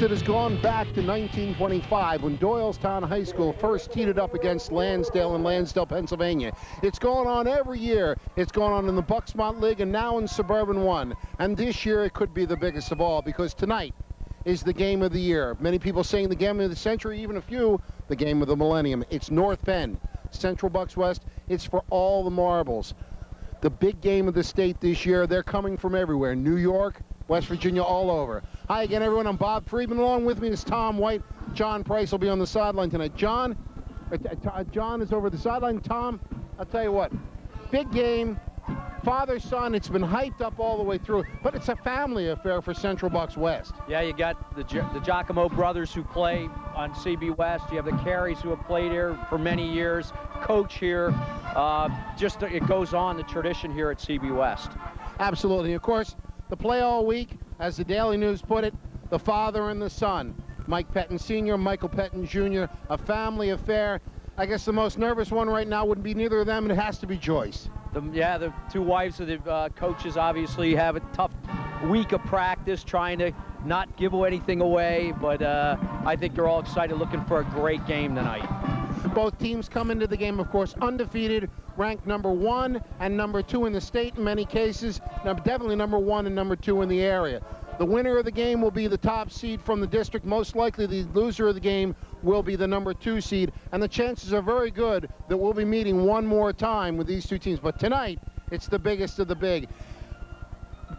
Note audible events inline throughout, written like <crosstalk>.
that has gone back to 1925 when Doylestown High School first teamed up against Lansdale in Lansdale, Pennsylvania. It's going on every year. It's going on in the Bucksmont League and now in Suburban 1. And this year it could be the biggest of all because tonight is the game of the year. Many people saying the game of the century, even a few, the game of the millennium. It's North Penn, Central Bucks West. It's for all the marbles. The big game of the state this year, they're coming from everywhere. New York, West Virginia, all over. Hi again, everyone. I'm Bob Friedman. Along with me is Tom White. John Price will be on the sideline tonight. John, uh, uh, John is over the sideline. Tom, I'll tell you what, big game, father son. It's been hyped up all the way through, but it's a family affair for Central Bucks West. Yeah, you got the the Giacomo brothers who play on CB West. You have the Careys who have played here for many years. Coach here. Uh, just it goes on the tradition here at CB West. Absolutely. Of course, the play all week, as the Daily News put it, the father and the son. Mike Pettine Sr., Michael Pettine Jr., a family affair. I guess the most nervous one right now wouldn't be neither of them, and it has to be Joyce. The, yeah, the two wives of the uh, coaches obviously have a tough week of practice trying to not give anything away, but uh, I think they're all excited looking for a great game tonight. Both teams come into the game, of course, undefeated, ranked number one and number two in the state in many cases, definitely number one and number two in the area. The winner of the game will be the top seed from the district. Most likely the loser of the game will be the number two seed. And the chances are very good that we'll be meeting one more time with these two teams. But tonight, it's the biggest of the big.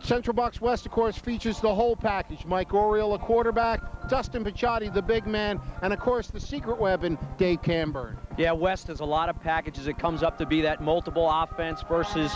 Central Bucks West, of course, features the whole package. Mike Oriole, a quarterback, Dustin Picciotti, the big man, and of course the secret weapon, Dave Camburn. Yeah, West has a lot of packages. It comes up to be that multiple offense versus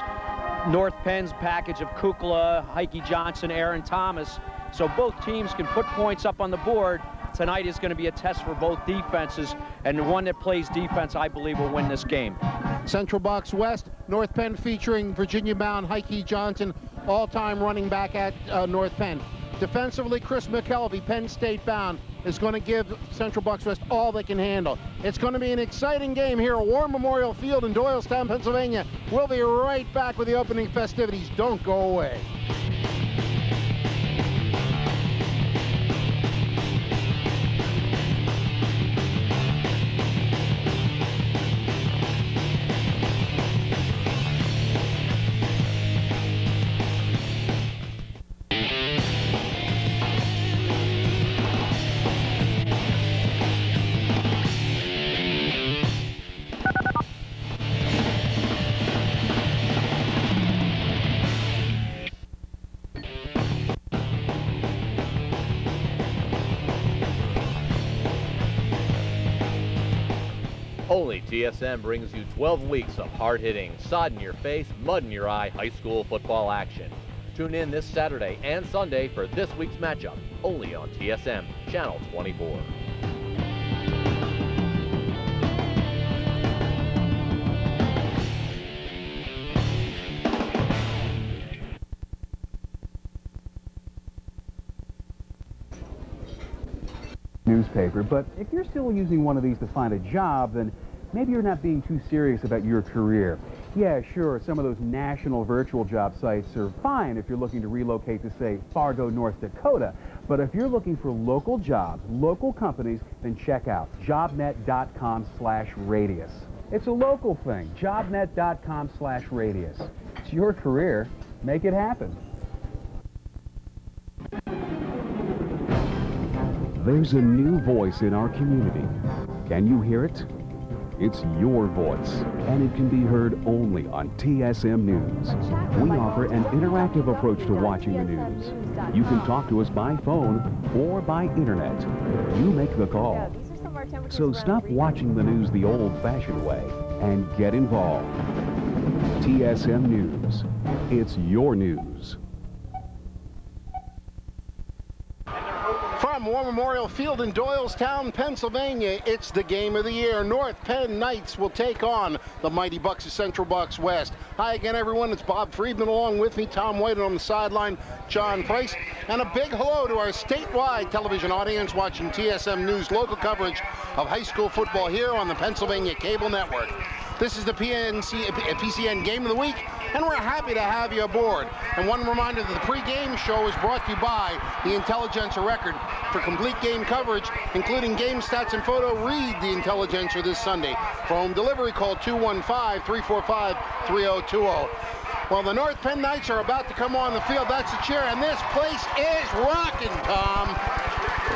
North Penn's package of Kukla, Heike Johnson, Aaron Thomas. So both teams can put points up on the board. Tonight is going to be a test for both defenses, and the one that plays defense, I believe, will win this game. Central Bucks West, North Penn featuring Virginia-bound Heike Johnson, all-time running back at uh, North Penn. Defensively, Chris McKelvey, Penn State bound, is going to give Central Bucks West all they can handle. It's going to be an exciting game here at War Memorial Field in Doylestown, Pennsylvania. We'll be right back with the opening festivities. Don't go away. TSM brings you 12 weeks of hard-hitting, sod in your face, mud in your eye high school football action. Tune in this Saturday and Sunday for this week's matchup, only on TSM Channel 24. newspaper, but if you're still using one of these to find a job, then maybe you're not being too serious about your career. Yeah, sure, some of those national virtual job sites are fine if you're looking to relocate to, say, Fargo, North Dakota. But if you're looking for local jobs, local companies, then check out jobnet.com slash radius. It's a local thing, jobnet.com slash radius. It's your career. Make it happen. There's a new voice in our community. Can you hear it? It's your voice, and it can be heard only on TSM News. We offer an interactive approach to watching the news. You can talk to us by phone or by internet. You make the call. So stop watching the news the old-fashioned way and get involved. TSM News. It's your news. War Memorial Field in Doylestown, Pennsylvania, it's the game of the year. North Penn Knights will take on the Mighty Bucks of Central Bucks West. Hi again, everyone. It's Bob Friedman along with me, Tom White on the sideline, John Price. And a big hello to our statewide television audience watching TSM News local coverage of high school football here on the Pennsylvania Cable Network. This is the PNC, PCN Game of the Week. And we're happy to have you aboard. And one reminder that the pregame show is brought to you by the Intelligencer Record. For complete game coverage, including game stats and photo, read the Intelligencer this Sunday. For home delivery, call 215-345-3020. Well, the North Penn Knights are about to come on the field. That's the chair, and this place is rocking, Tom.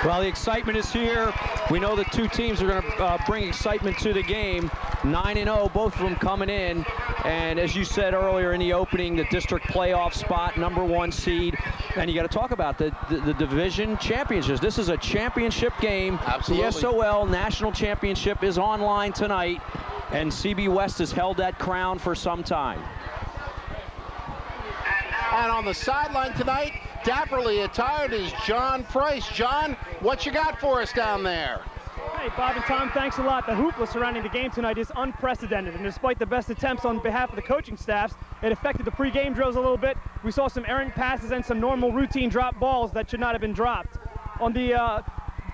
Well, the excitement is here. We know the two teams are going to uh, bring excitement to the game. 9 and 0, both of them coming in. And as you said earlier in the opening, the district playoff spot, number one seed. And you got to talk about the, the, the, division championships. This is a championship game. Absolutely. The SOL National Championship is online tonight. And CB West has held that crown for some time. And on the sideline tonight, dapperly attired is John Price. John, what you got for us down there? Hey, Bob and Tom, thanks a lot. The hoopla surrounding the game tonight is unprecedented, and despite the best attempts on behalf of the coaching staffs, it affected the pre-game drills a little bit. We saw some errant passes and some normal routine drop balls that should not have been dropped. On the uh,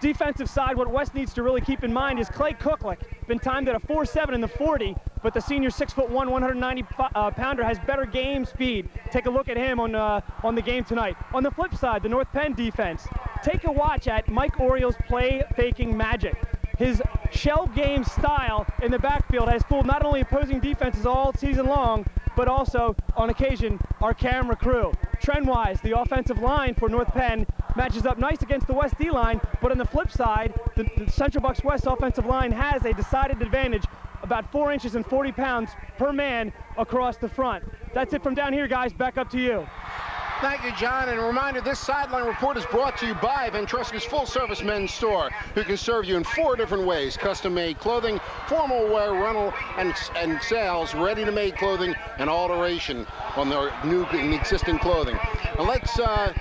defensive side, what West needs to really keep in mind is Clay Kuklik. Been timed at a 4-7 in the 40, but the senior 6'1", 190 uh, pounder has better game speed. Take a look at him on uh, on the game tonight. On the flip side, the North Penn defense. Take a watch at Mike Oriole's play faking magic. His shell game style in the backfield has fooled not only opposing defenses all season long, but also, on occasion, our camera crew. Trend-wise, the offensive line for North Penn matches up nice against the West D-line, but on the flip side, the, the Central Bucks West offensive line has a decided advantage about four inches and 40 pounds per man across the front. That's it from down here, guys. Back up to you. Thank you, John. And a reminder, this sideline report is brought to you by Ventresca's full-service men's store, who can serve you in four different ways. Custom-made clothing, formal wear, rental, and, and sales, ready-to-made clothing, and alteration on their new and existing clothing. And let's uh,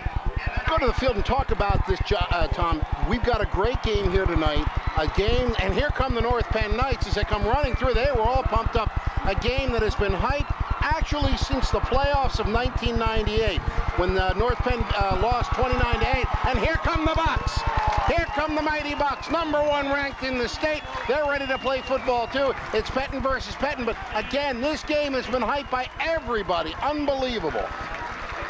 go to the field and talk about this, uh, Tom. We've got a great game here tonight. A game, and here come the North Penn Knights as they come running through. They were all pumped up. A game that has been hyped actually since the playoffs of 1998 when the North Penn uh, lost 29 to 8. And here come the Bucks. Here come the mighty Bucks, number one ranked in the state. They're ready to play football too. It's Pettine versus Pettine, but again, this game has been hyped by everybody. Unbelievable.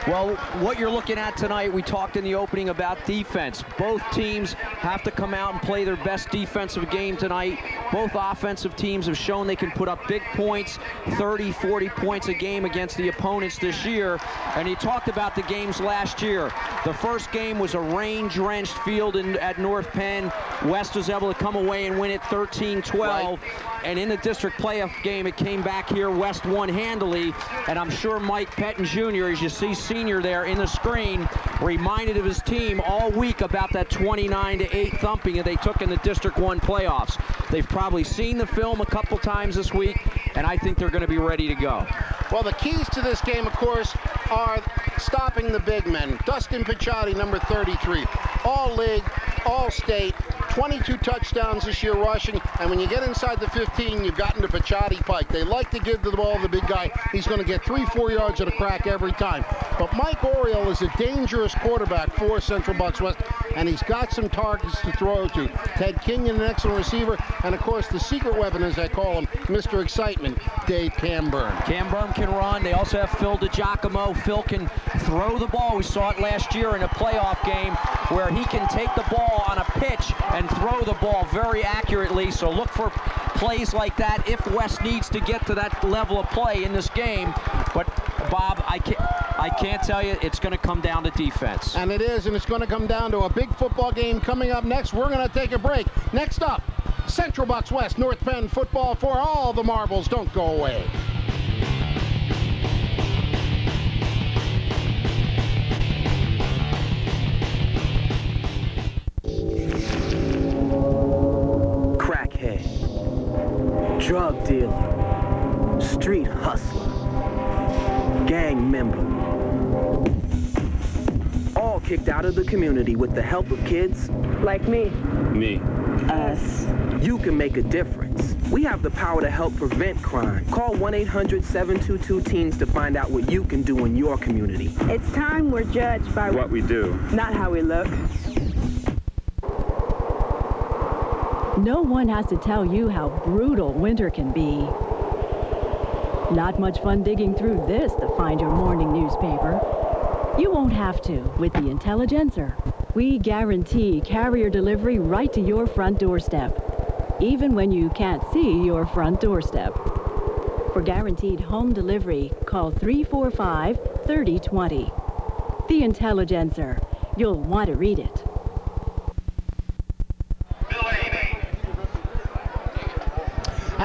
Well, what you're looking at tonight, we talked in the opening about defense. Both teams have to come out and play their best defensive game tonight. Both offensive teams have shown they can put up big points, 30, 40 points a game against the opponents this year. And he talked about the games last year. The first game was a rain-drenched field in, at North Penn. West was able to come away and win it 13-12. Right. And in the district playoff game, it came back here. West won handily. And I'm sure Mike Pettine Jr., as you see senior there in the screen, reminded of his team all week about that 29 to 8 thumping that they took in the District 1 playoffs. They've probably seen the film a couple times this week, and I think they're going to be ready to go. Well, the keys to this game, of course, are stopping the big men. Dustin Picciotti, number 33, all league, all state, 22 touchdowns this year rushing, and when you get inside the 15, you've gotten to Picciotti Pike. They like to give the ball to the big guy. He's going to get three, four yards at a crack every time. But Mike Oriole is a dangerous quarterback for Central Bucks West, and he's got some targets to throw to. Ted Kenyon, an excellent receiver, and of course the secret weapon, as I call him, Mr. Excitement, Dave Camburn. Camburn can run. They also have Phil DiGiacomo. Phil can throw the ball. We saw it last year in a playoff game where he can take the ball on a pitch and throw the ball very accurately. So look for plays like that if West needs to get to that level of play in this game. But Bob, I can't, I can't tell you it's going to come down to defense. And it is, and it's going to come down to a big football game coming up next. We're going to take a break. Next up, Central Bucks West, North Penn football for all the marbles. Don't go away. Drug dealer, street hustler, gang member. All kicked out of the community with the help of kids like me. Me. Us. You can make a difference. We have the power to help prevent crime. Call 1-800-722-TEENS to find out what you can do in your community. It's time we're judged by what we do, not how we look. No one has to tell you how brutal winter can be. Not much fun digging through this to find your morning newspaper. You won't have to with the Intelligencer. We guarantee carrier delivery right to your front doorstep, even when you can't see your front doorstep. For guaranteed home delivery, call 345 3020. The Intelligencer. You'll want to read it.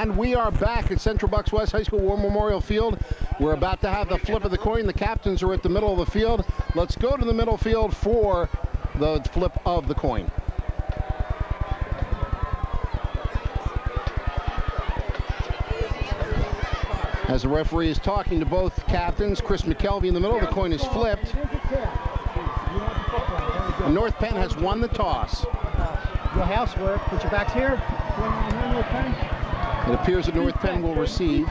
And we are back at Central Bucks West High School War Memorial Field. We're about to have the flip of the coin. The captains are at the middle of the field. Let's go to the middle field for the flip of the coin. As the referee is talking to both captains, Chris McKelvey in the middle, the coin is flipped. And North Penn has won the toss. Your housework, put your backs here. It appears that North Penn will receive.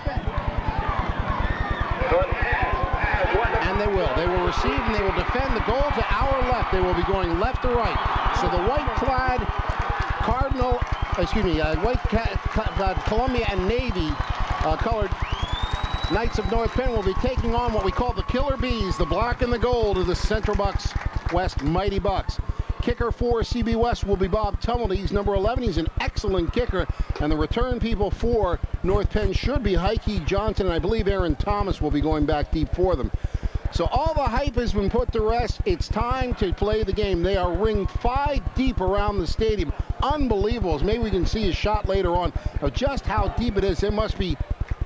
And they will. They will receive and they will defend the goal to our left. They will be going left to right. So the white-clad Cardinal, excuse me, uh, white uh, Columbia and Navy uh, colored Knights of North Penn will be taking on what we call the Killer Bees, the black and the gold of the Central Bucks West Mighty Bucks. Kicker for CB West will be Bob Tumulty. He's number 11. He's an excellent kicker. And the return people for North Penn should be Heike Johnson. And I believe Aaron Thomas will be going back deep for them. So all the hype has been put to rest. It's time to play the game. They are ringed five deep around the stadium. Unbelievable. Maybe we can see a shot later on of just how deep it is. There must be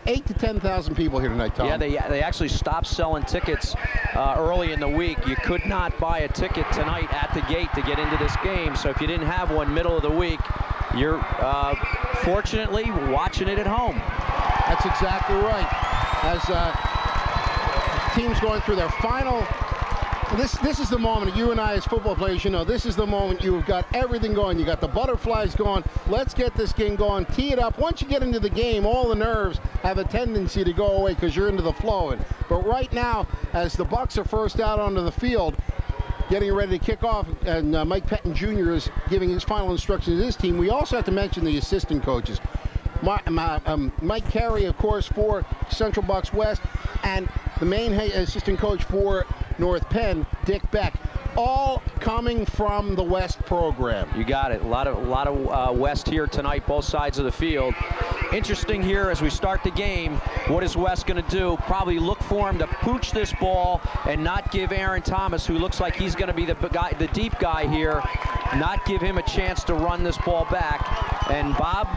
eight to 10,000 people here tonight, Tom. Yeah, they, they actually stopped selling tickets uh, early in the week. You could not buy a ticket tonight at the gate to get into this game. So if you didn't have one middle of the week, you're uh, fortunately watching it at home. That's exactly right. As uh, teams going through their final this this is the moment you and I as football players, you know, this is the moment you've got everything going. You got the butterflies going. Let's get this game going. Tee it up. Once you get into the game, all the nerves have a tendency to go away because you're into the flow. But right now, as the Bucks are first out onto the field, getting ready to kick off, and uh, Mike Pettine Jr. is giving his final instructions to his team. We also have to mention the assistant coaches. My, my, um, Mike Carey, of course, for Central Bucks West, and the main assistant coach for North Penn, Dick Beck, all coming from the West program. You got it. A lot of a lot of uh, West here tonight, both sides of the field. Interesting here as we start the game. What is West going to do? Probably look for him to pooch this ball and not give Aaron Thomas, who looks like he's going to be the guy, the deep guy here, not give him a chance to run this ball back. And Bob,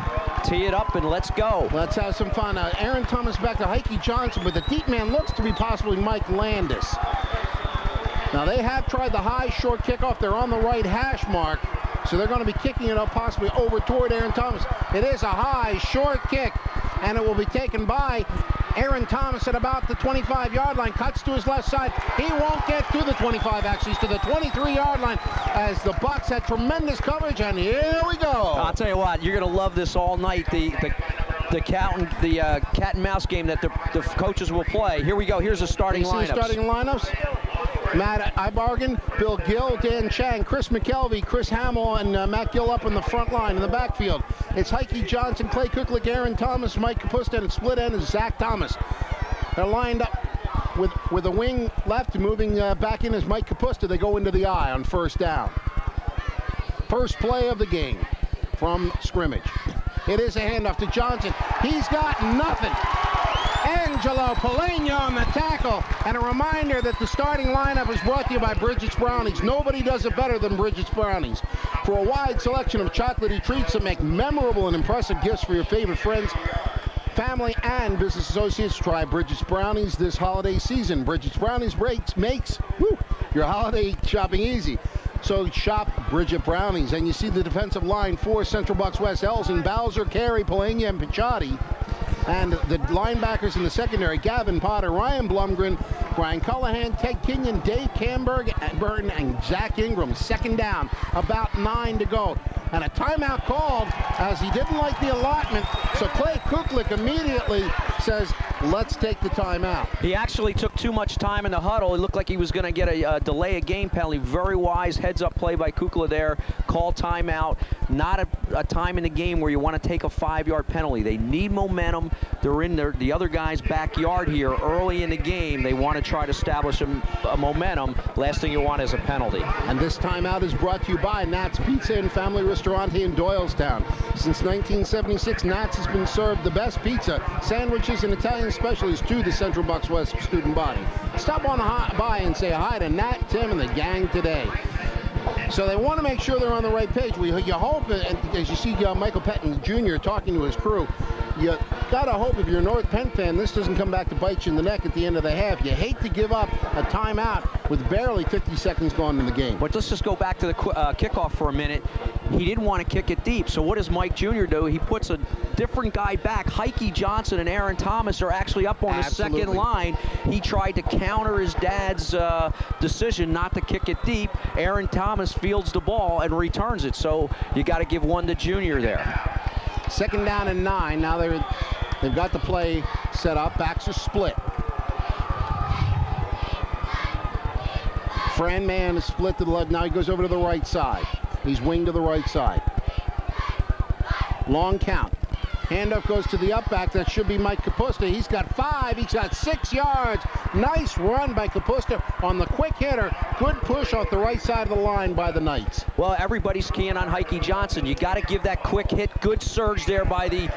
tee it up and let's go. Let's have some fun. Uh, Aaron Thomas back to Heike Johnson, but the deep man looks to be possibly Mike Landis. Now they have tried the high short kickoff. They're on the right hash mark. So they're going to be kicking it up possibly over toward Aaron Thomas. It is a high short kick and it will be taken by Aaron Thomas at about the 25-yard line. Cuts to his left side. He won't get to the 25 actually. He's to the 23-yard line as the Bucks had tremendous coverage and here we go. I'll tell you what, you're going to love this all night. The, the the cat and the uh, cat and mouse game that the, the, coaches will play. Here we go. Here's the starting lineups. starting lineups. Matt Ibargan, Bill Gill, Dan Chang, Chris McKelvey, Chris Hamill, and uh, Matt Gill up in the front line in the backfield. It's Heike Johnson, Clay Kuklik, Aaron Thomas, Mike Kapusta, and split end is Zach Thomas. They're lined up with with a wing left, moving uh, back in as Mike Kapusta. They go into the eye on first down. First play of the game from scrimmage. It is a handoff to Johnson. He's got nothing. Angelo Polina on the tackle. And a reminder that the starting lineup is brought to you by Bridget's Brownies. Nobody does it better than Bridget's Brownies. For a wide selection of chocolatey treats that make memorable and impressive gifts for your favorite friends, family, and business associates, try Bridget's Brownies this holiday season. Bridget's Brownies breaks, makes whew, your holiday shopping easy. So shop Bridget Brownies. And you see the defensive line for Central Bucks West. Elsing, Bowser, Carey, Polina, and Picciotti. And the linebackers in the secondary, Gavin Potter, Ryan Blumgren, Brian Callahan, Ted Kenyon, Dave Camburn, Burton, and Zach Ingram. Second down, about nine to go. And a timeout called as he didn't like the allotment. So Clay Kuklik immediately says, let's take the timeout. He actually took too much time in the huddle. It looked like he was going to get a, a delay a game penalty. Very wise heads-up play by Kukla there. Call timeout. Not a, a, time in the game where you want to take a five-yard penalty. They need momentum. They're in their, the other guy's backyard here early in the game. They want to try to establish a, a momentum. Last thing you want is a penalty. And this timeout is brought to you by Nat's Pizza and Family Restaurant in Doylestown. Since 1976, Nat's has been served the best pizza, sandwiches, and Italian specialties to the Central Bucks West student body. Stop on by and say hi to Nat, Tim, and the gang today. So they want to make sure they're on the right page. We, you hope, and as you see uh, Michael Pettine Jr. talking to his crew, you got to hope if you're a North Penn fan, this doesn't come back to bite you in the neck at the end of the half. You hate to give up a timeout with barely 50 seconds gone in the game. But let's just go back to the uh, kickoff for a minute. He didn't want to kick it deep. So what does Mike Jr. do? He puts a different guy back. Heike Johnson and Aaron Thomas are actually up on Absolutely. the second line. He tried to counter his dad's uh, decision not to kick it deep. Aaron Thomas fields the ball and returns it. So you got to give one to Junior there. Second down and nine. Now they're, they've got the play set up. Backs are split. Fran Mann is split to the left. Now he goes over to the right side. He's winged to the right side. Long count. Handoff goes to the up back. That should be Mike Kapusta. He's got five. He's got six yards. Nice run by Kapusta on the quick hitter. Good push off the right side of the line by the Knights. Well, everybody's keying on Heike Johnson. You got to give that quick hit. Good surge there by the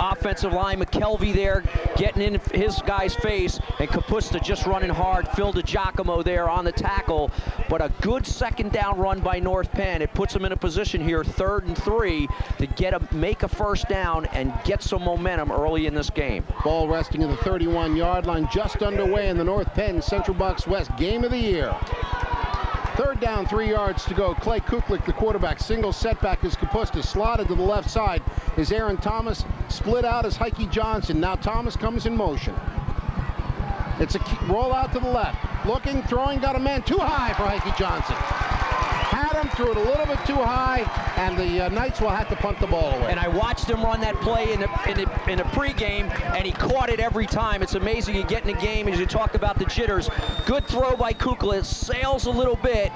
offensive line. McKelvey there getting in his guy's face, and Kapusta just running hard. Phil DiGiacomo there on the tackle, but a good second down run by North Penn. It puts them in a position here, third and three, to get a make a first down and get some momentum early in this game. Ball resting at the 31-yard line, just underway in the North Penn Central Bucks West game of the year. Third down, three yards to go. Clay Kuklik, the quarterback. Single setback is Kapusta. Slotted to the left side is Aaron Thomas. Split out is Heike Johnson. Now Thomas comes in motion. It's a roll out to the left. Looking, throwing, got a man too high for Heike Johnson had him, threw it a little bit too high, and the uh, Knights will have to punt the ball away. And I watched him run that play in the, in the, in the pregame, and he caught it every time. It's amazing you get in the game, as you talked about the jitters. Good throw by Kukla. sails a little bit,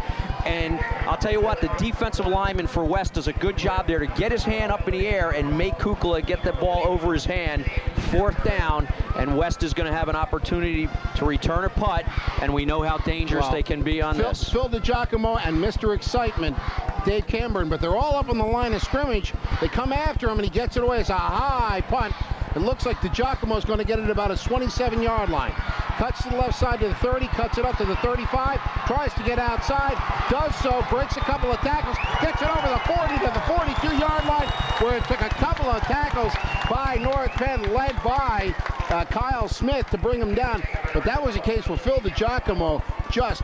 and I'll tell you what, the defensive lineman for West does a good job there to get his hand up in the air and make Kukla get the ball over his hand. Fourth down, and West is going to have an opportunity to return a putt, and we know how dangerous well, they can be on Phil, this. Phil DiGiacomo and Mr. Excitement, Dave Camburn, but they're all up on the line of scrimmage. They come after him, and he gets it away. It's a high punt. It looks like DiGiacomo's going to get it about a 27-yard line. Cuts to the left side to the 30, cuts it up to the 35, tries to get outside, does so, breaks a couple of tackles, gets it over the 40 to the 42-yard line, where it took a couple of tackles by North Penn, led by uh, Kyle Smith to bring him down. But that was a case where Phil DiGiacomo just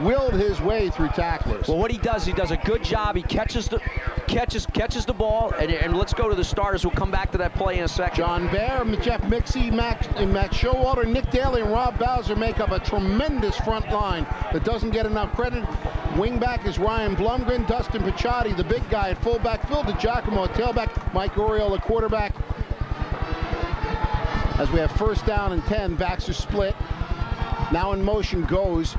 willed his way through tacklers. Well, what he does, he does a good job. He catches the catches catches the ball, and, and let's go to the starters. We'll come back to that play in a second. John Bear, Jeff Mixie, Max, Matt Showalter, Nick Daly, and Rob Bowser make up a tremendous front line that doesn't get enough credit. Wingback is Ryan Blumgren, Dustin Picciotti, the big guy at fullback, Phil DiGiacomo at tailback, Mike Oriole, a quarterback. As we have first down and 10, backs are split. Now in motion goes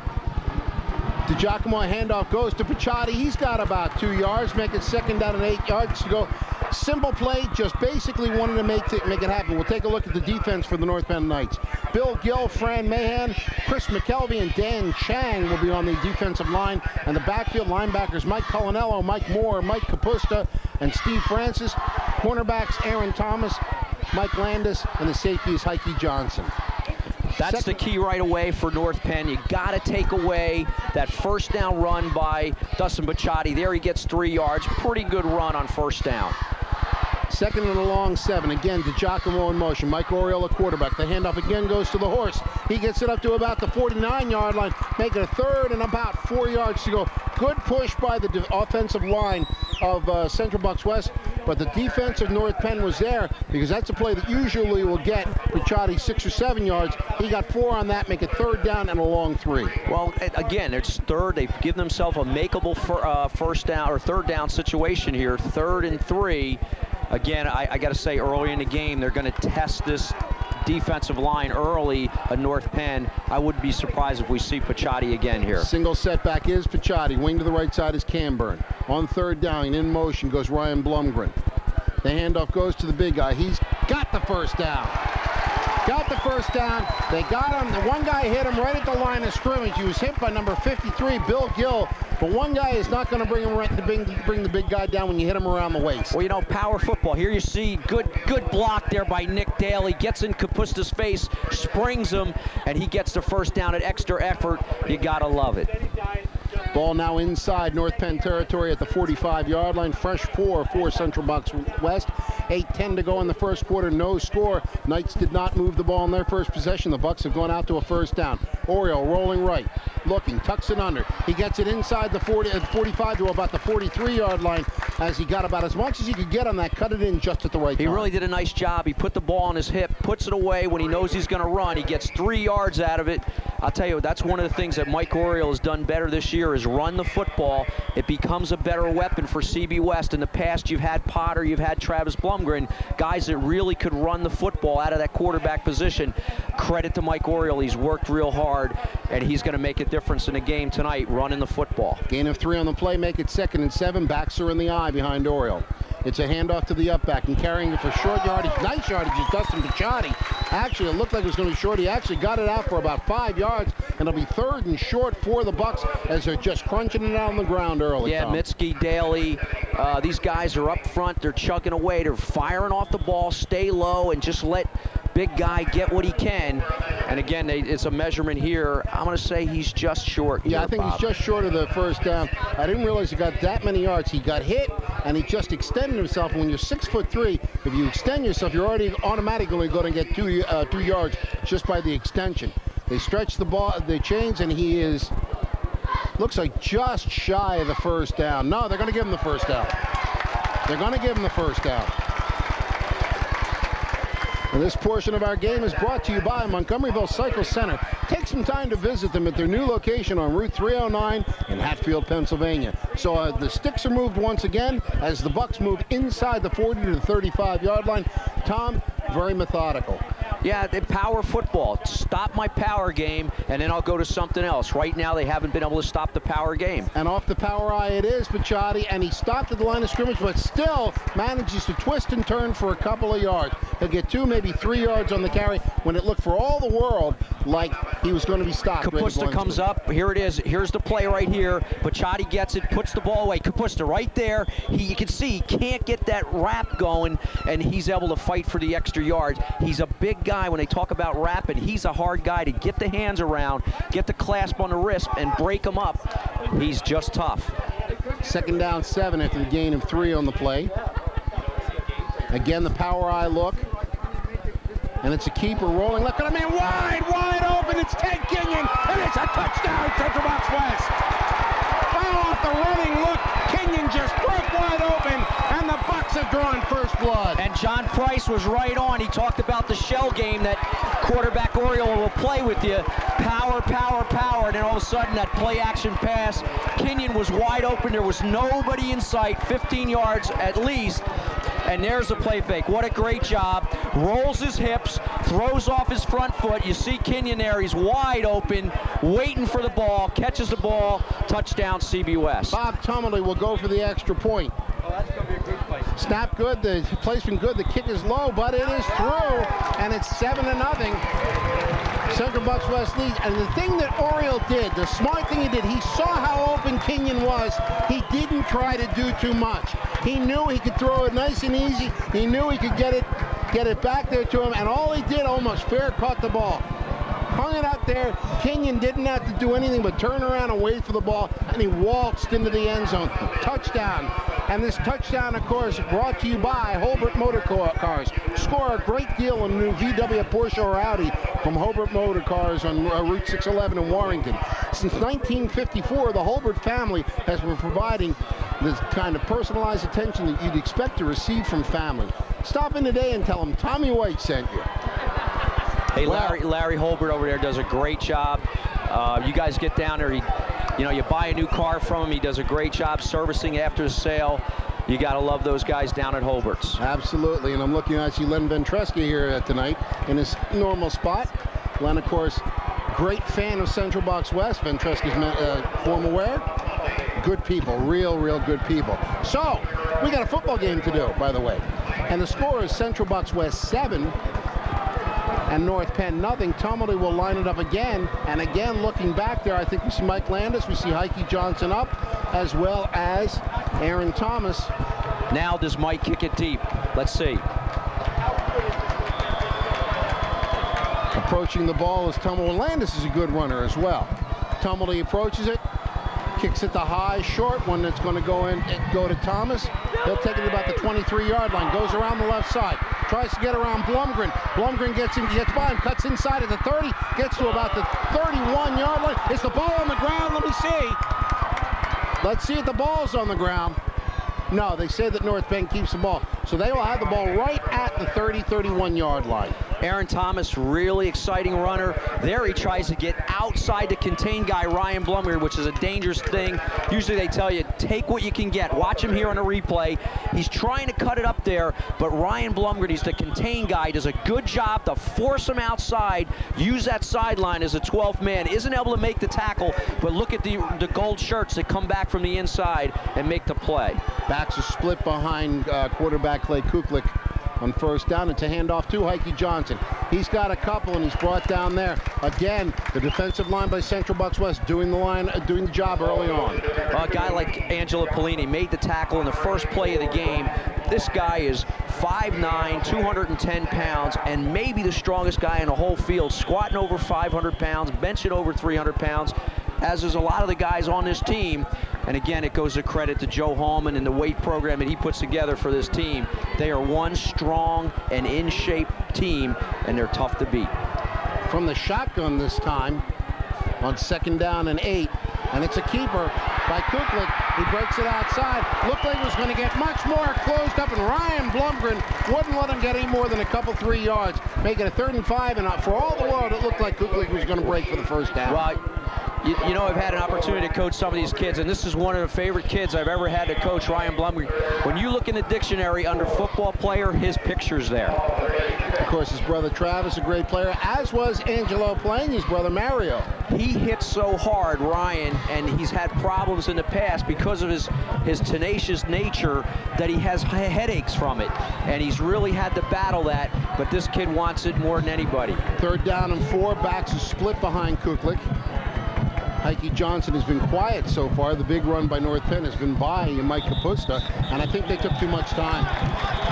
DiGiacomo handoff goes to Picciotti. He's got about two yards, make it second down and eight yards to go. Simple play, just basically wanted to make, to make it happen. We'll take a look at the defense for the North Penn Knights. Bill Gill, Fran Mahan, Chris McKelvey, and Dan Chang will be on the defensive line. And the backfield linebackers, Mike Colanello, Mike Moore, Mike Kapusta, and Steve Francis. Cornerbacks, Aaron Thomas, Mike Landis, and the safety is Heike Johnson. That's Second. the key right away for North Penn. You got to take away that first down run by Dustin Picciotti. There he gets three yards. Pretty good run on first down. Second and a long seven. Again, DiGiacomo in motion. Mike Oriole, quarterback. The handoff again goes to the horse. He gets it up to about the 49-yard line. making a third and about four yards to go. Good push by the offensive line of uh, Central Bucks West, but the defense of North Penn was there because that's a play that usually will get Picciotti six or seven yards. He got four on that, make it third down and a long three. Well, again, it's third. They've given themselves a makeable for, uh, first down or third down situation here. Third and three again, I, I got to say early in the game, they're going to test this defensive line early at North Penn. I wouldn't be surprised if we see Picciotti again here. Single setback is Picciotti. Wing to the right side is Camburn. On third down, in motion goes Ryan Blumgren. The handoff goes to the big guy. He's got the first down. Got the first down. They got him. The one guy hit him right at the line of scrimmage. He was hit by number 53, Bill Gill. But one guy is not going to bring him right to bring, bring the big guy down when you hit him around the waist. Well, you know, power football. Here you see good good block there by Nick Daly. Gets in Kapusta's face, springs him, and he gets the first down at extra effort. You got to love it. Ball now inside North Penn territory at the 45-yard line. Fresh four for Central Bucks West. 8-10 to go in the first quarter. No score. Knights did not move the ball in their first possession. The Bucks have gone out to a first down. Oriole rolling right, looking, tucks it under. He gets it inside the 40, uh, 45 to about the 43-yard line as he got about as much as he could get on that, cut it in just at the right He time. He really did a nice job. He put the ball on his hip, puts it away when he knows he's going to run. He gets three yards out of it. I'll tell you, that's one of the things that Mike Oriole has done better this year is run the football. It becomes a better weapon for CB West. In the past, you've had Potter, you've had Travis Blumgren, guys that really could run the football out of that quarterback position. Credit to Mike Oriole. He's worked real hard, and he's going to make a difference in the game tonight running the football. Gain of three on the play, make it second and seven. Backs are in the eye behind Oriole. It's a handoff to the upback and carrying it for short yardage. Nice yardage is Dustin Picciotti. Actually, it looked like it was going to be short. He actually got it out for about five yards, and it'll be third and short for the Bucks as they're just crunching it out on the ground early. Yeah, Tom. Mitski, Daly, uh, these guys are up front. They're chugging away. They're firing off the ball, stay low, and just let big guy get what he can. And again, they, it's a measurement here. I'm going to say he's just short. Yeah, here, I think Bob. he's just short of the first down. I didn't realize he got that many yards. He got hit, and he just extended himself. And when you're six foot three, if you extend yourself, you're already automatically going to get two uh, two yards just by the extension. They stretch the ball, the chains, and he is looks like just shy of the first down. No, they're going to give him the first down. They're going to give him the first down. And this portion of our game is brought to you by Montgomeryville Cycle Center. Take some time to visit them at their new location on Route 309 in Hatfield, Pennsylvania. So uh, the sticks are moved once again as the Bucks move inside the 40 to the 35 yard line. Tom, very methodical. Yeah, they power football. Stop my power game, and then I'll go to something else. Right now, they haven't been able to stop the power game. And off the power eye it is Picciotti, and he stopped at the line of scrimmage, but still manages to twist and turn for a couple of yards. He'll get two, maybe three yards on the carry when it looked for all the world like he was going to be stopped. Kapusta comes up. Here it is. Here's the play right here. Picciotti gets it, puts the ball away. Kapusta right there. He, you can see he can't get that wrap going, and he's able to fight for the extra yards. He's a big guy. When they talk about wrapping, he's a hard guy to get the hands around, get the clasp on the wrist, and break him up. He's just tough. Second down, seven after the gain of three on the play. Again, the power eye look. And it's a keeper rolling. Look at him man wide, wide open. It's Ted Kenyon, and it's a touchdown, Central Bucks West. Foul off the running look. Kenyon just broke wide open, and the Bucks have drawn first blood. And John Price was right on. He talked about the shell game that quarterback Oriole will play with you. Power, power, power. And then all of a sudden, that play action pass. Kenyon was wide open. There was nobody in sight, 15 yards at least. And there's a play fake. What a great job. Rolls his hips, throws off his front foot. You see Kenyon there. He's wide open, waiting for the ball, catches the ball. Touchdown, CB West. Bob Tumulty will go for the extra point. Snap good, the placement good, the kick is low, but it is through, and it's seven to nothing. Central Bucks West leads, and the thing that Oriole did, the smart thing he did, he saw how open Kenyon was. He didn't try to do too much. He knew he could throw it nice and easy. He knew he could get it, get it back there to him, and all he did almost fair caught the ball. Hung it out there. Kenyon didn't have to do anything but turn around and wait for the ball, and he waltzed into the end zone. Touchdown. And this touchdown, of course, brought to you by Holbert Motor Cars. Score a great deal on new VW, Porsche, or Audi from Holbert Motor Cars on uh, Route 611 in Warrington. Since 1954, the Holbert family has been providing the kind of personalized attention that you'd expect to receive from family. Stop in today and tell them Tommy White sent you. Hey, Larry, Larry Holbert over there does a great job. Uh, you guys get down there. He, you know, you buy a new car from him. He does a great job servicing after the sale. You got to love those guys down at Holbert's. Absolutely, and I'm looking at you, Len Ventresca here tonight in his normal spot. Len, of course, great fan of Central Bucks West. Ventresca's uh, former wear. Good people, real, real good people. So, we got a football game to do, by the way. And the score is Central Bucks West 7 and North Penn nothing. Tumulty will line it up again. And again, looking back there, I think we see Mike Landis, we see Heike Johnson up, as well as Aaron Thomas. Now does Mike kick it deep? Let's see. Approaching the ball is Tumulty. Landis is a good runner as well. Tumulty approaches it, kicks it the high, short one that's going to go in, go to Thomas. He'll take it about the 23-yard line, goes around the left side, tries to get around Blumgren. Blumgren gets in, gets by him, cuts inside at the 30, gets to about the 31-yard line. Is the ball on the ground? Let me see. Let's see if the ball's on the ground. No, they say that North Penn keeps the ball. So they will have the ball right at the 30, 31 yard line. Aaron Thomas, really exciting runner. There he tries to get outside to contain guy, Ryan Blumgren, which is a dangerous thing. Usually they tell you, take what you can get. Watch him here on a replay. He's trying to cut it up there, but Ryan Blumgren, he's the contain guy, does a good job to force him outside, use that sideline as a 12th man. Isn't able to make the tackle, but look at the, the gold shirts that come back from the inside and make the play. Backs a split behind uh, quarterback Clay Kuklik on first down. and to hand off to Heike Johnson. He's got a couple and he's brought down there. Again, the defensive line by Central Bucks West doing the line, uh, doing the job early on. A guy like Angelo Polini made the tackle in the first play of the game. This guy is 5'9", 210 pounds, and maybe the strongest guy in the whole field, squatting over 500 pounds, benching over 300 pounds as is a lot of the guys on this team. And again, it goes to credit to Joe Hallman and the weight program that he puts together for this team. They are one strong and in shape team, and they're tough to beat. From the shotgun this time, on second down and eight, and it's a keeper by Kuklik. He breaks it outside. Looked like he was going to get much more closed up, and Ryan Blumgren wouldn't let him get any more than a couple, three yards, making a third and five, and for all the world, it looked like Kuklik was going to break for the first down. Well, you, you, know, I've had an opportunity to coach some of these kids, and this is one of the favorite kids I've ever had to coach, Ryan Blumgren. When you look in the dictionary under football player, his picture's there. Of course, his brother Travis, a great player, as was Angelo playing his brother Mario. He hits so hard, Ryan, and he's had problems in the past because of his, his tenacious nature that he has headaches from it. And he's really had to battle that, but this kid wants it more than anybody. Third down and four, backs are split behind Kuklik. Heike Johnson has been quiet so far. The big run by North Penn has been by Mike Kapusta, and I think they took too much time.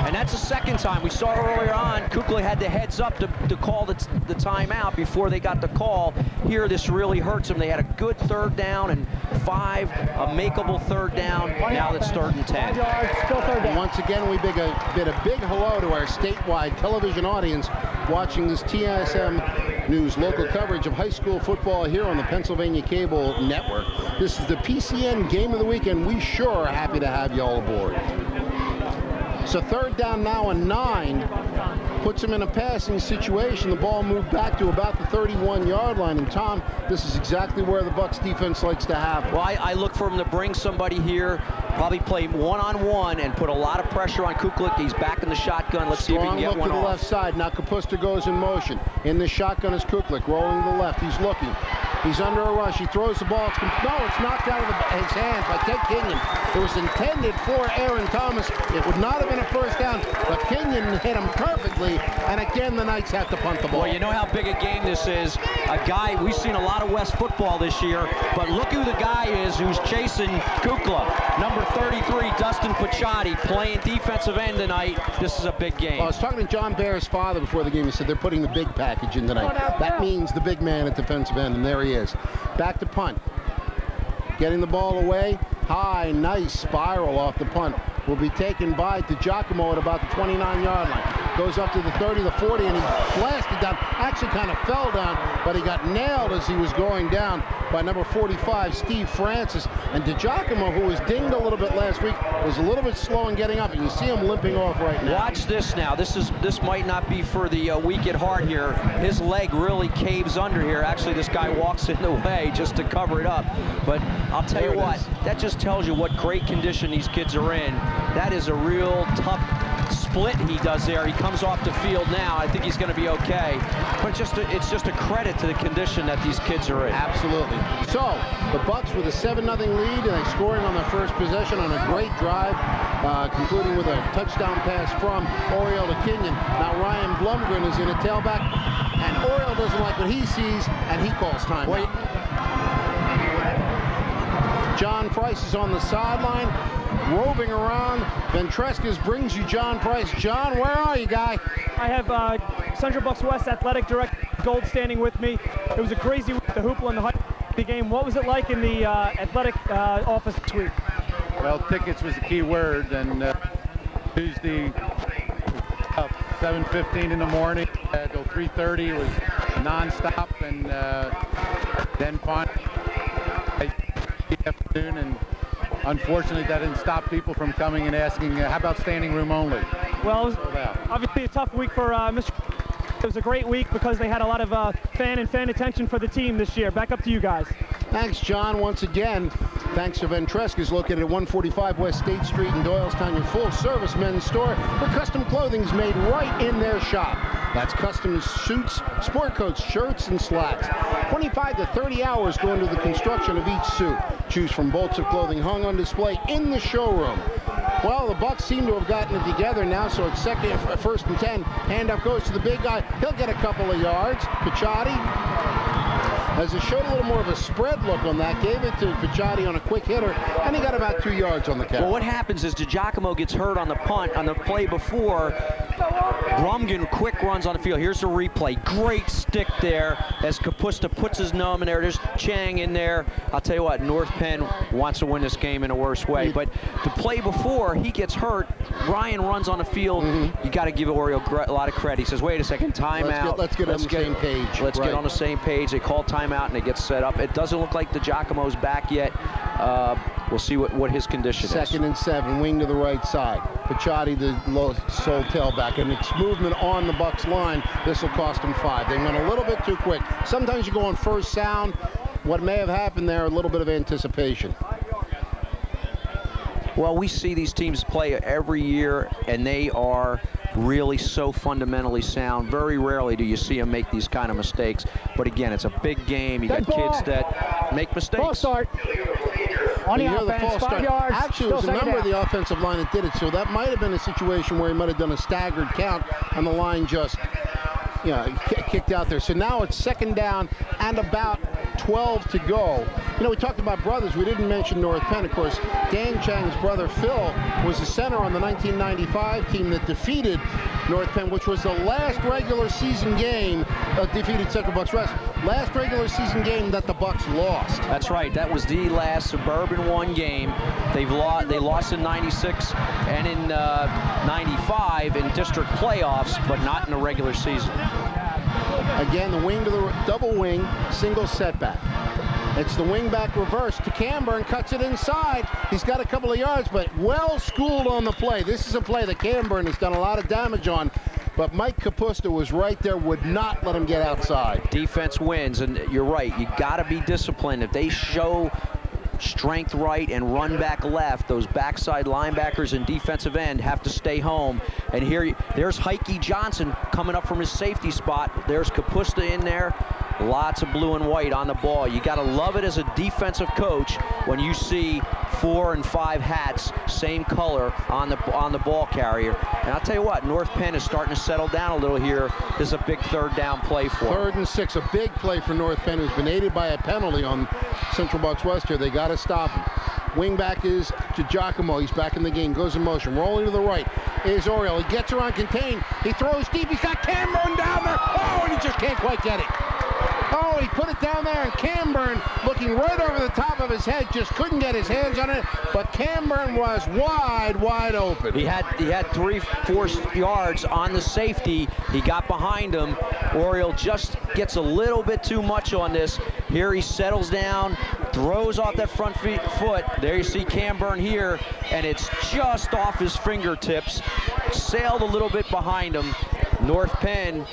And that's the second time. We saw earlier on, Kukla had the heads up to, to call the, the timeout before they got the call. Here, this really hurts them. They had a good third down and five, a makeable third down. Now it's third and 10. And once again, we bid a, bid a big hello to our statewide television audience watching this TSM News local coverage of high school football here on the Pennsylvania Cable Network. This is the PCN Game of the Week, and we sure are happy to have you all aboard. So third down now and nine puts him in a passing situation. The ball moved back to about the 31-yard line. And Tom, this is exactly where the Bucks defense likes to have. Well, I, I look for him to bring somebody here, probably play one-on-one -on -one and put a lot of pressure on Kuklik. He's back in the shotgun. Let's Strong see if he can get look one to the off. left side. Now Kapusta goes in motion. In the shotgun is Kuklik, rolling to the left. He's looking. He's under a rush. He throws the ball. It's, no, it's knocked out of the, his hands by Ted Kenyon. It was intended for Aaron Thomas. It would not have been a first down, but Kenyon hit him perfectly. And again, the Knights have to punt the ball. Well, you know how big a game this is. A guy, we've seen a lot of West football this year, but look who the guy is who's chasing Kukla. Number 33, Dustin Picciotti, playing defensive end tonight. This is a big game. I was talking to John Bear's father before the game. He said they're putting the big package in tonight. That means the big man at defensive end, and there he is. Back to punt. Getting the ball away. High, nice spiral off the punt. Will be taken by DiGiacomo at about the 29-yard line. Goes up to the 30, the 40, and he blasted down. Actually kind of fell down, but he got nailed as he was going down by number 45, Steve Francis. And DiGiacomo, who was dinged a little bit last week, was a little bit slow in getting up. And you see him limping off right now. Watch this now. This is this might not be for the uh, weak at heart here. His leg really caves under here. Actually, this guy walks <laughs> in the way just to cover it up. But I'll tell There you what, is. that just tells you what great condition these kids are in. That is a real tough split he does there. He comes off the field now. I think he's going to be okay. But it's just a, it's just a credit to the condition that these kids are in. Absolutely. So the Bucks with a 7-0 lead and they scoring on their first possession on a great drive, uh, concluding with a touchdown pass from Oriole to Kenyon. Now Ryan Blumgren is in a tailback, and Oriole doesn't like what he sees, and he calls timeout. John Price is on the sideline, roving around. Ventrescas brings you John Price. John, where are you, guy? I have uh, Central Bucks West Athletic Director Gold standing with me. It was a crazy week, the Hoopla and the Hockey game. What was it like in the uh, athletic uh, office this week? Well, tickets was the key word, and uh, Tuesday, uh, 7.15 in the morning until 3.30 it was nonstop, and uh, then finally afternoon, and unfortunately that didn't stop people from coming and asking, uh, how about standing room only? Well, obviously a tough week for uh, Mr. It was a great week because they had a lot of uh, fan and fan attention for the team this year. Back up to you guys. Thanks, John, once again. Thanks to Ventresca's located at 145 West State Street in Doylestown, your full-service men's store where custom clothing is made right in their shop. That's custom suits, sport coats, shirts, and slacks. 25 to 30 hours go into the construction of each suit. Choose from bolts of clothing hung on display in the showroom. Well, the Bucks seem to have gotten it together now, so it's second, uh, first and 10. Handoff goes to the big guy. He'll get a couple of yards. Picciotti as it showed a little more of a spread look on that, gave it to Picciotti on a quick hitter, and he got about two yards on the catch. Well, what happens is DiGiacomo gets hurt on the punt on the play before. Blumgren quick runs on the field. Here's the replay. Great stick there as Kapusta puts his numb in there. There's Chang in there. I'll tell you what, North Penn wants to win this game in a worse way. But the play before he gets hurt, Ryan runs on the field. Mm -hmm. You got to give Oriole a lot of credit. He says, wait a second, timeout. Let's get, let's get let's on the same page. Let's right. get on the same page. They call timeout and it gets set up. It doesn't look like the DiGiacomo's back yet. Uh, we'll see what, what his condition Second is. Second and seven, wing to the right side. Picciotti, the low sole tailback, and it's movement on the Bucks line. This will cost them five. They went a little bit too quick. Sometimes you go on first sound. What may have happened there, a little bit of anticipation. Well, we see these teams play every year, and they are really so fundamentally sound. Very rarely do you see them make these kind of mistakes. But again, it's a big game. You got kids that make mistakes. False start. On the offense, the five start. yards. Actually, it was a member of the offensive line that did it, so that might have been a situation where he might have done a staggered count, and the line just you know, kicked out there. So now it's second down and about 12 to go. You know, we talked about brothers. We didn't mention North Penn. Of course, Dan Chang's brother Phil was the center on the 1995 team that defeated North Penn, which was the last regular season game that defeated Central Bucks West. Last regular season game that the Bucks lost. That's right. That was the last Suburban one game. They've lost. They lost in '96 and in uh, '95 in district playoffs, but not in the regular season. Again, the wing to the double wing, single setback. It's the wing back reverse to Camburn, cuts it inside. He's got a couple of yards, but well schooled on the play. This is a play that Camburn has done a lot of damage on. But Mike Kapusta was right there, would not let him get outside. Defense wins, and you're right. You got to be disciplined. If they show strength right and run back left. Those backside linebackers and defensive end have to stay home. And here, there's Heike Johnson coming up from his safety spot. There's Kapusta in there. Lots of blue and white on the ball. You got to love it as a defensive coach when you see four and five hats, same color on the on the ball carrier. And I'll tell you what, North Penn is starting to settle down a little here. This is a big third down play for Third and six, a big play for North Penn, who's been aided by a penalty on Central Bucks West here. They got to stop him. Wing back is to Giacomo. He's back in the game. Goes in motion. Rolling to the right is Oriole. He gets around contained. He throws deep. He's got Camburn down there. Oh, and he just can't quite get it. Oh, he put it down there, and Camburn, looking right over the top of his head, just couldn't get his hands on it. But Camburn was wide, wide open. He had he had three, four yards on the safety. He got behind him. Oriole just gets a little bit too much on this. Here he settles down, throws off that front feet, foot. There you see Camburn here, and it's just off his fingertips. Sailed a little bit behind him. North Penn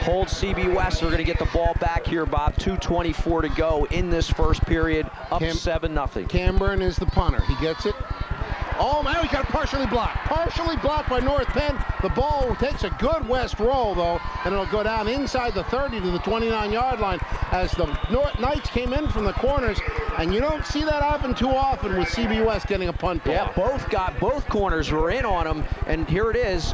holds CB West. They're going to get the ball back here, Bob. 2.24 to go in this first period, up Cam 7 nothing. Camburn is the punter. He gets it. Oh, man, he got partially blocked. Partially blocked by North Penn. The ball takes a good West roll, though, and it'll go down inside the 30 to the 29-yard line as the North Knights came in from the corners, and you don't see that happen too often with CB West getting a punt ball. Yeah, both got both corners were in on him, and here it is.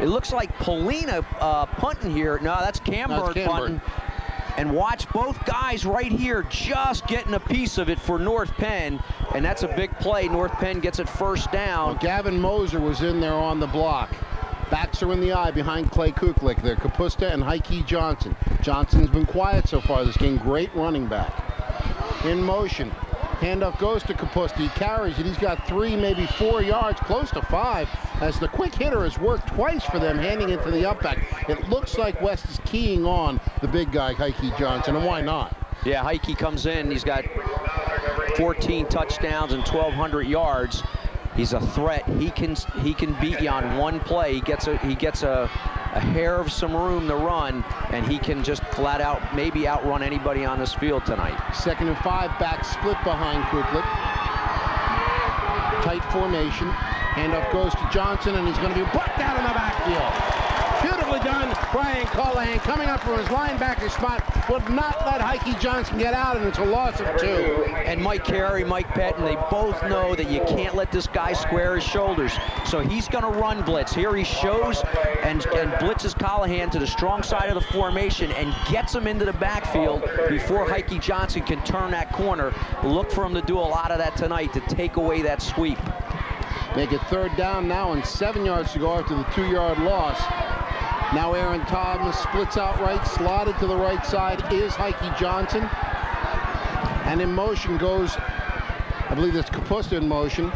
It looks like Polina uh, punting here. No, that's Camburn, Camburn. punting. And watch both guys right here just getting a piece of it for North Penn. And that's a big play. North Penn gets it first down. Well, Gavin Moser was in there on the block. Backs are in the eye behind Clay Kuklik. They're Kapusta and Heike Johnson. Johnson's been quiet so far this game. Great running back. In motion. Handoff goes to Kapusta. He carries it. He's got three, maybe four yards, close to five, as the quick hitter has worked twice for them, handing it to the upback. It looks like West is keying on the big guy, Heike Johnson, and why not? Yeah, Heike comes in. He's got 14 touchdowns and 1,200 yards. He's a threat. He can he can beat you on one play. He gets a he gets a, a hair of some room to run, and he can just flat out maybe outrun anybody on this field tonight. Second and five, back split behind Kuklik. Tight formation. Handoff goes to Johnson, and he's going to be brought down in the backfield. Brian Callahan coming up from his linebacker spot would not let Heike Johnson get out, and it's a loss of two. And Mike Carey, Mike Pettine, they both know that you can't let this guy square his shoulders. So he's going to run blitz. Here he shows and, and blitzes Callahan to the strong side of the formation and gets him into the backfield before Heike Johnson can turn that corner. Look for him to do a lot of that tonight to take away that sweep. Make it third down now and seven yards to go after the two-yard loss. Now Aaron Thomas splits out right, slotted to the right side is Heike Johnson. And in motion goes, I believe that's Kapusta in motion.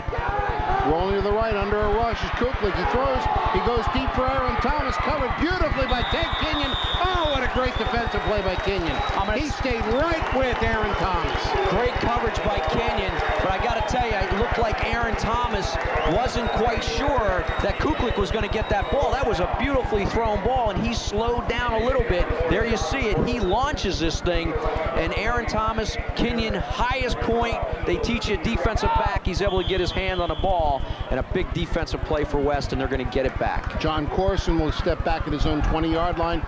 Rolling to the right under a rush is Kuklik. He throws, he goes deep for Aaron Thomas, covered beautifully by Ted Kenyon. Oh, what a great defensive play by Kenyon. He stayed right with Aaron Thomas. Great coverage by Kenyon, but I got to tell you, it looked like Aaron Thomas wasn't quite sure that Kuklik was going to get that ball. That was a beautifully thrown ball, and he slowed down a little bit. There you see it. He launches this thing, and Aaron Thomas, Kenyon, highest point. They teach you defensive back. He's able to get his hand on the ball, and a big defensive play for West, and they're going to get it back. John Corson will step back at his own 20-yard line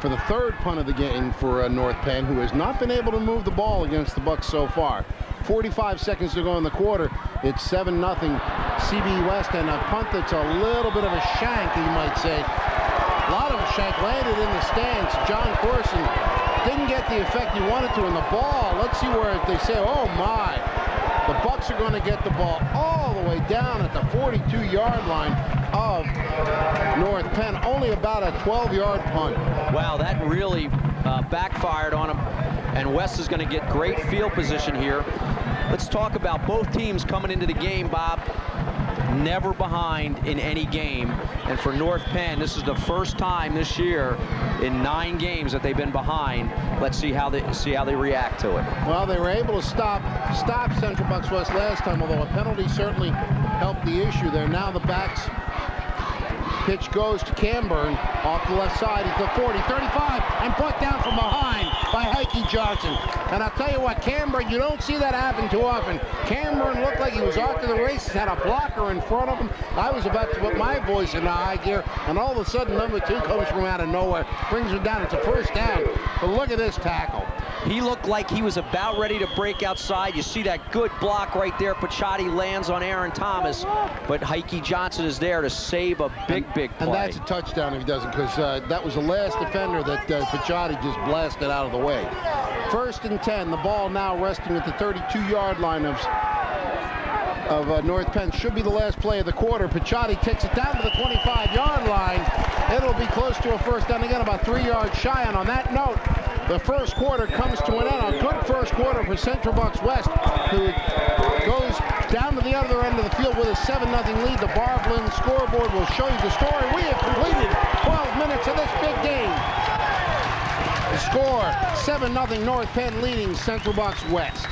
for the third punt of the game for uh, North Penn, who has not been able to move the ball against the Bucks so far. 45 seconds to go in the quarter. It's 7-0 CB West, and a punt that's a little bit of a shank, you might say. A lot of a shank landed in the stands. John Corson didn't get the effect he wanted to in the ball. Let's see where they say, oh my. Bucks are going to get the ball all the way down at the 42-yard line of North Penn. Only about a 12-yard punt. Wow, that really uh, backfired on him. And West is going to get great field position here. Let's talk about both teams coming into the game, Bob. Never behind in any game. And for North Penn, this is the first time this year in nine games that they've been behind. Let's see how they see how they react to it. Well, they were able to stop stop Central Bucks West last time, although a penalty certainly helped the issue there. Now the backs pitch goes to Camburn off the left side. He's the 40, 35, and put down from behind by Heike Johnson. And I'll tell you what, Camburn, you don't see that happen too often. Camburn looked like he was off to the races, had a blocker in front of him. I was about to put my voice in the high gear, and all of a sudden, number two comes from out of nowhere, brings him down. It's a first down. But look at this tackle. He looked like he was about ready to break outside. You see that good block right there. Picciotti lands on Aaron Thomas, but Heike Johnson is there to save a big, big play. And that's a touchdown if he doesn't, because uh, that was the last defender that uh, Picciotti just blasted out of the way. First and 10, the ball now resting at the 32-yard line of, of uh, North Penn. Should be the last play of the quarter. Picciotti takes it down to the 25-yard line. It'll be close to a first down again, about three yards shy. And on that note, the first quarter comes to an end. A good first quarter for Central Bucks West, who goes down to the other end of the field with a 7-0 lead. The Barb Lynn scoreboard will show you the story. We have completed 12 minutes of this big game. The score, 7-0 North Penn leading Central Bucks West.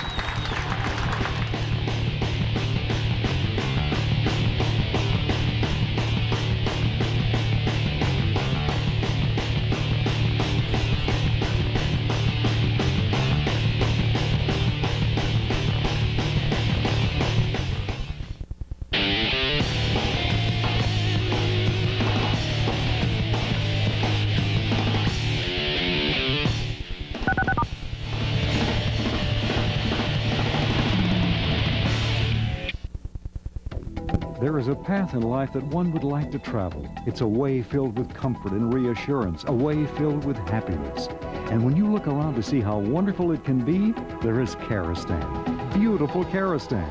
There is a path in life that one would like to travel. It's a way filled with comfort and reassurance, a way filled with happiness. And when you look around to see how wonderful it can be, there is Karastan. Beautiful Karastan.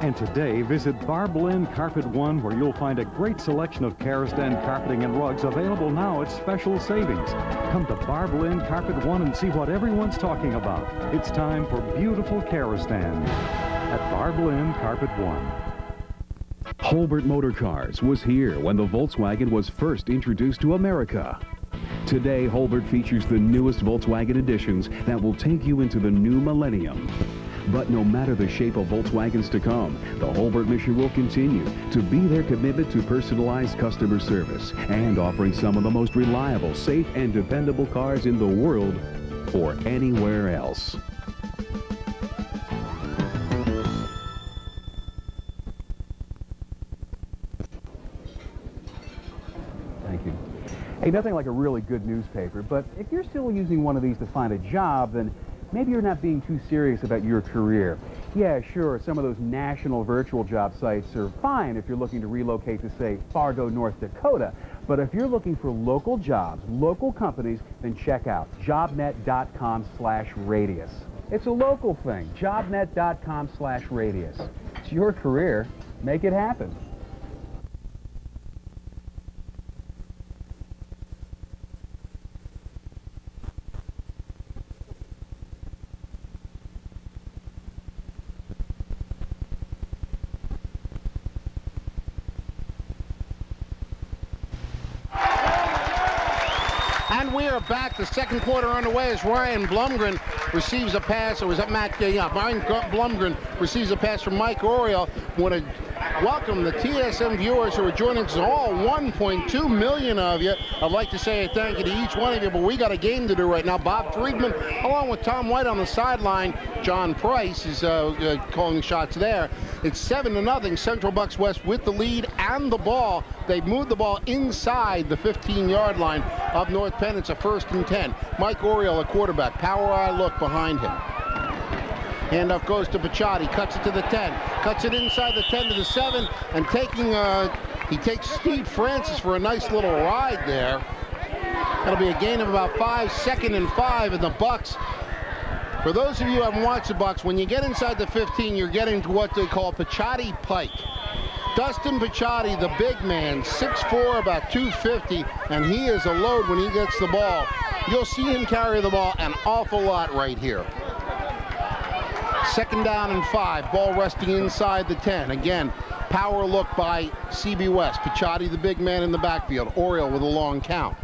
And today, visit Barb Lynn Carpet One, where you'll find a great selection of Karastan carpeting and rugs available now at special savings. Come to Barb Lynn Carpet One and see what everyone's talking about. It's time for beautiful Karastan at Barb Lynn Carpet One. Holbert Motor Cars was here when the Volkswagen was first introduced to America. Today, Holbert features the newest Volkswagen editions that will take you into the new millennium. But no matter the shape of Volkswagens to come, the Holbert mission will continue to be their commitment to personalized customer service and offering some of the most reliable, safe, and dependable cars in the world or anywhere else. Hey, nothing like a really good newspaper, but if you're still using one of these to find a job, then maybe you're not being too serious about your career. Yeah, sure, some of those national virtual job sites are fine if you're looking to relocate to, say, Fargo, North Dakota. But if you're looking for local jobs, local companies, then check out jobnet.com slash radius. It's a local thing, jobnet.com slash radius. It's your career. Make it happen. And we are back. The second quarter underway as Ryan Blumgren receives a pass. It was at Matt, yeah, Ryan Blumgren receives a pass from Mike Oriole. Want to welcome the TSM viewers who are joining us, all 1.2 million of you. I'd like to say a thank you to each one of you, but we got a game to do right now. Bob Friedman, along with Tom White on the sideline. John Price is uh, uh, calling shots there. It's 7 to nothing. Central Bucks West with the lead and the ball. They've moved the ball inside the 15-yard line of North Penn. It's a first and 10. Mike Oriole, a quarterback. Power eye look behind him. Handoff goes to Picciotti, cuts it to the 10, cuts it inside the 10 to the 7, and taking, uh, he takes Steve Francis for a nice little ride there. That'll be a gain of about five, second and five, and the Bucks. For those of you who haven't watched the Bucks, when you get inside the 15, you're getting to what they call Picciotti Pike. Dustin Picciotti, the big man, 6'4", about 250, and he is a load when he gets the ball. You'll see him carry the ball an awful lot right here. Second down and five. Ball resting inside the 10. Again, power look by CB West. Picciotti, the big man in the backfield. Oriole with a long count.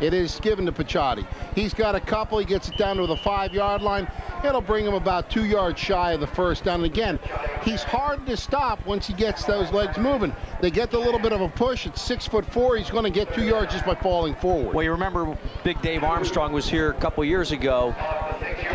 It is given to Picciotti. He's got a couple. He gets it down to the five-yard line. It'll bring him about two yards shy of the first down. And again, he's hard to stop once he gets those legs moving. They get a little bit of a push. It's six foot four. He's going to get two yards just by falling forward. Well, you remember Big Dave Armstrong was here a couple years ago.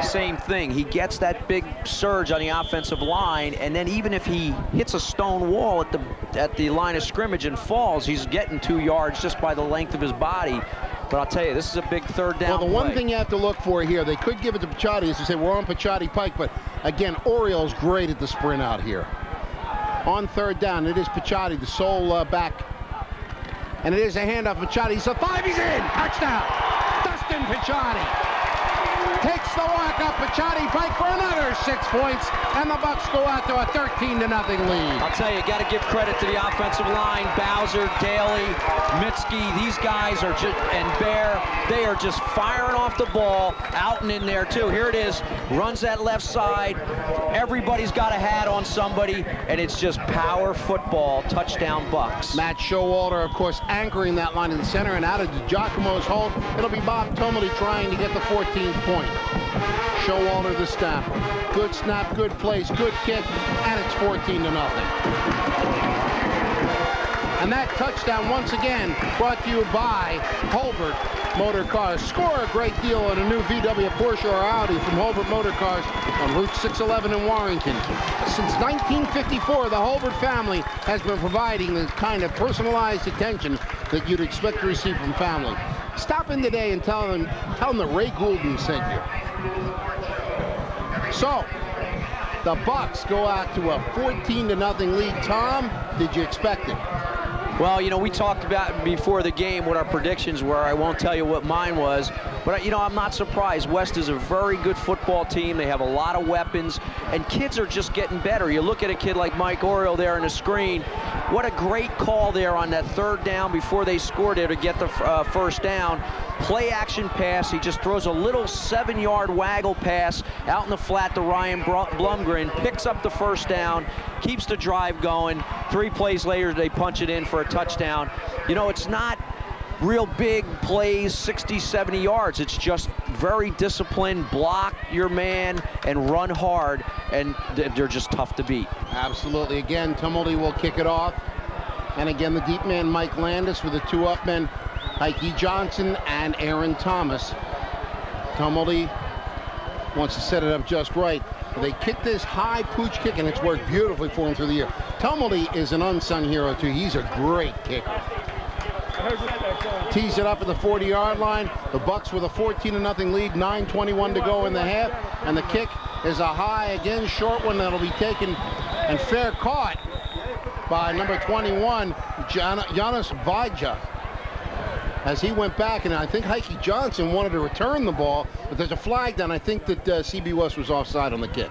Same thing. He gets that big surge on the offensive line, and then even if he hits a stone wall at the at the line of scrimmage and falls, he's getting two yards just by the length of his body. But I'll tell you, this is a big third down Well, the play. one thing you have to look for here, they could give it to Picciotti, as to say we're on Picciotti Pike, but again, Oriole's great at the sprint out here. On third down, it is Picciotti, the sole uh, back. And it is a handoff. Picciotti, he's a five, he's in! Touchdown! Dustin the Picciotti Pike for another six points, and the Bucks go out to a 13 to nothing lead. I'll tell you, got to give credit to the offensive line. Bowser, Daly, Mitski, these guys are just, and Bear, they are just firing off the ball out and in there too. Here it is, runs that left side. Everybody's got a hat on somebody, and it's just power football, touchdown Bucks. Matt Showalter, of course, anchoring that line in the center, and out of Giacomo's hold, it'll be Bob Tumulty trying to get the 14th point. Showalter the snapper. Good snap, good place, good kick, and it's 14 to nothing. And that touchdown, once again, brought to you by Holbert Motor Cars. Score a great deal on a new VW, Porsche, or Audi from Holbert Motor Cars on Route 611 in Warrington. Since 1954, the Holbert family has been providing the kind of personalized attention that you'd expect to receive from family. Stop in today and tell them, tell them that Ray Goulden sent you. So, The Bucks go out to a 14 to nothing lead. Tom, did you expect it? Well, you know, we talked about before the game what our predictions were. I won't tell you what mine was, but you know, I'm not surprised. West is a very good football team. They have a lot of weapons, and kids are just getting better. You look at a kid like Mike Oriole there on the screen. What a great call there on that third down before they scored there to get the uh, first down. Play action pass. He just throws a little seven-yard waggle pass out in the flat to Ryan Blumgren, picks up the first down, keeps the drive going. Three plays later, they punch it in for a touchdown. You know, it's not real big plays, 60, 70 yards. It's just very disciplined, block your man and run hard, and they're just tough to beat. Absolutely. Again, Tumulty will kick it off. And again, the deep man, Mike Landis, with the two up men, Heike Johnson and Aaron Thomas. Tumulty wants to set it up just right. They kick this high pooch kick, and it's worked beautifully for him through the year. Tumulty is an unsung hero, too. He's a great kicker. Tees it up at the 40-yard line. The Bucks with a 14-0 lead, 9.21 to go in the half. And the kick is a high, again, short one that'll be taken and fair caught by number 21, Janis Vaja as he went back, and I think Heike Johnson wanted to return the ball, but there's a flag down. I think that uh, CB West was offside on the kick.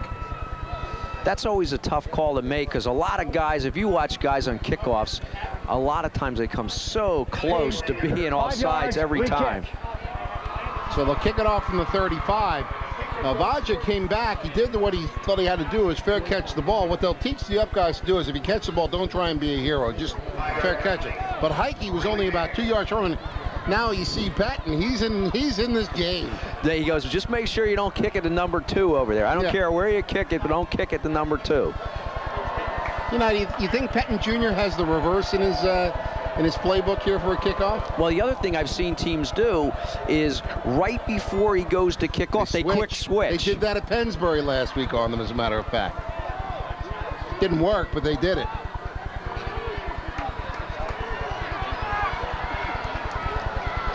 That's always a tough call to make because a lot of guys, if you watch guys on kickoffs, a lot of times they come so close to being offsides every time. So they'll kick it off from the 35. Now, Vaja came back. He did what he thought he had to do was fair catch the ball. What they'll teach the up guys to do is if you catch the ball, don't try and be a hero. Just fair catch it. But Heike was only about two yards short. Now you see Pettine, he's in he's in this game. There he goes. Just make sure you don't kick it to number two over there. I don't yeah. care where you kick it, but don't kick it to number two. You know, you, you think Pettine Jr. has the reverse in his uh, in his playbook here for a kickoff? Well, the other thing I've seen teams do is right before he goes to kick off, they, they quick switch. They did that at Pennsbury last week on them, as a matter of fact. Didn't work, but they did it.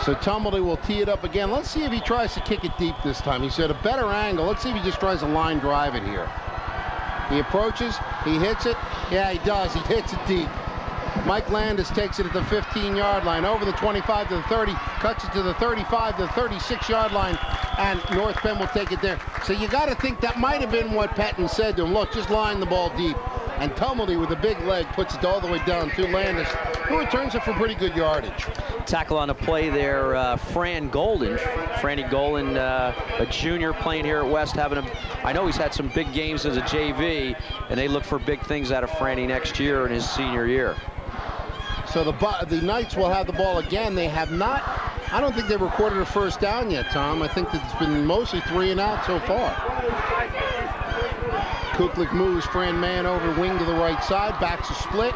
So Tumulty will tee it up again. Let's see if he tries to kick it deep this time. He said a better angle. Let's see if he just tries a line drive it here. He approaches, he hits it. Yeah, he does. He hits it deep. Mike Landis takes it at the 15-yard line, over the 25 to the 30, cuts it to the 35 to the 36-yard line, and North Penn will take it there. So you got to think that might have been what Pettine said to him. Look, just line the ball deep. And Tumulty with a big leg puts it all the way down to Landis, who returns it for pretty good yardage. Tackle on a play there, uh, Fran Golden. Franny Golden, uh, a junior playing here at West, having a, I know he's had some big games as a JV, and they look for big things out of Franny next year in his senior year. So the the Knights will have the ball again. They have not, I don't think they've recorded a first down yet, Tom. I think that it's been mostly three and out so far. Kuklik moves Fran Man over wing to the right side, backs a split.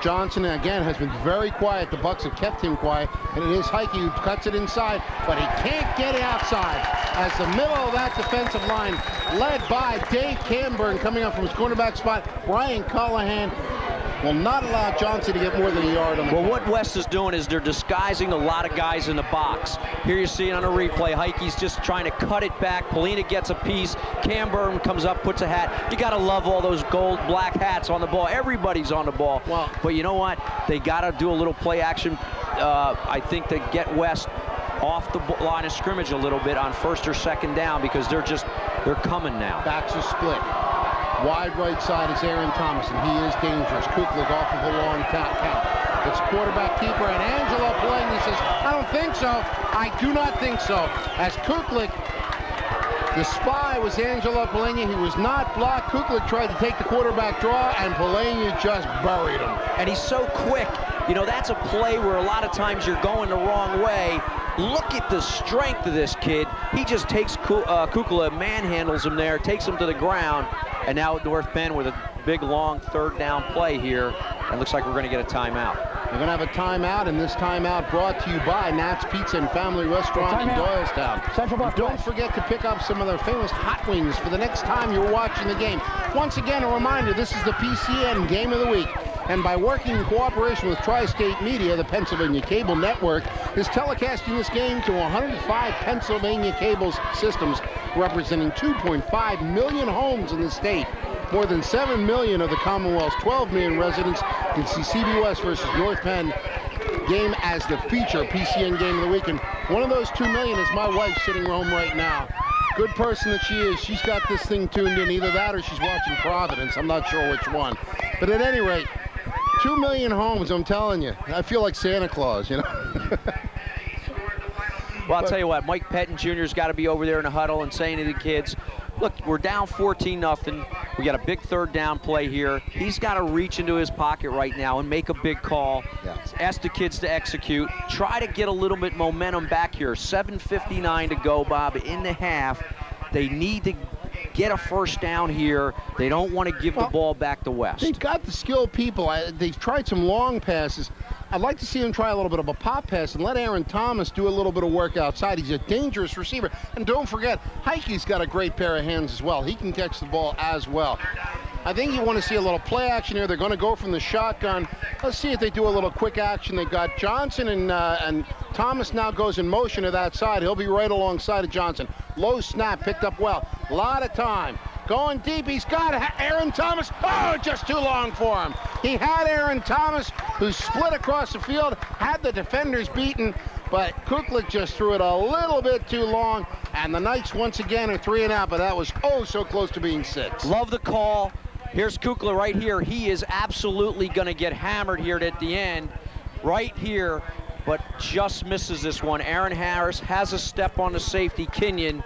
Johnson again has been very quiet. The Bucks have kept him quiet, and it is Heike who cuts it inside, but he can't get it outside. As the middle of that defensive line, led by Dave Camburn coming up from his cornerback spot, Brian Callahan will not allow Johnson to get more than a yard on the Well, what West is doing is they're disguising a lot of guys in the box. Here you see it on a replay. Heike's just trying to cut it back. Polina gets a piece. Camburn comes up, puts a hat. You got to love all those gold black hats on the ball. Everybody's on the ball. But you know what? They got to do a little play action, uh, I think, to get West off the line of scrimmage a little bit on first or second down because they're just, they're coming now. Backs are split. Wide right side is Aaron Thomas, and he is dangerous. Kuklik off of a long count. It's quarterback keeper, and Angelo He says, I don't think so. I do not think so. As Kuklik, the spy was Angelo Polania. He was not blocked. Kuklik tried to take the quarterback draw, and Polania just buried him. And he's so quick. You know, that's a play where a lot of times you're going the wrong way. Look at the strength of this kid. He just takes uh, Kuklik, manhandles him there, takes him to the ground, and now North Penn with a big, long third down play here. And looks like we're going to get a timeout. We're going to have a timeout, and this timeout brought to you by Nat's Pizza and Family Restaurant in Doylestown. Central Don't forget to pick up some of their famous hot wings for the next time you're watching the game. Once again, a reminder, this is the PCN Game of the Week. And by working in cooperation with Tri-State Media, the Pennsylvania Cable Network is telecasting this game to 105 Pennsylvania cable systems, representing 2.5 million homes in the state. More than 7 million of the Commonwealth's 12 million residents can see CBS versus North Penn game as the feature PCN game of the week. And one of those 2 million is my wife sitting home right now. Good person that she is. She's got this thing tuned in. Either that or she's watching Providence. I'm not sure which one. But at any rate, 2 million homes, I'm telling you. I feel like Santa Claus, you know. <laughs> well, I'll tell you what, Mike Pettine Jr.'s got to be over there in the huddle and saying to the kids, look, we're down 14 nothing. We got a big third down play here. He's got to reach into his pocket right now and make a big call. Yeah. Ask the kids to execute. Try to get a little bit momentum back here. 7.59 to go, Bob, in the half. They need to get a first down here. They don't want to give well, the ball back to West. They've got the skilled people. They've tried some long passes. I'd like to see him try a little bit of a pop pass and let Aaron Thomas do a little bit of work outside. He's a dangerous receiver. And don't forget, Heike's got a great pair of hands as well. He can catch the ball as well. I think you want to see a little play action here. They're going to go from the shotgun. Let's see if they do a little quick action. They got Johnson and uh, and Thomas now goes in motion to that side. He'll be right alongside of Johnson. Low snap, picked up well. A lot of time. Going deep, he's got Aaron Thomas. Oh, just too long for him. He had Aaron Thomas, who split across the field, had the defenders beaten, but Kuklik just threw it a little bit too long, and the Knights once again are three and out, but that was oh so close to being six. Love the call. Here's Kuklik right here. He is absolutely going to get hammered here at the end, right here, but just misses this one. Aaron Harris has a step on the safety, Kenyon,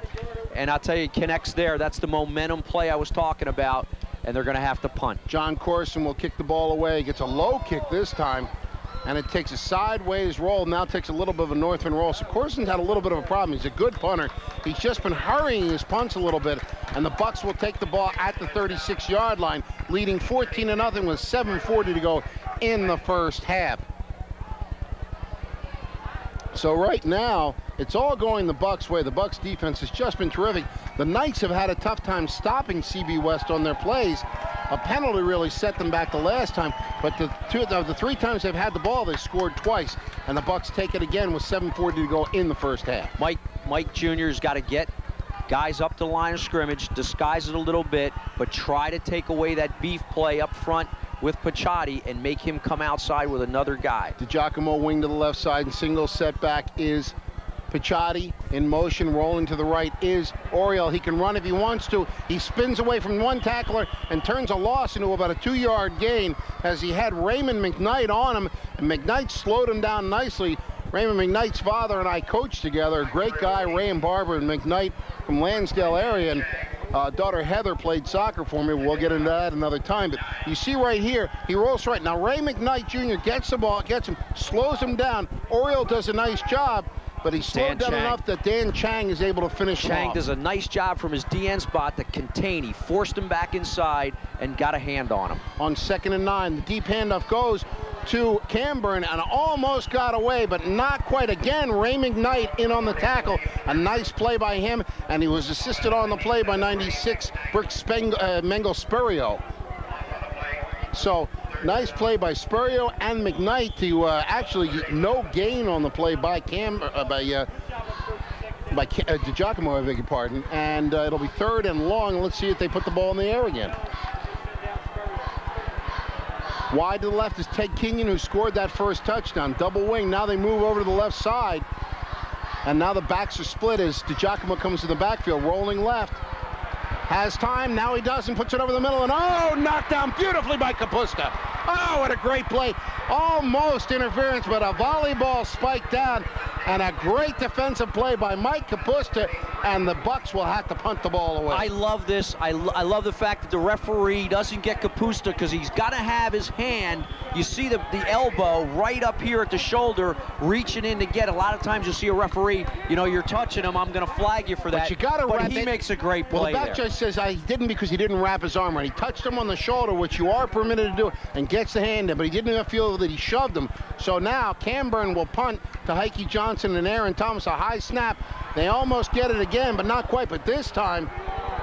and I'll tell you, connects there. That's the momentum play I was talking about, and they're going to have to punt. John Corson will kick the ball away. Gets a low kick this time, and it takes a sideways roll. Now takes a little bit of a northwind roll. So Corson's had a little bit of a problem. He's a good punter. He's just been hurrying his punts a little bit, and the Bucks will take the ball at the 36-yard line, leading 14 to nothing with 7:40 to go in the first half. So right now, it's all going the Bucks' way. The Bucks' defense has just been terrific. The Knights have had a tough time stopping CB West on their plays. A penalty really set them back the last time, but the two of the three times they've had the ball, they scored twice, and the Bucks take it again with 7:40 to go in the first half. Mike Mike Jr.'s got to get guys up the line of scrimmage, disguise it a little bit, but try to take away that beef play up front with Picciotti and make him come outside with another guy. DiGiacomo wing to the left side and single setback is Picciotti in motion, rolling to the right is Oriole. He can run if he wants to. He spins away from one tackler and turns a loss into about a two-yard gain as he had Raymond McKnight on him, and McKnight slowed him down nicely. Raymond McKnight's father and I coached together. Great guy, Ray and Barbara and McKnight from Lansdale area. And uh, daughter Heather played soccer for me. We'll get into that another time. But you see right here, he rolls right. Now, Ray McKnight Jr. gets the ball, gets him, slows him down. Oriole does a nice job but he's slowed Dan down Chang. enough that Dan Chang is able to finish Chang does a nice job from his DN spot to contain. He forced him back inside and got a hand on him. On second and nine, the deep handoff goes to Camburn and almost got away, but not quite. Again, Raymond Knight in on the tackle. A nice play by him, and he was assisted on the play by 96 Brick Speng uh, Mengel Spurio. So Nice play by Spurio and McKnight to uh, actually no gain on the play by Cam uh, by uh, by uh, DiGiacomo, I beg your pardon. And uh, it'll be third and long. Let's see if they put the ball in the air again. Wide to the left is Ted Kenyon, who scored that first touchdown. Double wing. Now they move over to the left side. And now the backs are split as DiGiacomo comes to the backfield, rolling left has time. Now he does and puts it over the middle. And oh, knocked down beautifully by Kapusta. Oh, what a great play. Almost interference, but a volleyball spike down and a great defensive play by Mike Kapusta, and the Bucks will have to punt the ball away. I love this. I, lo I love the fact that the referee doesn't get Kapusta because he's got to have his hand. You see the, the elbow right up here at the shoulder, reaching in to get. A lot of times you'll see a referee, you know, you're touching him, I'm going to flag you for that. But you got to But he it. makes a great play Well, the back judge says I didn't because he didn't wrap his arm right. He touched him on the shoulder, which you are permitted to do, and gets the hand in, but he didn't feel that he shoved him. So now Camburn will punt to Heike Johnson and Aaron Thomas. A high snap. They almost get it again, but not quite. But this time,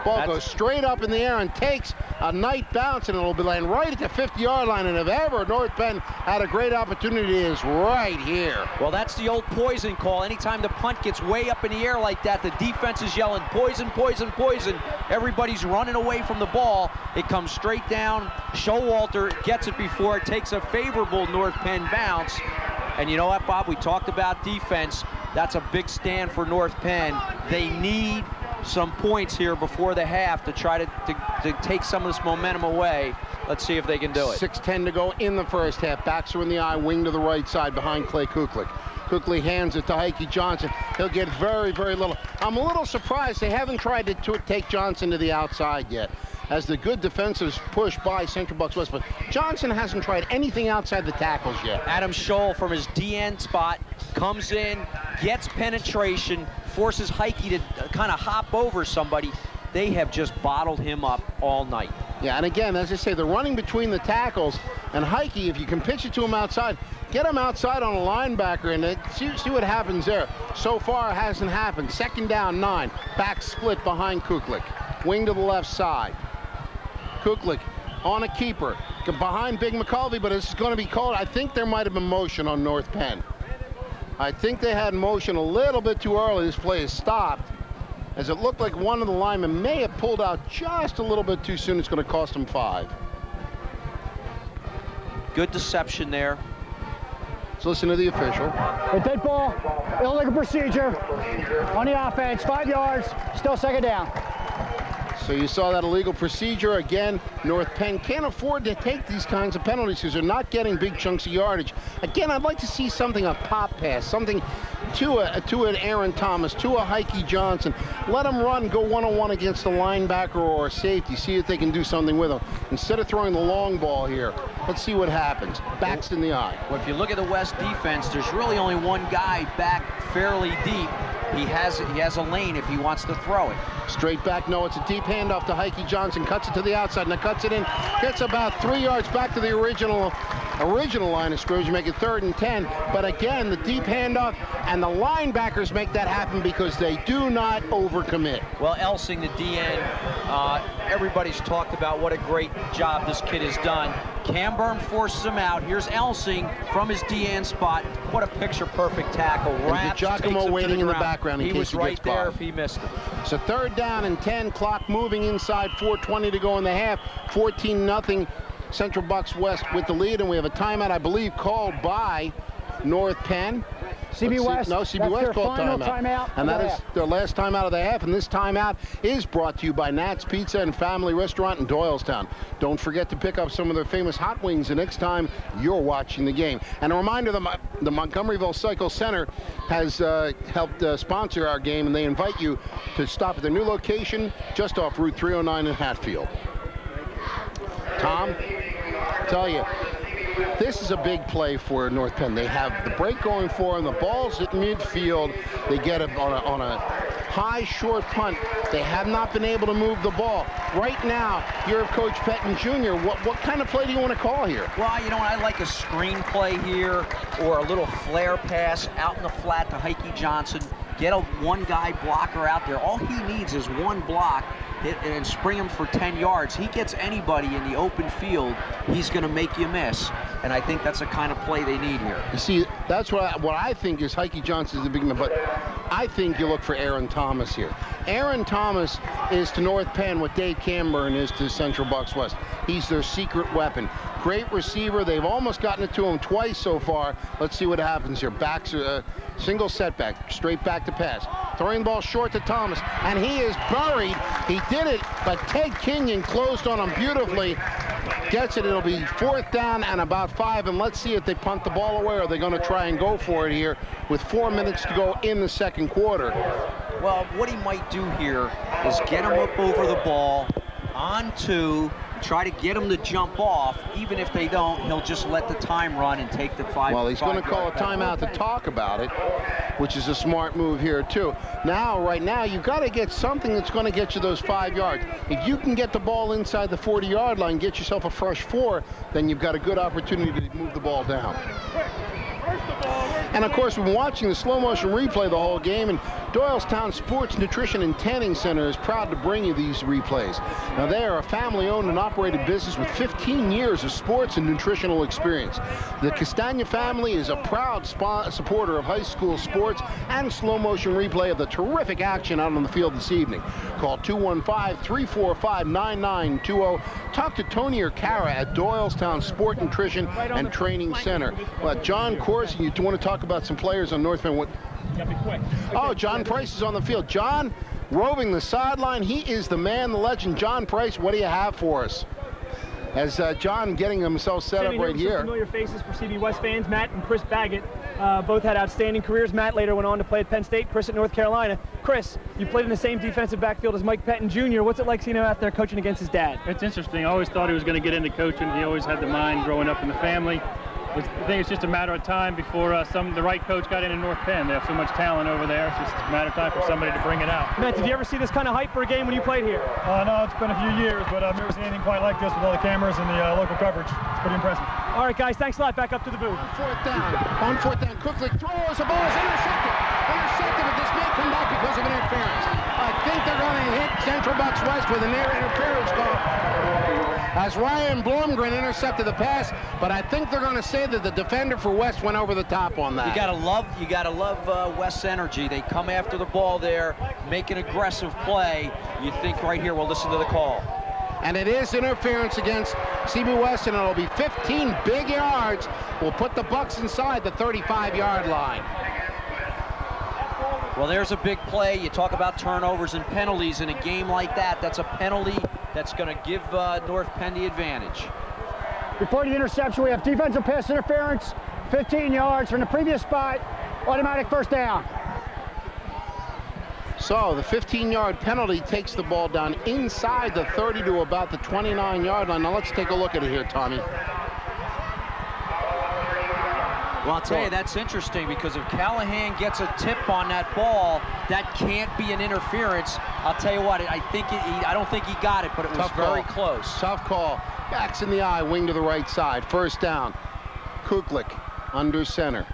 ball That's goes straight up in the air and takes a night bounce, and it'll be laying right at the 50-yard line. And if ever North Penn had a great opportunity, it is right here. Well, that's the old poison call. Anytime the punt gets way up in the air like that, the defense is yelling poison, poison, poison. Everybody's running away from the ball. It comes straight down. Showalter gets it before it takes a favorable North Penn bounce. And you know what, Bob? We talked about defense. That's a big stand for North Penn. They need some points here before the half to try to, to, to take some of this momentum away. Let's see if they can do it. 6.10 to go in the first half. Are in the eye, wing to the right side behind Clay Kuklik. Kuklik hands it to Heike Johnson. He'll get very, very little. I'm a little surprised they haven't tried to take Johnson to the outside yet as the good defensive push by Central Bucks West. But Johnson hasn't tried anything outside the tackles yet. Adam Scholl from his DN spot comes in, gets penetration, forces Heike to kind of hop over somebody. They have just bottled him up all night. Yeah, and again, as I say, they're running between the tackles and Heike, if you can pitch it to him outside, get him outside on a linebacker and it, see, see what happens there. So far, it hasn't happened. Second down, nine. Back split behind Kuklik. Wing to the left side. Kuklik on a keeper behind Big McCulvey, but it's going to be called. I think there might have been motion on North Penn. I think they had motion a little bit too early. This play is stopped as it looked like one of the linemen may have pulled out just a little bit too soon. It's going to cost them five. Good deception there. Let's listen to the official. A dead ball, illegal procedure on the offense, five yards, still second down. So you saw that illegal procedure. Again, North Penn can't afford to take these kinds of penalties because they're not getting big chunks of yardage. Again, I'd like to see something, a pop pass, something to a to an Aaron Thomas, to a Heike Johnson. Let them run, go one-on-one against a linebacker or a safety. See if they can do something with them. Instead of throwing the long ball here, let's see what happens. Backs in the eye. Well, if you look at the West defense, there's really only one guy back fairly deep. He has he has a lane if he wants to throw it. Straight back, no, it's a deep handoff to Heike Johnson. Cuts it to the outside, and it cuts it in. Gets about three yards back to the original original line of scrimmage, You make it third and 10. But again, the deep handoff and the linebackers make that happen because they do not overcommit. Well, Elsing, the DN, uh, everybody's talked about what a great job this kid has done. Camburn forces him out. Here's Elsing from his DN spot. What a picture-perfect tackle. Wraps, Giacomo waiting in the background in he case was he right gets there caught. if he missed it. So third down and 10, clock moving inside, 4.20 to go in the half, 14 nothing. Central Bucks West with the lead, and we have a timeout, I believe, called by North Penn. CB West, No, CB West called timeout. timeout And that the is half. their last timeout of the half, and this timeout is brought to you by Nat's Pizza and Family Restaurant in Doylestown. Don't forget to pick up some of their famous hot wings the next time you're watching the game. And a reminder, the, the Montgomeryville Cycle Center has uh, helped uh, sponsor our game, and they invite you to stop at their new location just off Route 309 in Hatfield. Tom, tell you, this is a big play for North Penn. They have the break going for them. The ball's at midfield. They get it on a, on a high, short punt. They have not been able to move the ball. Right now, you're Coach Pettine Jr. What, what kind of play do you want to call here? Well, you know, I like a screen play here or a little flare pass out in the flat to Heike Johnson. Get a one guy blocker out there. All he needs is one block hit, and spring him for 10 yards. He gets anybody in the open field, he's going to make you miss. And I think that's the kind of play they need here. You see, that's what I, what I think is Heike Johnson's the big man, but I think you look for Aaron Thomas here. Aaron Thomas is to North Penn what Dave Camburn is to Central Bucks West. He's their secret weapon. Great receiver. They've almost gotten it to him twice so far. Let's see what happens here. Backs uh, single setback, straight back to pass. Throwing the ball short to Thomas, and he is buried. He did it, but Ted Kenyon closed on him beautifully. Gets it. It'll be fourth down and about five. And let's see if they punt the ball away or are they going to try and go for it here with four minutes to go in the second quarter. Well, what he might do here is get him up over the ball on two, try to get him to jump off. Even if they don't, he'll just let the time run and take the five. Well, he's going to call a timeout to talk about it, which is a smart move here, too. Now, right now, you've got to get something that's going to get you those five yards. If you can get the ball inside the 40-yard line, get yourself a fresh four, then you've got a good opportunity to move the ball down. And of course, we've been watching the slow motion replay the whole game, and Doylestown Sports Nutrition and Tanning Center is proud to bring you these replays. Now, they are a family-owned and operated business with 15 years of sports and nutritional experience. The Castagna family is a proud supporter of high school sports and slow motion replay of the terrific action out on the field this evening. Call 215-345-9920. Talk to Tony or Kara at Doylestown Sport Nutrition and Training Center. Uh, John Corsi, you want to talk about some players on North Penn? What? Oh, John Price is on the field. John, roving the sideline. He is the man, the legend. John Price, what do you have for us? As uh, John getting himself set Standing up right here. here. Familiar faces for CB West fans. Matt and Chris Baggett uh, both had outstanding careers. Matt later went on to play at Penn State, Chris at North Carolina. Chris, you played in the same defensive backfield as Mike Pettine Jr. What's it like seeing him out there coaching against his dad? It's interesting. I always thought he was going to get into coaching. He always had the mind growing up in the family. I think it's just a matter of time before uh, some the right coach got into North Penn. They have so much talent over there. It's just a matter of time for somebody to bring it out. Matt, did you ever see this kind of hype for a game when you played here? Uh, no, it's been a few years, but I've never seen anything quite like this with all the cameras and the uh, local coverage. It's pretty impressive. All right, guys, thanks a lot. Back up to the booth. Fourth down. On fourth down, quickly throws. The ball is intercepted. Intercepted, but this may come back because of an interference. I think they're going to hit Central Bucks West with an air interference call as Ryan Blumgren intercepted the pass, but I think they're going to say that the defender for West went over the top on that. You gotta love, you gotta love uh, West's energy. They come after the ball there, make an aggressive play. You think right here, we'll listen to the call. And it is interference against CB West, and it'll be 15 big yards. We'll put the Bucks inside the 35-yard line. Well, there's a big play. You talk about turnovers and penalties in a game like that. That's a penalty that's going to give uh, North Penn the advantage. Before the interception, we have defensive pass interference, 15 yards from the previous spot, automatic first down. So the 15-yard penalty takes the ball down inside the 30 to about the 29-yard line. Now let's take a look at it here, Tommy. Well, I'll tell you, that's interesting because if Callahan gets a tip on that ball, that can't be an interference. I'll tell you what, I think it, he, I don't think he got it, but it was very call. close. Tough call. Backs in the eye, wing to the right side. First down. Kuklik under center.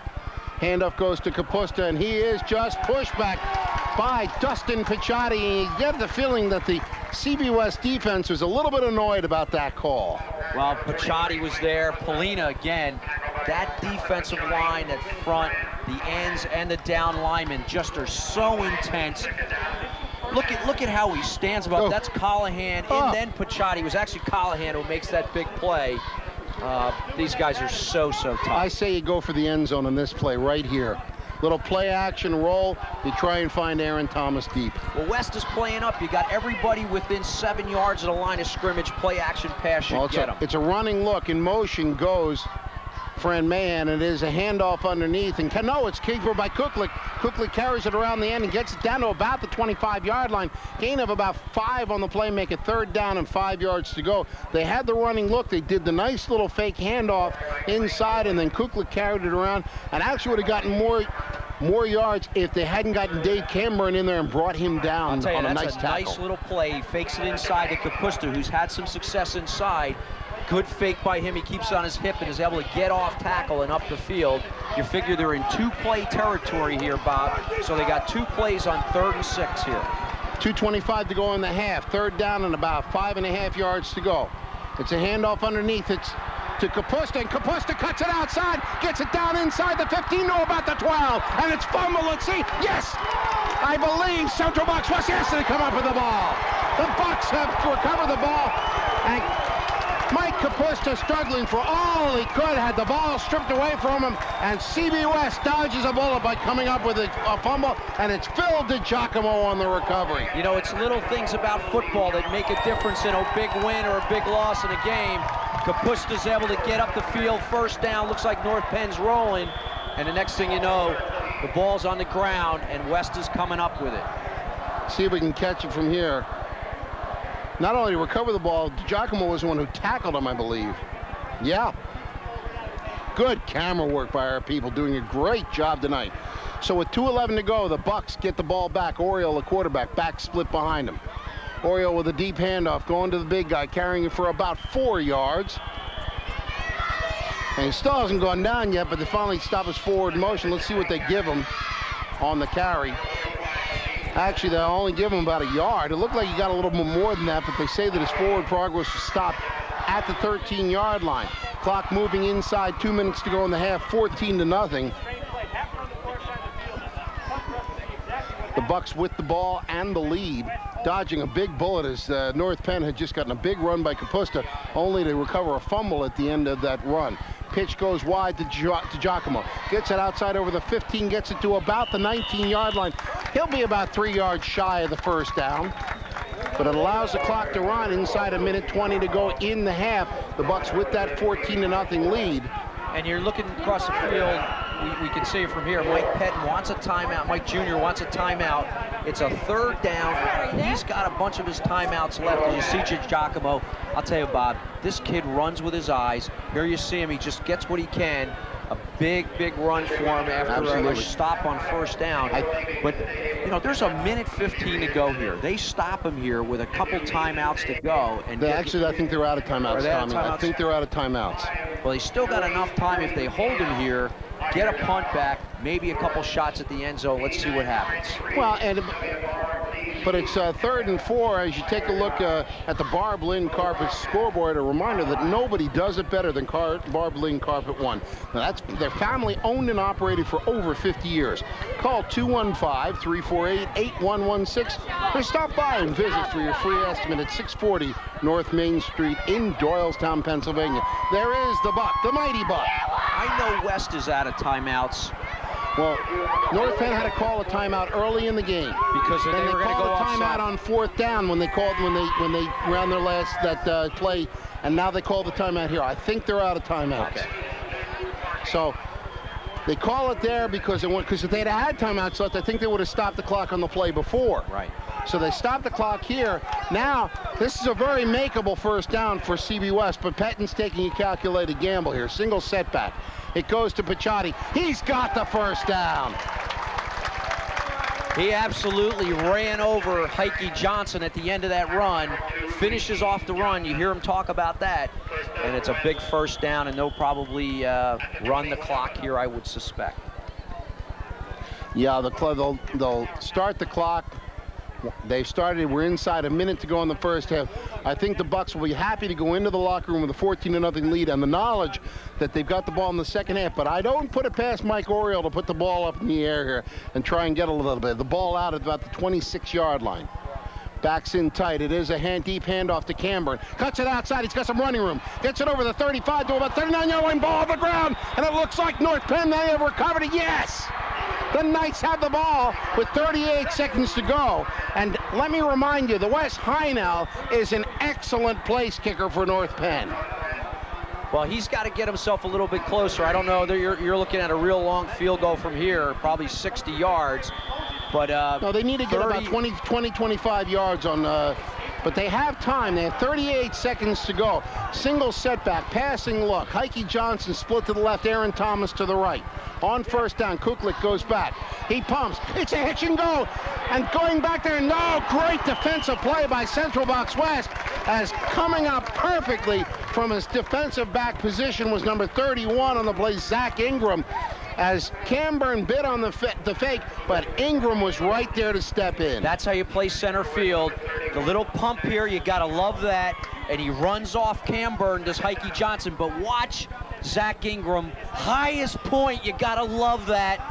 Handoff goes to Kapusta, and he is just pushed back by Dustin Picciotti. You get the feeling that the CB West defense was a little bit annoyed about that call. Well, Picciotti was there. Polina again. That defensive line at front, the ends and the down linemen just are so intense. Look at look at how he stands up. That's Callahan, Oh. and then Picciotti. It was actually Callahan who makes that big play. Uh, these guys are so, so tough. I say you go for the end zone on this play right here. Little play action roll. You try and find Aaron Thomas deep. Well, West is playing up. You got everybody within seven yards of the line of scrimmage. Play action pass should Well, get them. it's a running look. In motion goes Fran Mahan. It is a handoff underneath. And can, no, it's keeper by Kuklik. Kuklik carries it around the end and gets it down to about the 25-yard line. Gain of about five on the play, make it third down and five yards to go. They had the running look. They did the nice little fake handoff inside, and then Kuklik carried it around and actually would have gotten more more yards if they hadn't gotten Dave Cameron in there and brought him down you, on a nice a tackle. nice little play. He fakes it inside to Kapusta, who's had some success inside. Good fake by him. He keeps on his hip and is able to get off tackle and up the field. You figure they're in two-play territory here, Bob. So they got two plays on third and six here. 2.25 to go in the half. Third down and about five and a half yards to go. It's a handoff underneath. It's to Kapusta, and Kapusta cuts it outside, gets it down inside the 15 to about the 12, and it's fumble. Let's see. Yes! I believe Central Bucks West has to come up with the ball. The Bucks have recovered the ball, and Mike Kapusta struggling for all he could, had the ball stripped away from him, and CB West dodges a bullet by coming up with a, a fumble, and it's Phil DiGiacomo on the recovery. You know, it's little things about football that make a difference in a big win or a big loss in a game. Kapusta's able to get up the field, first down, looks like North Penn's rolling, and the next thing you know, the ball's on the ground, and West is coming up with it. See if we can catch it from here. Not only to recover the ball, Giacomo was the one who tackled him, I believe. Yeah. Good camera work by our people, doing a great job tonight. So with 2.11 to go, the Bucks get the ball back. Oriole, the quarterback, back split behind him. Oriole with a deep handoff, going to the big guy, carrying it for about four yards. And he still hasn't gone down yet, but they finally stop his forward motion. Let's see what they give him on the carry. Actually, they'll only give him about a yard. It looked like he got a little bit more than that, but they say that his forward progress was stopped at the 13-yard line. Clock moving inside, two minutes to go in the half, 14 to nothing. The Bucks with the ball and the lead, dodging a big bullet as uh, North Penn had just gotten a big run by Kapusta, only to recover a fumble at the end of that run. Pitch goes wide to, jo DiGiacomo. Gets it outside over the 15, gets it to about the 19-yard line. He'll be about three yards shy of the first down but it allows the clock to run inside a minute 20 to go in the half. The Bucks with that 14 to nothing lead. And you're looking across the field, we, we can see it from here. Mike Pettine wants a timeout. Mike Jr. wants a timeout. It's a third down. He's got a bunch of his timeouts left. You see Giacomo, I'll tell you, Bob, this kid runs with his eyes. Here you see him. He just gets what he can a big, big run for him after a, a, stop on first down. I, but, you know, there's a minute 15 to go here. They stop him here with a couple timeouts to go. And they actually, I think they're out of timeouts, Tommy. Timeouts? I think they're out of timeouts. Well, they still got enough time if they hold him here, get a punt back, maybe a couple shots at the end zone. Let's see what happens. Well, and but it's uh, third and four as you take a look uh, at the Barb Lynn Carpet scoreboard. A reminder that nobody does it better than Car Barb Lynn Carpet One. Now that's their family owned and operated for over 50 years. Call 215-348-8116 or stop by and visit for your free estimate at 640 North Main Street in Doylestown, Pennsylvania. There is the Buck, the mighty Buck. I know West is out of timeouts. Well, North Penn had to call a timeout early in the game because then they, they were called go a timeout on fourth down when they called when they when they ran their last that uh, play, and now they call the timeout here. I think they're out of timeouts. Okay. So they call it there because it went, because if they'd had timeouts left, I think they would have stopped the clock on the play before. Right. So they stop the clock here. Now, this is a very makeable first down for CB West, but Pettine's taking a calculated gamble here. Single setback. It goes to Picciotti. He's got the first down. He absolutely ran over Heike Johnson at the end of that run, finishes off the run. You hear him talk about that, and it's a big first down, and they'll probably uh, run the clock here, I would suspect. Yeah, the they'll, they'll start the clock. They've started. We're inside a minute to go in the first half. I think the Bucks will be happy to go into the locker room with a 14 to nothing lead and the knowledge that they've got the ball in the second half. But I don't put it past Mike Oriole to put the ball up in the air here and try and get a little bit. The ball out at about the 26-yard line. Backs in tight. It is a hand deep handoff to Cameron. Cuts it outside. He's got some running room. Gets it over the 35 to about 39-yard line. Ball on the ground. And it looks like North Penn may have recovered it. Yes! The Knights have the ball with 38 seconds to go. And let me remind you, the Wes Heinel is an excellent place kicker for North Penn. Well, he's got to get himself a little bit closer. I don't know. You're, you're looking at a real long field goal from here, probably 60 yards. But uh, no, they need to get 30... about 20, 20, 25 yards on. Uh, but they have time. They have 38 seconds to go. Single setback, passing look. Heike Johnson split to the left, Aaron Thomas to the right. On first down, Kuklik goes back. He pumps. It's a hitch and go. And going back there, no, great defensive play by Central Bucks West as coming up perfectly from his defensive back position was number 31 on the play, Zach Ingram as Camburn bit on the, the fake, but Ingram was right there to step in. That's how you play center field. The little pump here, you got to love that. And he runs off Camburn, does Heike Johnson. But watch Zach Ingram, highest point, you got to love that.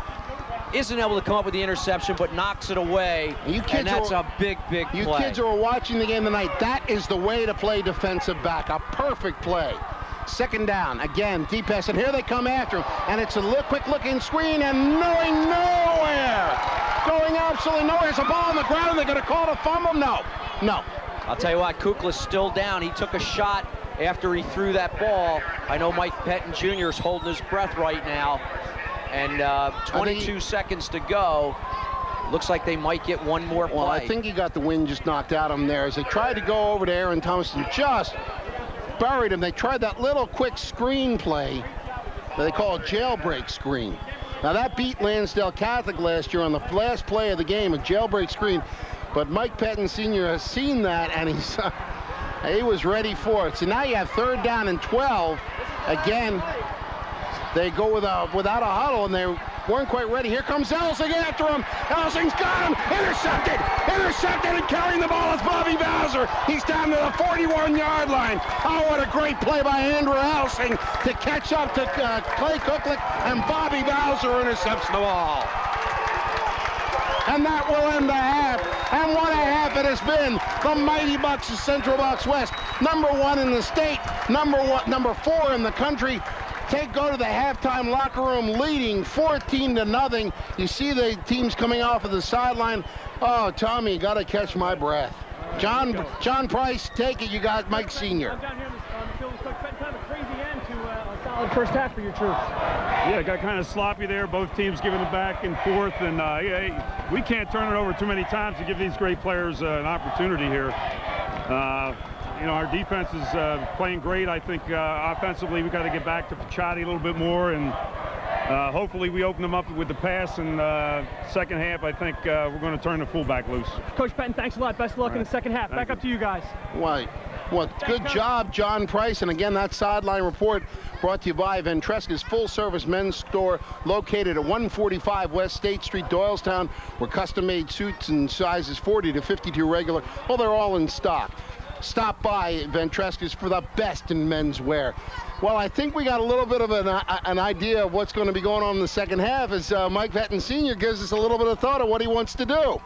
Isn't able to come up with the interception, but knocks it away. You kids and that's are, a big, big play. You kids who are watching the game tonight, that is the way to play defensive back. A perfect play. Second down, again, deep pass, and here they come after him. And it's a look, quick looking screen and going nowhere. Going absolutely nowhere. There's a ball on the ground. They're going to call it a fumble? No, no. I'll tell you what, Kukla's still down. He took a shot after he threw that ball. I know Mike Pettine Jr. is holding his breath right now. And uh, 22 seconds to go. Looks like they might get one more play. Well, I think he got the wind just knocked out of him there as they tried to go over to Aaron Thompson. Just buried him. They tried that little quick screen play that they call a jailbreak screen. Now that beat Lansdale Catholic last year on the last play of the game, a jailbreak screen. But Mike Pettine Sr. has seen that and he's <laughs> he was ready for it. So now you have third down and 12. Again, They go with a, without a huddle, and they weren't quite ready. Here comes Elsing after him. Elsing's got him. Intercepted. Intercepted and carrying the ball is Bobby Bowser. He's down to the 41-yard line. Oh, what a great play by Andrew Elsing to catch up to uh, Clay Kuklik, and Bobby Bowser intercepts the ball. And that will end the half. And what a half it has been. The Mighty Bucks of Central Bucks West, number one in the state, number one, number four in the country, take go to the halftime locker room leading 14 to nothing. You see the teams coming off of the sideline. Oh, Tommy, you got to catch my breath. John John Price, take it. You got Mike Senior. Solid first half for your troops. Yeah, it got kind of sloppy there. Both teams giving it back and forth, and uh, yeah, we can't turn it over too many times to give these great players uh, an opportunity here. Uh, you know, our defense is uh, playing great. I think uh, offensively we've got to get back to Picciotti a little bit more, and uh, hopefully we open them up with the pass. And second half, I think we're going to turn the fullback loose. Coach Pettine, thanks a lot. Best of luck right. in the second half. Thank back you. up to you guys. Why? Well, good job, John Price. And again, that sideline report brought to you by Ventresca's full-service men's store located at 145 West State Street, Doylestown, where custom-made suits in sizes 40 to 52 regular, well, they're all in stock. Stop by Ventresca's for the best in men's wear. Well, I think we got a little bit of an, uh, an idea of what's going to be going on in the second half as uh, Mike Pettine Sr. gives us a little bit of thought of what he wants to do.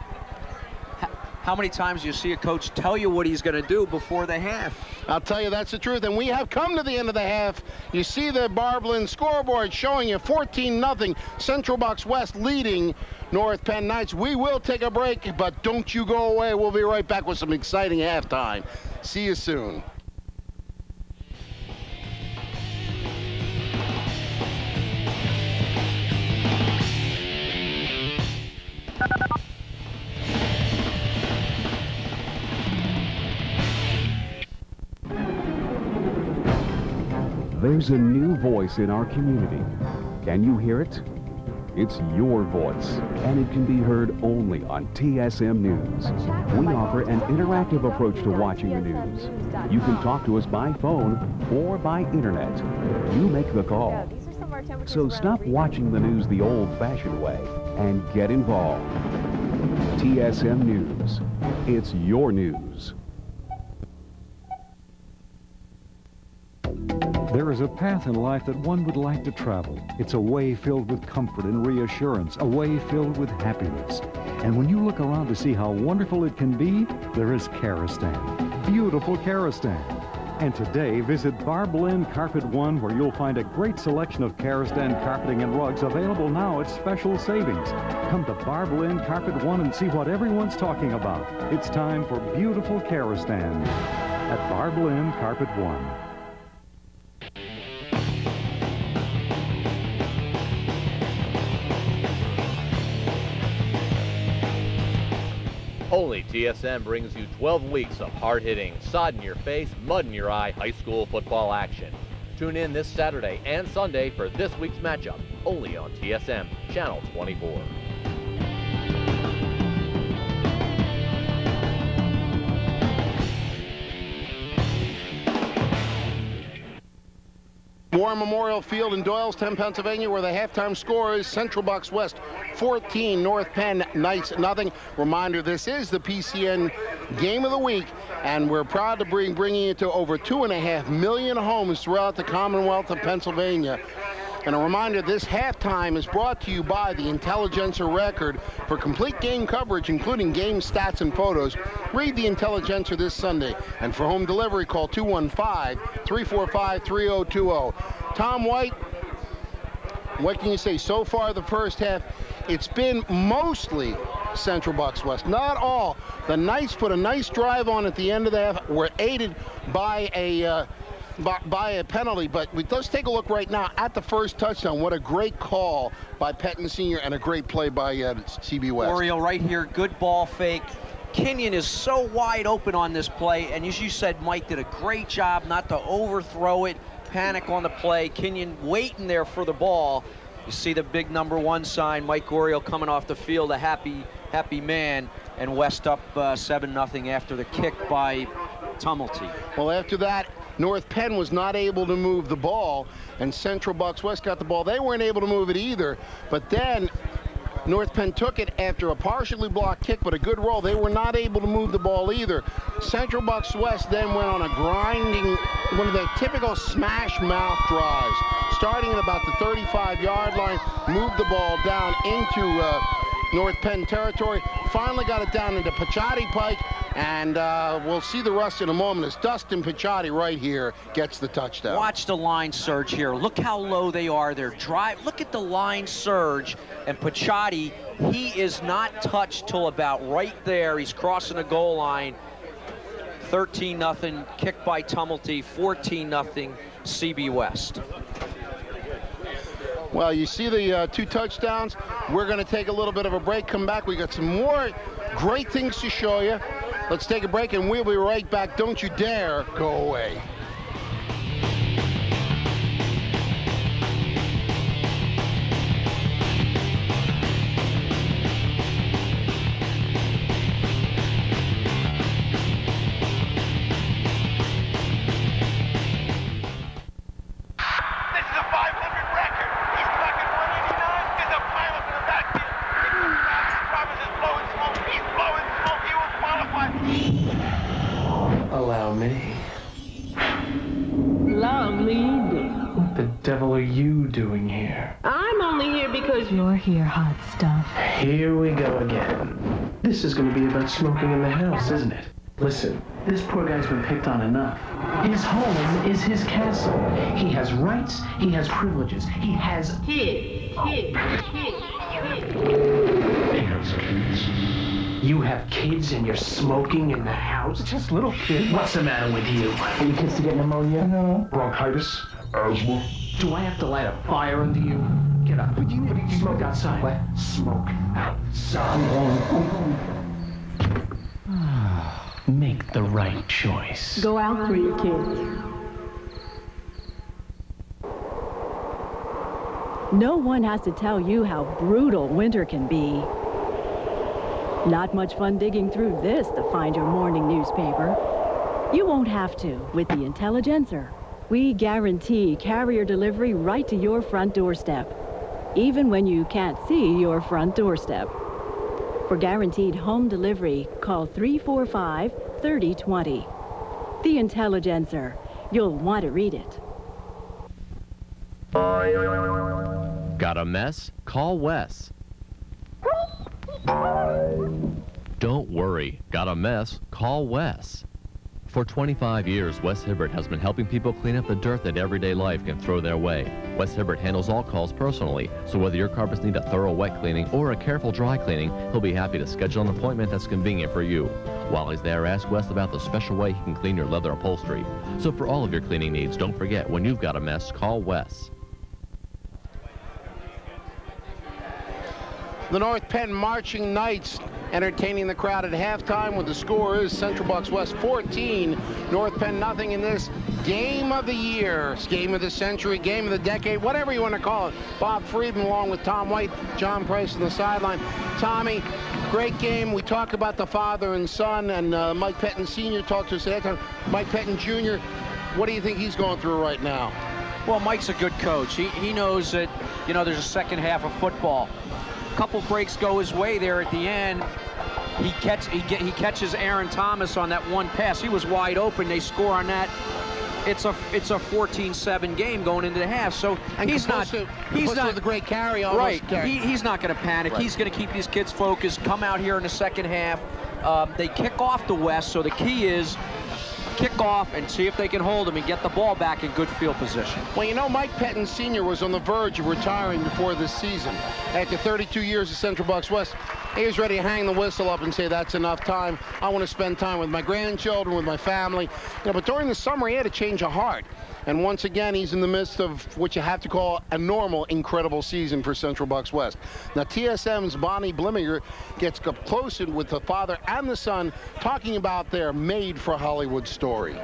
How many times you see a coach tell you what he's going to do before the half? I'll tell you that's the truth. And we have come to the end of the half. You see the Barb Lynn scoreboard showing you 14-0 Central Bucks West leading North Penn Knights. We will take a break, but don't you go away. We'll be right back with some exciting halftime. See you soon. There's a new voice in our community. Can you hear it? It's your voice, and it can be heard only on TSM News. We offer an interactive approach to watching the news. You can talk to us by phone or by internet. You make the call. So stop watching the news the old-fashioned way and get involved. TSM News. It's your news. There is a path in life that one would like to travel. It's a way filled with comfort and reassurance, a way filled with happiness. And when you look around to see how wonderful it can be, there is Karastan. Beautiful Karastan. And today, visit Barb Lynn Carpet One, where you'll find a great selection of Karastan carpeting and rugs available now at special savings. Come to Barb Lynn Carpet One and see what everyone's talking about. It's time for beautiful Karastan at Barb Lynn Carpet One. Only TSM brings you 12 weeks of hard-hitting, sod-in-your-face, mud-in-your-eye high school football action. Tune in this Saturday and Sunday for this week's matchup, only on TSM Channel 24. War Memorial Field in Doylestown, Pennsylvania, where the halftime score is Central Bucks West 14, North Penn Knights nothing. Reminder, this is the PCN Game of the Week, and we're proud to bring bringing it to over two and a half million homes throughout the Commonwealth of Pennsylvania. And a reminder, this halftime is brought to you by the Intelligencer Record. For complete game coverage, including game stats and photos, read the Intelligencer this Sunday. And for home delivery, call 215-345-3020. Tom White, what can you say? So far, the first half, it's been mostly Central Bucks West. Not all. The Knights put a nice drive on at the end of the half. Were aided by a... Uh, by, by, a penalty, but we, let's take a look right now at the first touchdown. What a great call by Pettine Sr. and a great play by uh, CB West. Oriole right here, good ball fake. Kenyon is so wide open on this play, and as you said, Mike did a great job not to overthrow it, panic on the play. Kenyon waiting there for the ball. You see the big number one sign, Mike Oriole coming off the field, a happy, happy man, and West up uh, 7-0 after the kick by Tumulty. Well, after that, North Penn was not able to move the ball, and Central Bucks West got the ball. They weren't able to move it either, but then North Penn took it after a partially blocked kick, but a good roll. They were not able to move the ball either. Central Bucks West then went on a grinding, one of the typical smash mouth drives, starting at about the 35-yard line, moved the ball down into uh, North Penn territory, finally got it down into Picciotti Pike, and uh, we'll see the rest in a moment as Dustin Picciotti right here gets the touchdown. Watch the line surge here. Look how low they are. They're drive. Look at the line surge. And Picciotti, he is not touched till about right there. He's crossing the goal line. 13 nothing. kick by Tumulty, 14 nothing. CB West. Well, you see the uh, two touchdowns. We're going to take a little bit of a break, come back. We got some more great things to show you. Let's take a break, and we'll be right back. Don't you dare go away. Picked on enough. His home is his castle. He has rights, he has privileges, he has kids, kids, kids, He has kids. You have kids and you're smoking in the house? Just little kids. What's the matter with you? Are you kids to get pneumonia? No. Bronchitis? Asthma? Do I have to light a fire under you? Get up. Would you, what you smoke outside? What? Smoke outside. Make the right choice. Go out for your kids. No one has to tell you how brutal winter can be. Not much fun digging through this to find your morning newspaper. You won't have to with the Intelligencer. We guarantee carrier delivery right to your front doorstep, even when you can't see your front doorstep. For guaranteed home delivery, call 345-3020. The Intelligencer. You'll want to read it. Got a mess? Call Wes. Don't worry. Got a mess? Call Wes. For 25 years, Wes Hibbert has been helping people clean up the dirt that everyday life can throw their way. Wes Hibbert handles all calls personally, so whether your carpets need a thorough wet cleaning or a careful dry cleaning, he'll be happy to schedule an appointment that's convenient for you. While he's there, ask Wes about the special way he can clean your leather upholstery. So for all of your cleaning needs, don't forget, when you've got a mess, call Wes. The North Penn Marching Knights entertaining the crowd at halftime with the score is Central Bucks West 14, North Penn nothing in this game of the year, game of the century, game of the decade, whatever you want to call it. Bob Friedman along with Tom White, John Price on the sideline. Tommy, great game. We talk about the father and son, and uh, Mike Pettine Sr. talked to us at that time. Mike Pettine Jr., what do you think he's going through right now? Well, Mike's a good coach. He, he knows that, you know, there's a second half of football. Couple breaks go his way there at the end. He catch he get, he catches Aaron Thomas on that one pass. He was wide open. They score on that. It's a it's a 14-7 game going into the half. So And he's not Kapusta- he's not a great carry right. He, he's not going to panic. Right. He's going to keep these kids focused. Come out here in the second half. Um, they kick off the West. So the key is kick off and see if they can hold him and get the ball back in good field position. Well, you know, Mike Pettine Sr. was on the verge of retiring before this season. After 32 years at Central Bucks West, he was ready to hang the whistle up and say, that's enough time. I want to spend time with my grandchildren, with my family. You know, but during the summer, he had a change of heart. And once again, he's in the midst of what you have to call a normal, incredible season for Central Bucks West. Now, TSM's Bonnie Blimminger gets up close in with the father and the son talking about their made-for-Hollywood story.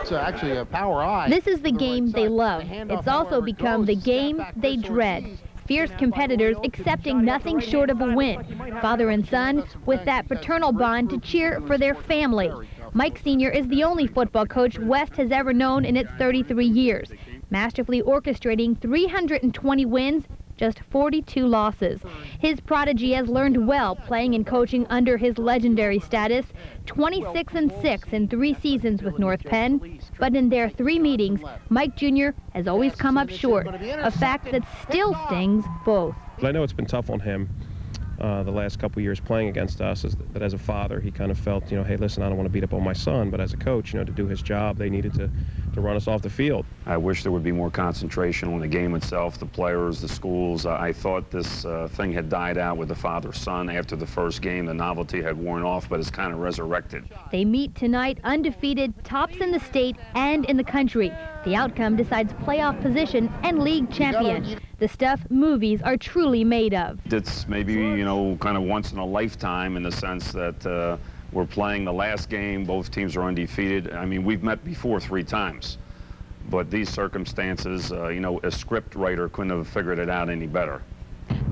It's actually a power eye. This is the game they love. It's also become the game they dread. Fierce competitors accepting nothing short of a win. Father and son with that paternal bond to cheer for their family. Mike Sr. is the only football coach West has ever known in its 33 years, masterfully orchestrating 320 wins just 42 losses. His prodigy has learned well playing and coaching under his legendary status, 26 and 6 in three seasons with North Penn. But in their three meetings, Mike Jr. has always come up short, a fact that still stings both. I know it's been tough on him uh, the last couple years playing against us is that as a father he kind of felt you know hey listen I don't want to beat up on my son but as a coach you know to do his job they needed to to run us off the field. I wish there would be more concentration on the game itself, the players, the schools. I thought this uh, thing had died out with the father-son after the first game. The novelty had worn off, but it's kind of resurrected. They meet tonight undefeated, tops in the state and in the country. The outcome decides playoff position and league champion. The stuff movies are truly made of. It's maybe, you know, kind of once in a lifetime in the sense that uh, we're playing the last game. Both teams are undefeated. I mean, we've met before three times. But these circumstances, uh, you know, a script writer couldn't have figured it out any better.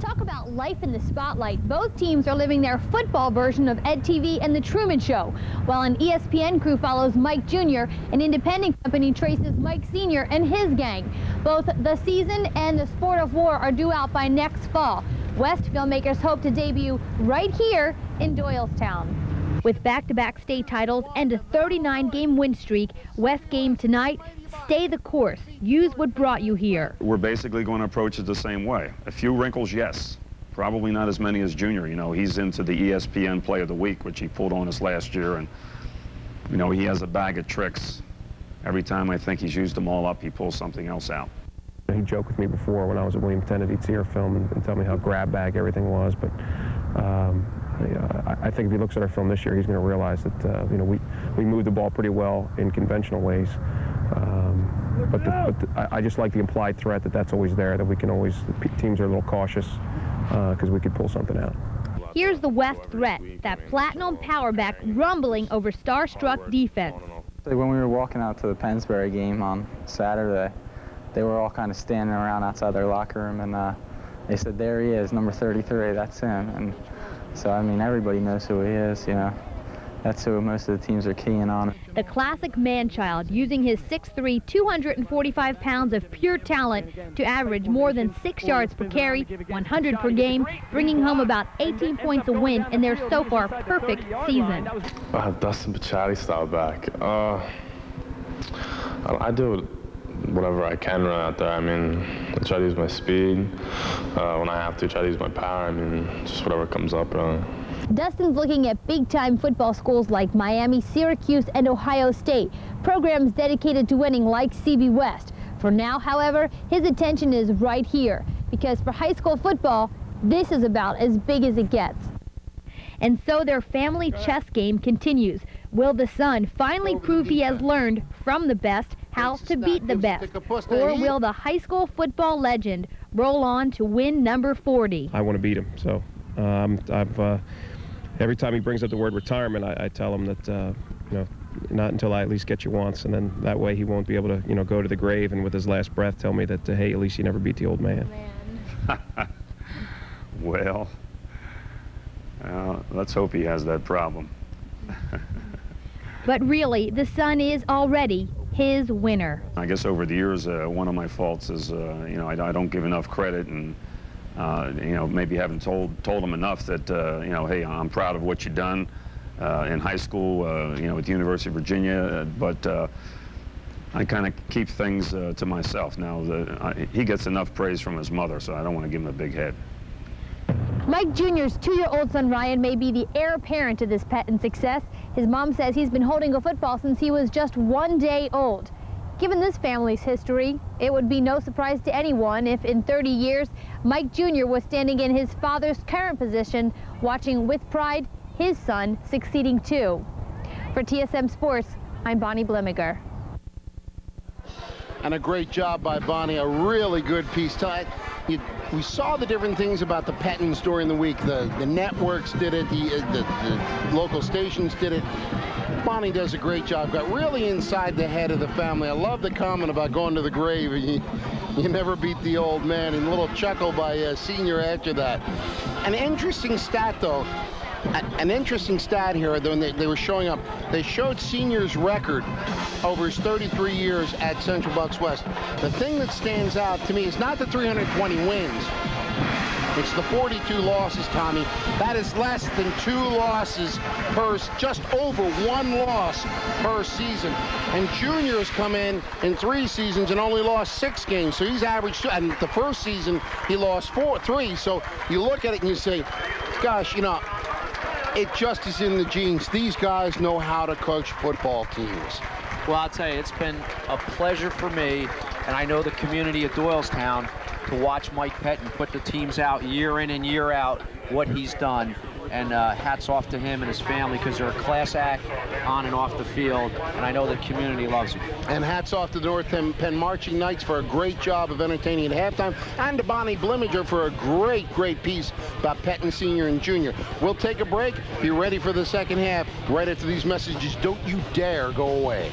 Talk about life in the spotlight. Both teams are living their football version of EdTV and The Truman Show, while an ESPN crew follows Mike Jr., an independent company traces Mike Sr. and his gang. Both The Season and The Sport of War are due out by next fall. West filmmakers hope to debut right here in Doylestown. With back-to-back -back state titles and a 39-game win streak, West game tonight, stay the course. Use what brought you here. We're basically going to approach it the same way. A few wrinkles, yes. Probably not as many as Junior. You know, he's into the ESPN Play of the Week, which he pulled on us last year, and, you know, he has a bag of tricks. Every time I think he's used them all up, he pulls something else out. He joked with me before when I was at William Tennent. He'd see our film and, and tell me how grab bag everything was, but um, I think if he looks at our film this year, he's going to realize that uh, you know we we move the ball pretty well in conventional ways. Um, but, the, but the, I just like the implied threat that that's always there, that we can always, teams are a little cautious because uh, we could pull something out. Here's the West threat, that platinum powerback rumbling over starstruck defense. When we were walking out to the Pennsbury game on Saturday, they were all kind of standing around outside their locker room, and uh, they said, there he is, number 33, that's him. And so, I mean, everybody knows who he is, you know. That's who most of the teams are keying on. The classic man-child using his 6'3", 245 pounds of pure talent to average more than six yards per carry, 100 per game, bringing home about 18 points a win in their so far perfect season. I have Dustin Picciotti style back. Uh, I do whatever I can run out there. I mean, I try to use my speed. Uh, when I have to, try to use my power. I mean, just whatever comes up, really. Dustin's looking at big-time football schools like Miami, Syracuse, and Ohio State, programs dedicated to winning like CB West. For now, however, his attention is right here, because for high school football, this is about as big as it gets. And so their family chess game continues. Will the son finally prove he has learned from the best how to beat the best? Or will the high school football legend roll on to win number 40? I want to beat him, so um, I've, uh, every time he brings up the word retirement, I, I tell him that, uh, you know, not until I at least get you once, and then that way he won't be able to, you know, go to the grave and with his last breath tell me that, uh, hey, at least you never beat the old man. man. <laughs> well, uh, let's hope he has that problem. but really, the son is already his winner. I guess over the years, uh, one of my faults is, uh, you know, I, I, don't give enough credit and, uh, you know, maybe haven't told told him enough that, uh, you know, hey, I'm proud of what you've done uh, in high school, uh, you know, at the University of Virginia, but I kind of keep things to myself. Now, the, he gets enough praise from his mother, so I don't want to give him a big head. Mike Jr.'s two-year-old son Ryan may be the heir apparent to this Penn success. His mom says he's been holding a football since he was just one day old. Given this family's history, it would be no surprise to anyone if in 30 years, Mike Jr. was standing in his father's current position, watching with pride his son succeeding too. For TSM Sports, I'm Bonnie Blemiger. And a great job by Bonnie, a really good piece. You, we saw the different things about the Pettines during the week. The, the networks did it, the, uh, the, the local stations did it. Bonnie does a great job. Got really inside the head of the family. I love the comment about going to the grave. <laughs> You, you never beat the old man. And a little chuckle by uh, Senior after that. An interesting stat, though. An interesting stat here when they, they, were showing up. They showed seniors record over his 33 years at Central Bucks West. The thing that stands out to me is not the 320 wins. It's the 42 losses, Tommy. That is less than two losses per, just over one loss per season. And Junior has come in in three seasons and only lost six games. So he's averaged two. And the first season, he lost four, three. So you look at it and you say, gosh, you know, it just is in the genes. These guys know how to coach football teams. Well, I'll tell you, it's been a pleasure for me, and I know the community of Doylestown, to watch Mike Pettine put the teams out year in and year out, what he's done. And uh, hats off to him and his family because they're a class act on and off the field, and I know the community loves him. And hats off to the North Penn Marching Knights for a great job of entertaining at halftime, and to Bonnie Blimminger for a great, great piece about Pettine Senior and Junior. We'll take a break. Be ready for the second half right after these messages. Don't you dare go away.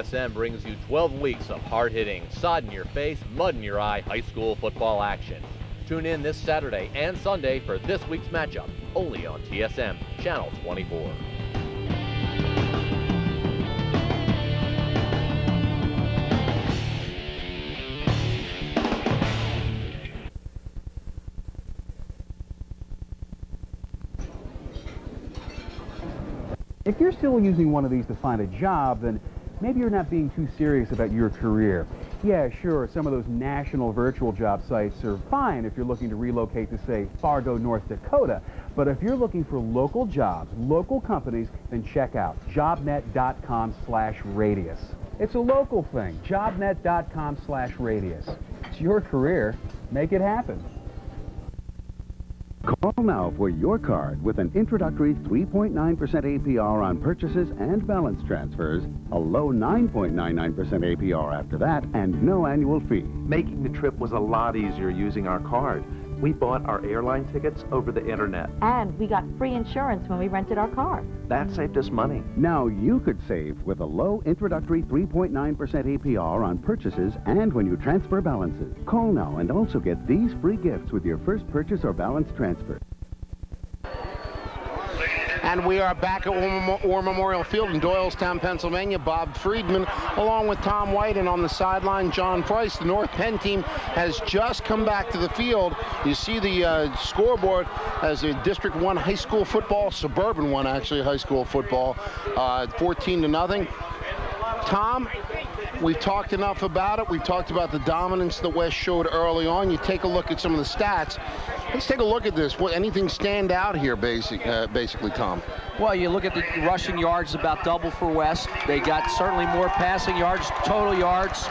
TSM brings you 12 weeks of hard-hitting, sod in your face, mud in your eye high school football action. Tune in this Saturday and Sunday for this week's matchup, only on TSM Channel 24. If you're still using one of these to find a job, then maybe you're not being too serious about your career. Yeah, sure, some of those national virtual job sites are fine if you're looking to relocate to, say, Fargo, North Dakota. But if you're looking for local jobs, local companies, then check out jobnet.com slash radius. It's a local thing, jobnet.com slash radius. It's your career. Make it happen. Call now for your card with an introductory 3.9% APR on purchases and balance transfers, a low 9.99% APR after that, and no annual fee. Making the trip was a lot easier using our card. We bought our airline tickets over the internet. And we got free insurance when we rented our car. That saved us money. Now you could save with a low introductory 3.9% APR on purchases and when you transfer balances. Call now and also get these free gifts with your first purchase or balance transfer. And we are back at War Memorial Field in Doylestown, Pennsylvania. Bob Friedman along with Tom White and on the sideline John Price. The North Penn team has just come back to the field. You see the uh, scoreboard as a District 1 high school football, suburban one actually, high school football, uh, 14 to nothing. Tom, we've talked enough about it. We've talked about the dominance the West showed early on. You take a look at some of the stats. Let's take a look at this. What, anything stand out here, basic, uh, basically, Tom? Well, you look at the rushing yards, about double for West. They got certainly more passing yards, total yards.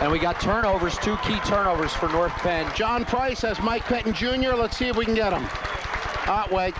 And we got turnovers, two key turnovers for North Penn. John Price has Mike Pettine Jr. Let's see if we can get him. Wait.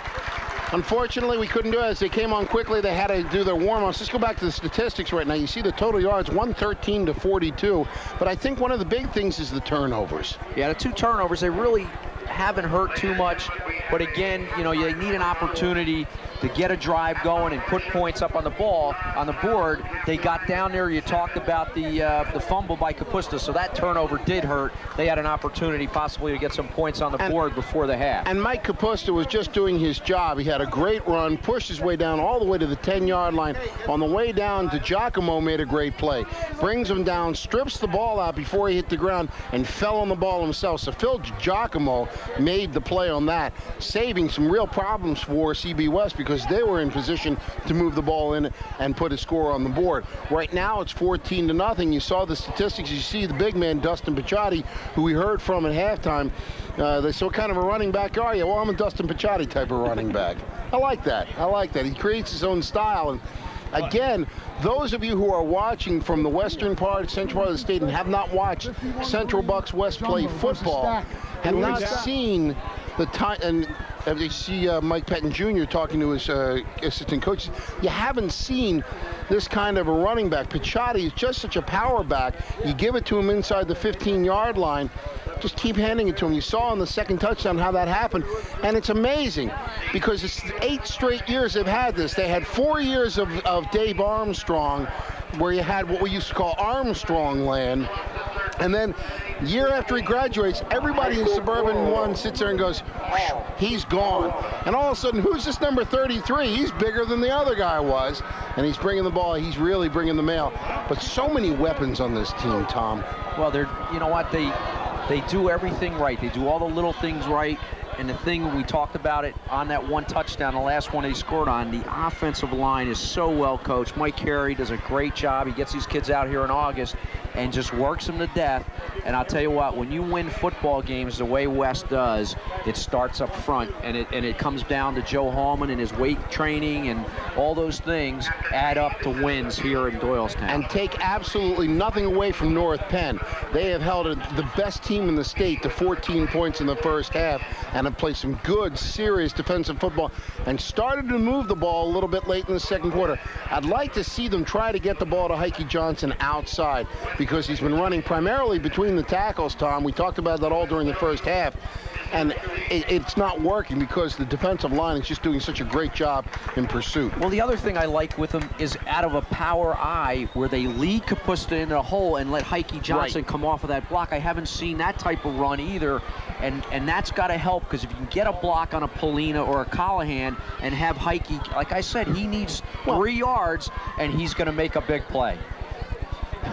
Unfortunately, we couldn't do it as they came on quickly. They had to do their warm-ups. Let's go back to the statistics right now. You see the total yards, 113 to 42. But I think one of the big things is the turnovers. Yeah, the two turnovers, they really haven't hurt too much. But again, you know, you need an opportunity to get a drive going and put points up on the ball, on the board. They got down there. You talked about the uh, the fumble by Kapusta, so that turnover did hurt. They had an opportunity possibly to get some points on the and, board before the half. And Mike Kapusta was just doing his job. He had a great run, pushed his way down all the way to the 10-yard line. On the way down, DiGiacomo made a great play. Brings him down, strips the ball out before he hit the ground, and fell on the ball himself. So Phil Giacomo made the play on that, saving some real problems for CB West because because they were in position to move the ball in and put a score on the board. Right now it's 14 to nothing. You saw the statistics. You see the big man Dustin Picciotti, who we heard from at halftime. Uh, they said, what kind of a running back are you? Well, I'm a Dustin Picciotti type of running back. I like that. I like that. He creates his own style. And Again, those of you who are watching from the western part, central part of the state, and have not watched Central Bucks West play football, have not seen the time, and as you see uh, Mike Pettine Jr. talking to his uh, assistant coaches, you haven't seen this kind of a running back. Picciotti is just such a power back. You give it to him inside the 15-yard line, just keep handing it to him. You saw on the second touchdown how that happened, and it's amazing because it's eight straight years they've had this. They had four years of, of Dave Armstrong, where you had what we used to call Armstrong land, and then year after he graduates, everybody in Suburban 1 sits there and goes, he's gone. And all of a sudden, who's this number 33? He's bigger than the other guy was. And he's bringing the ball. He's really bringing the mail. But so many weapons on this team, Tom. Well, they're, you know what, they, they do everything right. They do all the little things right. And the thing, we talked about it on that one touchdown, the last one he scored on, the offensive line is so well coached. Mike Carey does a great job. He gets these kids out here in August and just works them to death. And I'll tell you what, when you win football games the way West does, it starts up front and it, and it comes down to Joe Hallman and his weight training and all those things add up to wins here in Doylestown. And take absolutely nothing away from North Penn. They have held a, the best team in the state to 14 points in the first half and have played some good, serious defensive football and started to move the ball a little bit late in the second quarter. I'd like to see them try to get the ball to Heike Johnson outside because he's been running primarily between the tackles, Tom. We talked about that all during the first half. And it, it's not working because the defensive line is just doing such a great job in pursuit. Well, the other thing I like with them is out of a power I where they lead Kapusta in a hole and let Heike Johnson Right. come off of that block. I haven't seen that type of run either. And, and that's got to help because if you can get a block on a Polina or a Callahan and have Heike, like I said, he needs three yards and he's going to make a big play.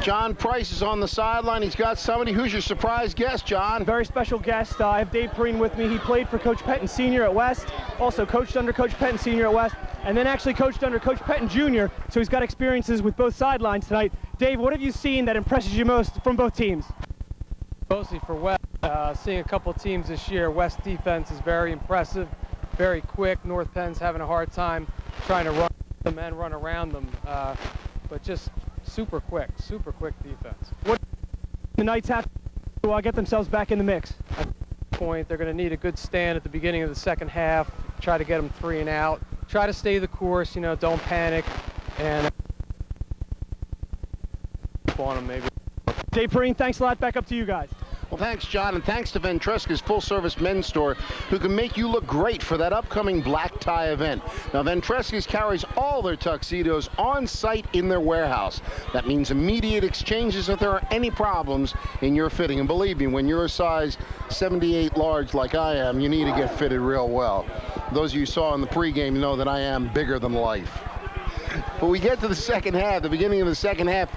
John Price is on the sideline. He's got somebody. Who's your surprise guest, John? Very special guest. Uh, I have Dave Perrine with me. He played for Coach Pettine Sr. at West, also coached under Coach Pettine Sr. at West, and then actually coached under Coach Pettine Jr., so he's got experiences with both sidelines tonight. Dave, what have you seen that impresses you most from both teams? Mostly for West, uh, seeing a couple teams this year, West defense is very impressive, very quick. North Penn's having a hard time trying to run them and run around them, uh, but just super quick, super quick defense. What the Knights have to uh, get themselves back in the mix? At this point, they're going to need a good stand at the beginning of the second half, try to get them three and out, try to stay the course, you know, don't panic, and on them maybe. Dave Perrine, thanks a lot. Back up to you guys. Well, thanks, John, and thanks to Ventresca's full-service men's store, who can make you look great for that upcoming black tie event. Now, Ventresca's carries all their tuxedos on site in their warehouse. That means immediate exchanges if there are any problems in your fitting. And believe me, when you're a size 78 large like I am, you need to get fitted real well. Those of you saw in the pregame know that I am bigger than life. But we get to the second half, the beginning of the second half,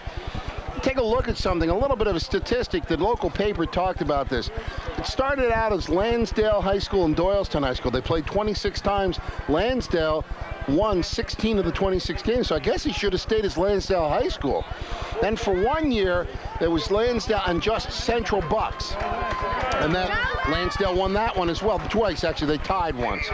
take a look at something, a little bit of a statistic. The local paper talked about this. It started out as Lansdale High School and Doylestown High School. They played 26 times. Lansdale won 16 of the 26 games, so I guess he should have stayed as Lansdale High School. Then for one year, there was Lansdale and just Central Bucks. And then Lansdale won that one as well. Twice, actually. They tied once.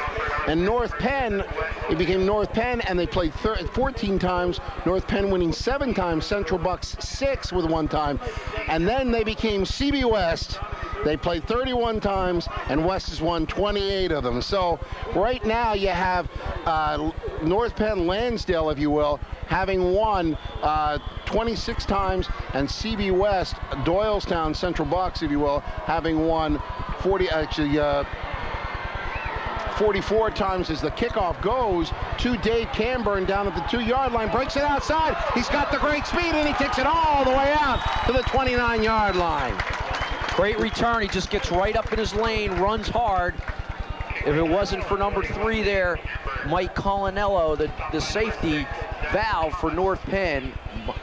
And North Penn, it became North Penn, and they played thir 14 times. North Penn winning seven times, Central Bucks six with one time. And then they became CB West. They played 31 times, and West has won 28 of them. So right now you have uh, North Penn Lansdale, if you will, having won uh, 26 times, and CB West, Doylestown Central Bucks, if you will, having won 40, actually, uh, 44 times as the kickoff goes to Dave Camburn down at the two-yard line, breaks it outside. He's got the great speed, and he takes it all the way out to the 29-yard line. Great return. He just gets right up in his lane, runs hard. If it wasn't for number three there, Mike Colinello, the, the safety valve for North Penn,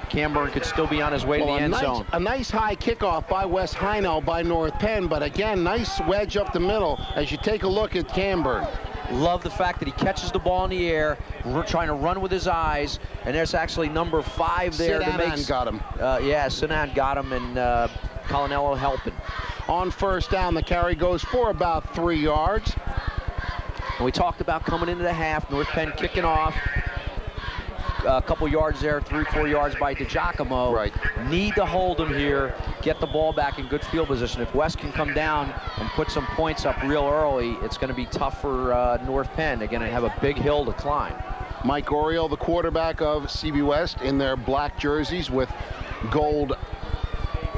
Camburn could still be on his way Well, to the end nice, zone. A nice high kickoff by Wes Heinel by North Penn, but again, nice wedge up the middle as you take a look at Camburn. Love the fact that he catches the ball in the air, trying to run with his eyes, and there's actually number five there to Sidanan make. got him. Uh, yeah, Sinan got him, and uh, Colinello helping. On first down, the carry goes for about three yards. And we talked about coming into the half, North Penn kicking off. a couple yards there, three, four yards by DiGiacomo. Right. Need to hold them here, get the ball back in good field position. If West can come down and put some points up real early, it's going to be tough for uh, North Penn. They're going to have a big hill to climb. Mike Oriole, the quarterback of CB West, in their black jerseys with gold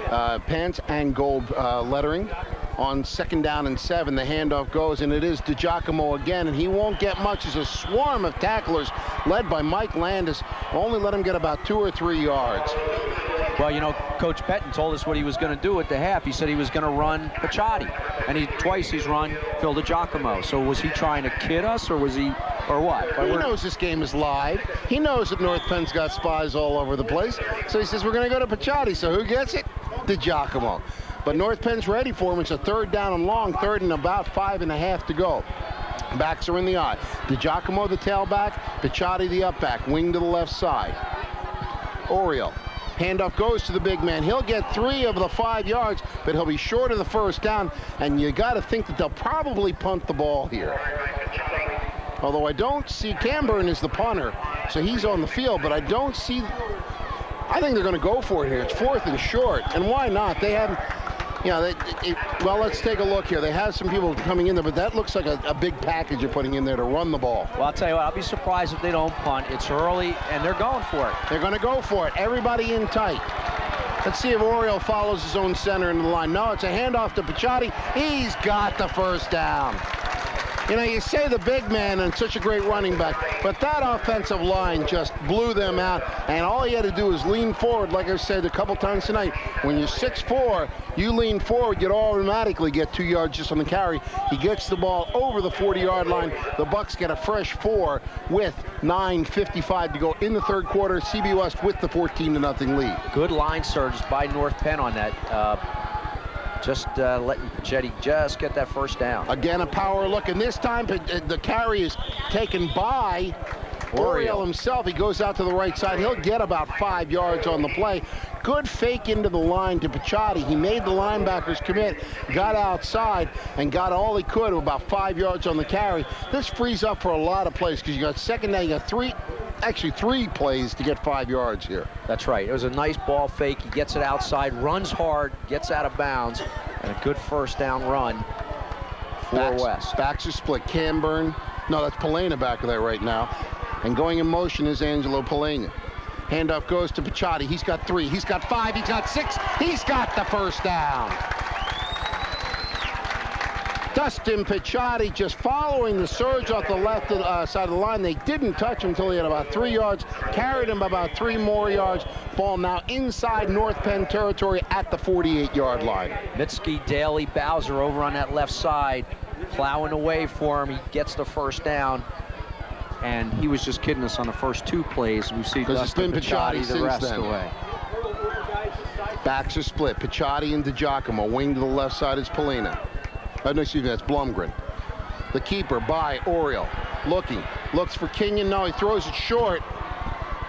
uh, pants and gold uh, lettering. On second down and seven, the handoff goes, and it is DiGiacomo again, and he won't get much. There's a swarm of tacklers led by Mike Landis. Only let him get about two or three yards. Well, you know, Coach Pettine told us what he was going to do at the half. He said he was going to run Picciotti, and he twice he's run Phil DiGiacomo. So was he trying to kid us, or was he, or what? He knows this game is live. He knows that North Penn's got spies all over the place. So he says, we're going to go to Picciotti. So who gets it? DiGiacomo. But North Penn's ready for him. It's a third down and long, third and about five and a half to go. Backs are in the I. DiGiacomo the tailback, Picciotti the up back, wing to the left side. Oriole. Handoff goes to the big man. He'll get three of the five yards, but he'll be short of the first down. And you got to think that they'll probably punt the ball here. Although I don't see Camburn is the punter, so he's on the field, but I don't see. I think they're going to go for it here. It's fourth and short, and why not? They haven't. Yeah, they, it, well, let's take a look here. They have some people coming in there, but that looks like a, a, big package you're putting in there to run the ball. Well, I'll tell you what, I'll be surprised if they don't punt. It's early, and they're going for it. They're going to go for it. Everybody in tight. Let's see if Oriole follows his own center into the line. No, it's a handoff to Picciotti. He's got the first down. You know, you say the big man and such a great running back, but that offensive line just blew them out, and all he had to do was lean forward, like I said a couple times tonight. When you're 6'4", you lean forward, you automatically get two yards just on the carry. He gets the ball over the 40-yard line. The Bucks get a fresh four with 9.55 to go in the third quarter. CB West with the 14 to nothing lead. Good line surge by North Penn on that. Uh, just uh, letting Picciotti just get that first down. Again, a power look, and this time the carry is taken by Oriole himself. He goes out to the right side. He'll get about five yards on the play. Good fake into the line to Picciotti. He made the linebackers commit, got outside, and got all he could, of about five yards on the carry. This frees up for a lot of plays because you got second down, you got three, actually three plays to get five yards here. That's right. It was a nice ball fake. He gets it outside, runs hard, gets out of bounds, and a good first down run for backs, West. Backs are split. Camburn. No, that's Polena back there right now. And going in motion is Angelo Polena. Handoff goes to Picciotti. He's got three. He's got five. He's got six. He's got the first down. Dustin Picciotti just following the surge off the left uh, side of the line. They didn't touch him until he had about three yards, carried him about three more yards. Ball now inside North Penn territory at the 48-yard line. Mitski, Daly, Bowser over on that left side, plowing away for him. He gets the first down. And he was just kidding us on the first two plays. We see Dustin Picciotti, Picciotti the rest then. away. Backs are split. Picciotti and DiGiacomo. Wing to the left side is Polina. Oh, no, excuse me, that's Blumgren. The keeper by Oriole. Looking, looks for Kenyon. No, he throws it short.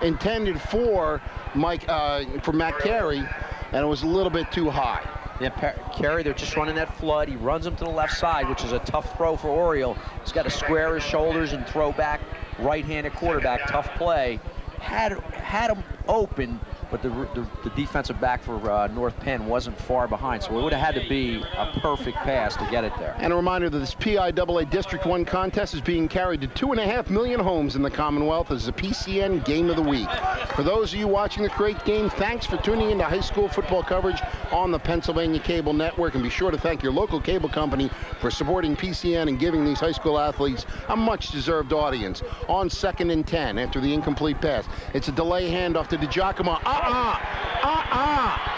Intended for Mike, uh, for Matt Carey, and it was a little bit too high. Yeah, Carey, they're just running that flood. He runs him to the left side, which is a tough throw for Oriole. He's got to square his shoulders and throw back right-handed quarterback. Tough play. Had, had him open, but the, the, the, defensive back for uh, North Penn wasn't far behind, so it would have had to be a perfect pass to get it there. And a reminder that this PIAA District 1 contest is being carried to two and a half million homes in the Commonwealth as a PCN Game of the Week. For those of you watching the great game, thanks for tuning into high school football coverage on the Pennsylvania Cable Network, and be sure to thank your local cable company for supporting PCN and giving these high school athletes a much-deserved audience. On second and 10, after the incomplete pass, it's a delay handoff to DiGiacomo. Uh-uh, uh-uh.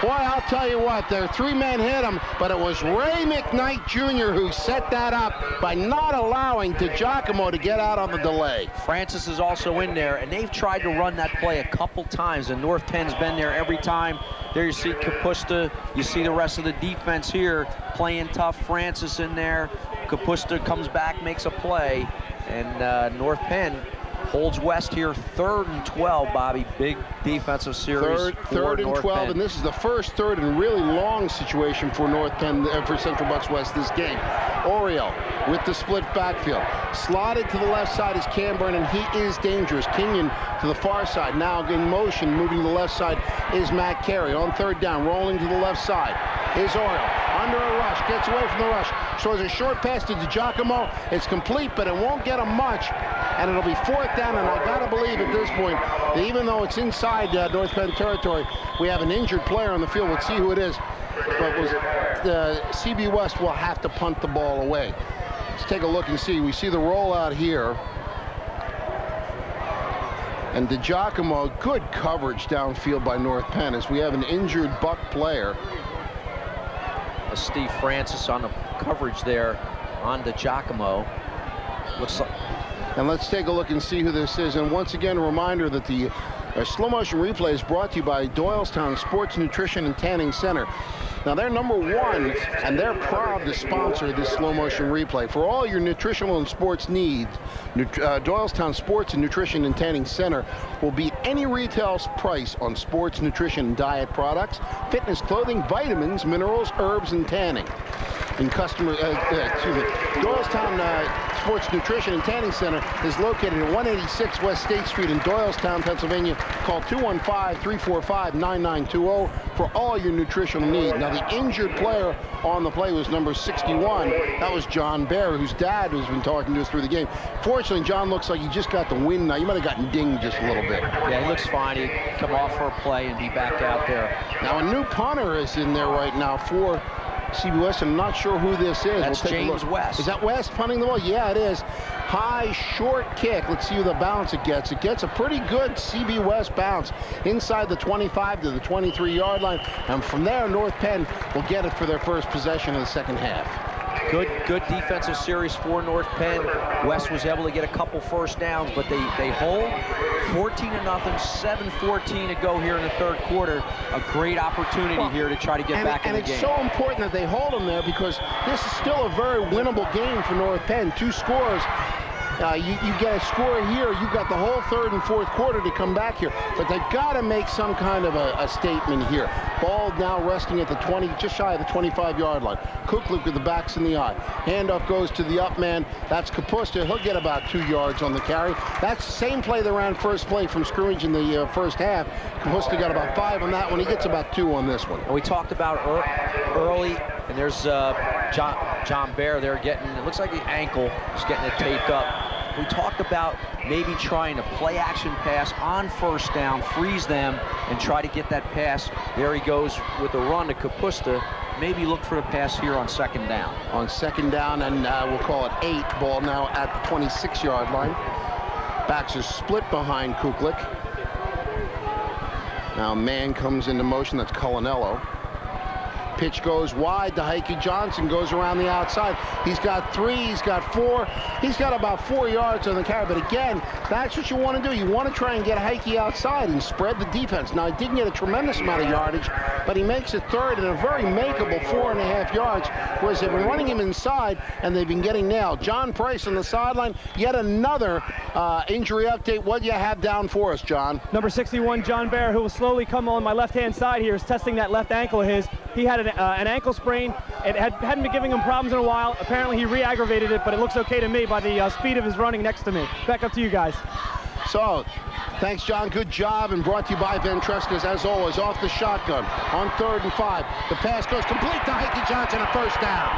Boy, I'll tell you what, their three men hit him, but it was Ray McKnight Jr. who set that up by not allowing DiGiacomo to get out on the delay. Francis is also in there, and they've tried to run that play a couple times, and North Penn's been there every time. There you see Kapusta, you see the rest of the defense here playing tough. Francis in there. Kapusta comes back, makes a play, and uh, North Penn holds West here third and 12, Bobby. Big defensive series. Third, third and North 12, Penn. and this is the first third and really long situation for North Penn, uh, for Central Bucks West this game. Oriole with the split backfield. Slotted to the left side is Camburn, and he is dangerous. Kenyon to the far side. Now in motion, moving to the left side is Matt Carey. On third down, rolling to the left side is Oriole. Under a rush, gets away from the rush. So it's a short pass to DiGiacomo. It's complete, but it won't get him much. And it'll be fourth down, and I gotta believe at this point, even though it's inside uh, North Penn territory, we have an injured player on the field. We'll see who it is. But was uh, CB West will have to punt the ball away. Let's take a look and see. We see the rollout here. And DiGiacomo, good coverage downfield by North Penn as we have an injured Buck player. Steve Francis on the coverage there on DiGiacomo. Looks like. And let's take a look and see who this is. And once again, a reminder that the uh, slow motion replay is brought to you by Doylestown Sports Nutrition and Tanning Center. Now they're number one, and they're proud to sponsor this slow motion replay. For all your nutritional and sports needs, uh, Doylestown Sports and Nutrition and Tanning Center will beat any retail price on sports, nutrition, and diet products, fitness clothing, vitamins, minerals, herbs, and tanning. And customer, uh, uh, excuse me, Doylestown uh, Sports Nutrition and Tanning Center is located at 186 West State Street in Doylestown, Pennsylvania. Call 215-345-9920 for all your nutritional needs. Now, the injured player on the play was number 61. That was John Bear, whose dad has been talking to us through the game. Fortunately, John looks like he just got the wind now. You might have gotten dinged just a little bit. Yeah, he looks fine. He come off for a play and be back out there. Now, a new punter is in there right now for CB West. I'm not sure who this is. That's we'll James West. Is that West punting the ball? Yeah, it is. High, short kick. Let's see the bounce it gets. It gets a pretty good CB West bounce inside the 25 to the 23-yard line. And from there, North Penn will get it for their first possession of the second half. Good, good defensive series for North Penn. West was able to get a couple first downs, but they, they hold 14 to nothing, 7-14 to go here in the third quarter. A great opportunity Well, here to try to get and, back in the game. And it's so important that they hold them there because this is still a very winnable game for North Penn. Two scores. Uh, you, you get a score here, you've got the whole third and fourth quarter to come back here. But they've got to make some kind of a, a statement here. Ball now resting at the 20, just shy of the 25-yard line. Kuklik with the backs in the I. Handoff goes to the up man. That's Kapusta. He'll get about two yards on the carry. That's the same play that ran first play from scrimmage in the uh, first half. Kapusta got about five on that one. He gets about two on this one. And we talked about ear- early, and there's uh, John, John Bear there getting, it looks like the ankle is getting it taped up. We talked about maybe trying to play action pass on first down, freeze them, and try to get that pass. There he goes with the run to Kapusta. Maybe look for the pass here on second down. On second down, and uh, we'll call it eight. Ball now at the 26-yard line. Backs are split behind Kuklik. Now man comes into motion. That's Colinello. Pitch goes wide to Heike Johnson, goes around the outside. He's got three, he's got four. He's got about four yards on the carry. But again, that's what you want to do. You want to try and get Heike outside and spread the defense. Now, he didn't get a tremendous amount of yardage, but he makes it third and a very makeable four and a half yards, whereas they've been running him inside and they've been getting nailed. John Price on the sideline, yet another uh, injury update. What do you have down for us, John? Number 61, John Bear, who will slowly come on my left-hand side here, is testing that left ankle of his. He had an, uh, an ankle sprain. It had, hadn't been giving him problems in a while. Apparently, he re-aggravated it, but it looks okay to me by the uh, speed of his running next to me. Back up to you guys. So, thanks, John. Good job, and brought to you by Van Treskas, as always, off the shotgun on third and five. The pass goes complete to Heike Johnson, a first down.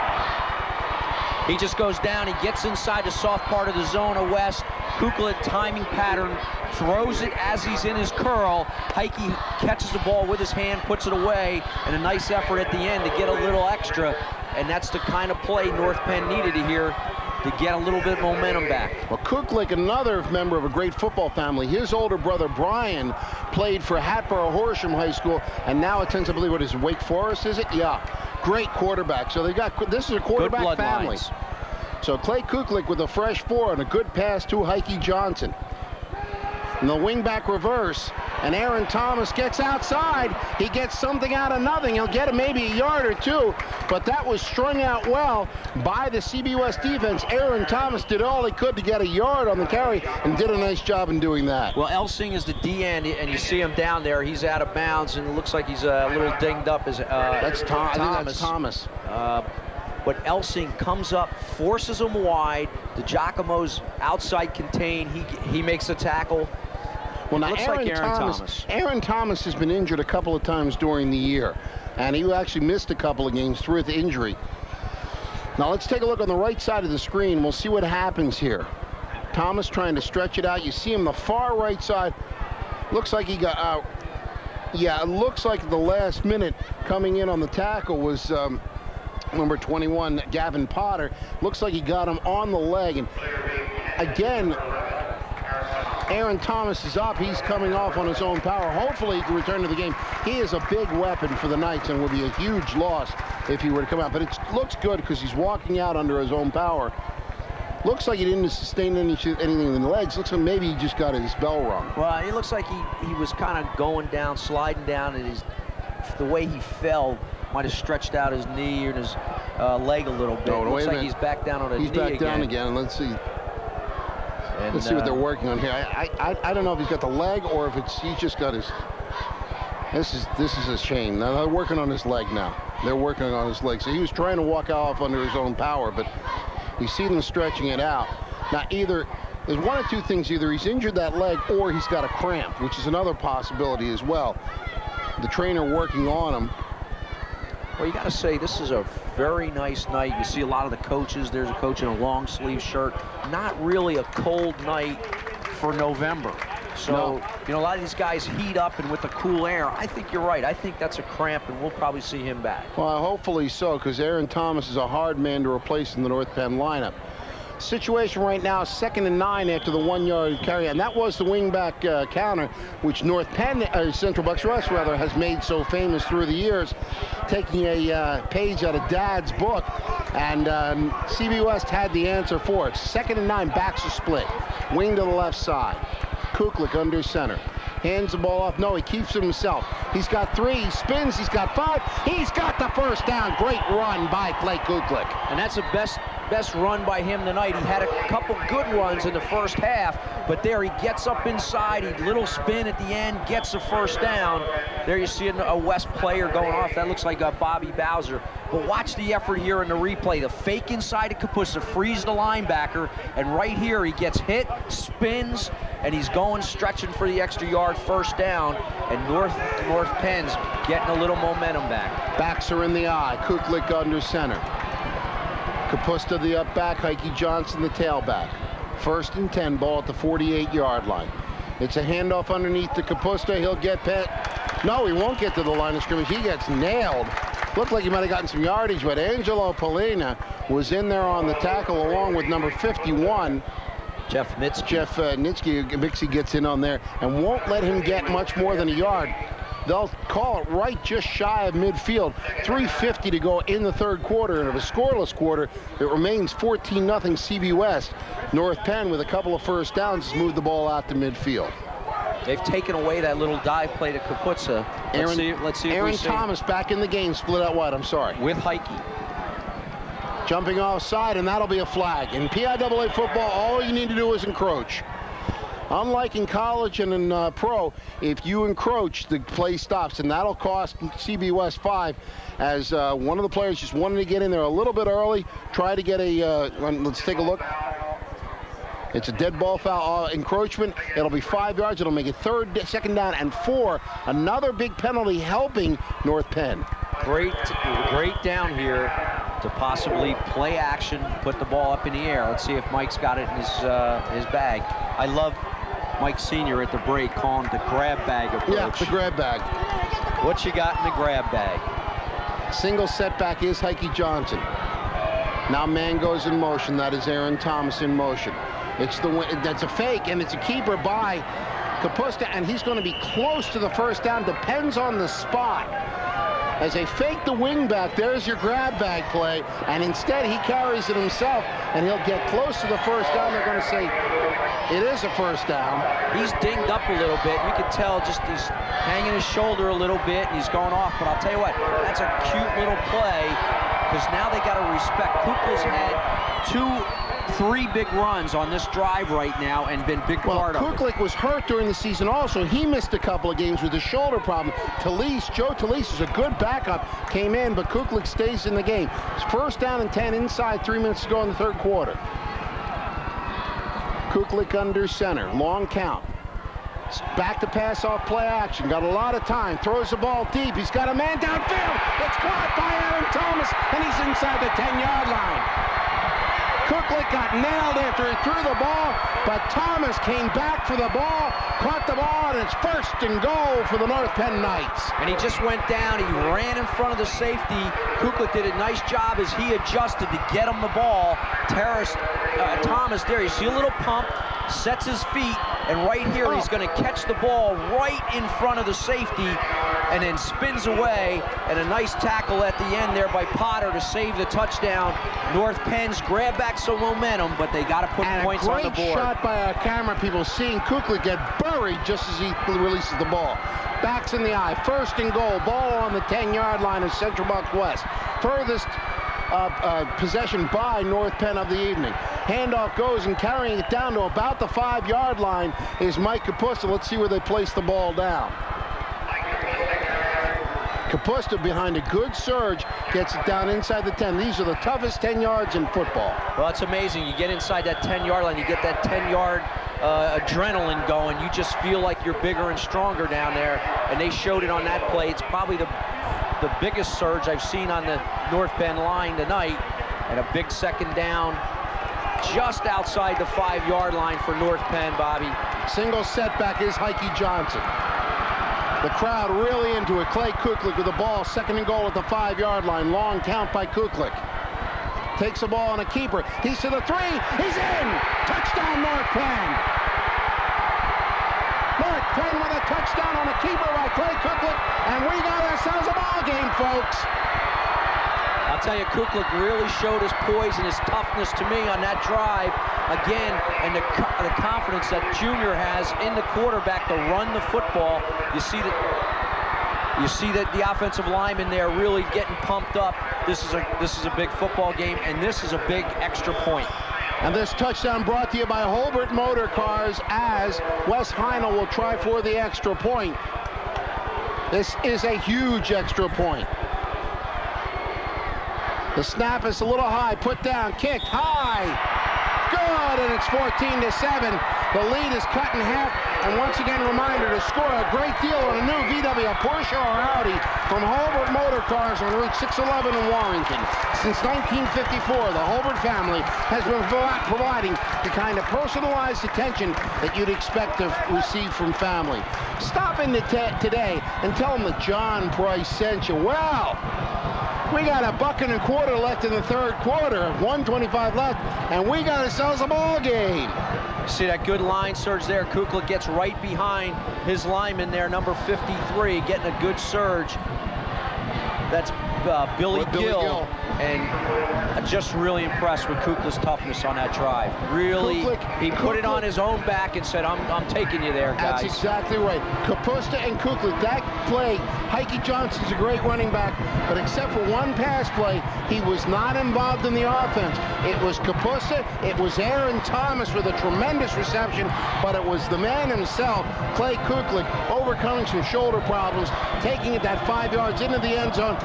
He just goes down, he gets inside the soft part of the zone of West. Kuklik timing pattern, throws it as he's in his curl. Heike catches the ball with his hand, puts it away, and a nice effort at the end to get a little extra. And that's the kind of play North Penn needed here to get a little bit of momentum back. Well, Kuklik, another member of a great football family, his older brother Brian played for Hatboro Horsham High School, and now attends, I believe, what is Wake Forest, is it? Yeah, great quarterback. So they got this is a quarterback family. bloodlines. So Clay Kuklik with a fresh four and a good pass to Heike Johnson. And the wingback reverse, and Aaron Thomas gets outside. He gets something out of nothing. He'll get maybe a yard or two, but that was strung out well by the CB West defense. Aaron Thomas did all he could to get a yard on the carry and did a nice job in doing that. Well, Elsing is the D end, and you see him down there. He's out of bounds, and it looks like he's a little dinged up. As uh, That's Tom- I think that's Thomas. Uh, but Elsing comes up, forces him wide. The DiGiacomo's outside contained. He he makes a tackle. Well, now Looks Aaron, like Aaron Thomas, Thomas. Aaron Thomas has been injured a couple of times during the year, and he actually missed a couple of games through with injury. Now let's take a look on the right side of the screen. We'll see what happens here. Thomas trying to stretch it out. You see him the far right side. Looks like he got out. Yeah, it looks like the last minute coming in on the tackle was um, number 21, Gavin Potter. Looks like he got him on the leg. And again, Aaron Thomas is up. He's coming off on his own power. Hopefully he can return to the game. He is a big weapon for the Knights and would be a huge loss if he were to come out. But it looks good because he's walking out under his own power. Looks like he didn't sustain any, anything in the legs. Looks like maybe he just got his bell rung. Well, it looks like he, he was kind of going down, sliding down, and his the way he fell might have stretched out his knee or his uh, leg a little bit. No, looks like he's back down on a He's knee back down again. again. Let's see. And, Let's see what uh, they're working on here. I, I, I- I don't know if he's got the leg or if it's he's just got his. This is this is a shame. Now they're working on his leg now. They're working on his leg. So he was trying to walk off under his own power, but you see them stretching it out. Now either there's one or two things. Either he's injured that leg or he's got a cramp, which is another possibility as well. The trainer working on him. Well, you got to say this is a very nice night. You see a lot of the coaches. There's a coach in a long sleeve shirt. Not really a cold night for November. So, No. you know, a lot of these guys heat up and with the cool air. I think you're right. I think that's a cramp, and we'll probably see him back. Well, hopefully so, because Aaron Thomas is a hard man to replace in the North Penn lineup. Situation right now, second and nine after the one-yard carry, and that was the wingback uh, counter, which North Penn, uh, Central Bucks West rather, has made so famous through the years, taking a uh, page out of Dad's book, and um, CB West had the answer for it. Second and nine, backs are split, wing to the left side. Kuklik under center. Hands the ball off. No, he keeps it himself. He's got three. He spins. He's got five. He's got the first down. Great run by Clay Kuklik. And that's the best best run by him tonight. He had a couple good runs in the first half, but there he gets up inside, he little spin at the end, gets the first down. There you see a West player going off. That looks like a Bobby Bowser. But watch the effort here in the replay. The fake inside of Kapusta frees the linebacker, and right here he gets hit, spins, and he's going stretching for the extra yard first down. And North North Penn's getting a little momentum back. Backs are in the I. Kuklik under center. Kapusta the up back. Heike Johnson the tailback. First and 10, ball at the 48-yard line. It's a handoff underneath to Kapusta. He'll get pet. No, he won't get to the line of scrimmage. He gets nailed. Looked like he might have gotten some yardage, but Angelo Polina was in there on the tackle along with number 51. Jeff Nitsky. Jeff uh, Nitsky, Mixie gets in on there and won't let him get much more than a yard. They'll call it right just shy of midfield. 3.50 to go in the third quarter. And of a scoreless quarter, it remains 14-0 CB West. North Penn, with a couple of first downs, has moved the ball out to midfield. They've taken away that little dive play to Kapusta. Let's Aaron, see, let's see Aaron see. Thomas back in the game, split out wide, I'm sorry. With Heike. Jumping offside, and that'll be a flag. In PIAA football, all you need to do is encroach. Unlike in college and in uh, pro, if you encroach, the play stops, and that'll cost CB West five. As uh, one of the players just wanted to get in there a little bit early, try to get a. Uh, let's take a look. It's a dead ball foul uh, encroachment. It'll be five yards. It'll make it third, second down, and four. Another big penalty helping North Penn. Great, great down here to possibly play action, put the ball up in the air. Let's see if Mike's got it in his uh, his bag. I love Mike Senior at the break calling the grab bag approach. Yeah, the grab bag. What you got in the grab bag? Single setback is Heike Johnson. Now man goes in motion. That is Aaron Thomas in motion. It's the that's a fake and it's a keeper by Kapusta and he's going to be close to the first down. Depends on the spot. As they fake the wing back, there's your grab bag play, and instead he carries it himself, and he'll get close to the first down. They're going to say it is a first down. He's dinged up a little bit. You can tell just he's hanging his shoulder a little bit, and he's going off. But I'll tell you what, that's a cute little play because now they got to respect. Kuklik's had two three big runs on this drive right now and been big well, part of it. Kuklik was hurt during the season also. He missed a couple of games with a shoulder problem. Talise, Joe Talise is a good backup, came in, but Kuklik stays in the game. First down and 10 inside three minutes to go in the third quarter. Kuklik under center, long count. Back to pass off play action. Got a lot of time. Throws the ball deep. He's got a man downfield. It's caught by Aaron Thomas, and he's inside the 10-yard line. Kuklik got nailed after he threw the ball, but Thomas came back for the ball, caught the ball, and it's first and goal for the North Penn Knights. And he just went down. He ran in front of the safety. Kuklik did a nice job as he adjusted to get him the ball. Terrace, uh, Thomas there, you see a little pump, sets his feet, and right here he's going to catch the ball right in front of the safety and then spins away and a nice tackle at the end there by Potter to save the touchdown. North Penn's grab back some momentum, but they got to put and points on the board. a great shot by our camera people seeing Kuklik get buried just as he releases the ball. Backs in the I, first and goal, ball on the 10-yard line of Central Bucks West. Furthest uh, uh, possession by North Penn of the evening. Handoff goes and carrying it down to about the five-yard line is Mike Kapusta. Let's see where they place the ball down. Kapusta behind a good surge gets it down inside the 10. These are the toughest 10 yards in football. Well, it's amazing. You get inside that 10-yard line, you get that 10-yard uh, adrenaline going. You just feel like you're bigger and stronger down there, and they showed it on that play. It's probably the the biggest surge I've seen on the North Penn line tonight, and a big second down just outside the five-yard line for North Penn, Bobby. Single setback is Heike Johnson. The crowd really into it. Clay Kuklik with the ball, second and goal at the five-yard line. Long count by Kuklik. Takes the ball on a keeper. He's to the three. He's in. Touchdown, North Penn. North Penn with a touchdown on a keeper by Clay Kuklik, and we got ourselves a ball game, folks. I'll tell you, Kuklik really showed his poise and his toughness to me on that drive. Again, and the, the confidence that Junior has in the quarterback to run the football. You see that you see that the offensive linemen there really getting pumped up. This is a this is a big football game, and this is a big extra point. And this touchdown brought to you by Holbert Motor Cars as Wes Heinel will try for the extra point. This is a huge extra point. The snap is a little high, put down, kicked high. Good, and it's 14 to 7. The lead is cut in half, and once again, reminder to score a great deal on a new VW, Porsche or Audi from Holbert Motor Cars on Route 611 in Warrington. Since 1954, the Holbert family has been providing the kind of personalized attention that you'd expect to receive from family. Stop in today and tell them that John Price sent you. Well, we got a buck and a quarter left in the third quarter, 125 left, and we got ourselves a ball game. See that good line surge there. Kuklik gets right behind his lineman there, number 53, getting a good surge. That's uh, Billy, Billy Gill, Gill. and just really impressed with Kuklik's toughness on that drive. Really, Kuklik- he put it on his own back and said, I'm, I'm taking you there, guys. That's exactly right. Kapusta and Kuklik, that play, Heike Johnson's a great running back, but except for one pass play, he was not involved in the offense. It was Kapusta, it was Aaron Thomas with a tremendous reception, but it was the man himself, Clay Kuklik, overcoming some shoulder problems, taking it that five yards into the end zone,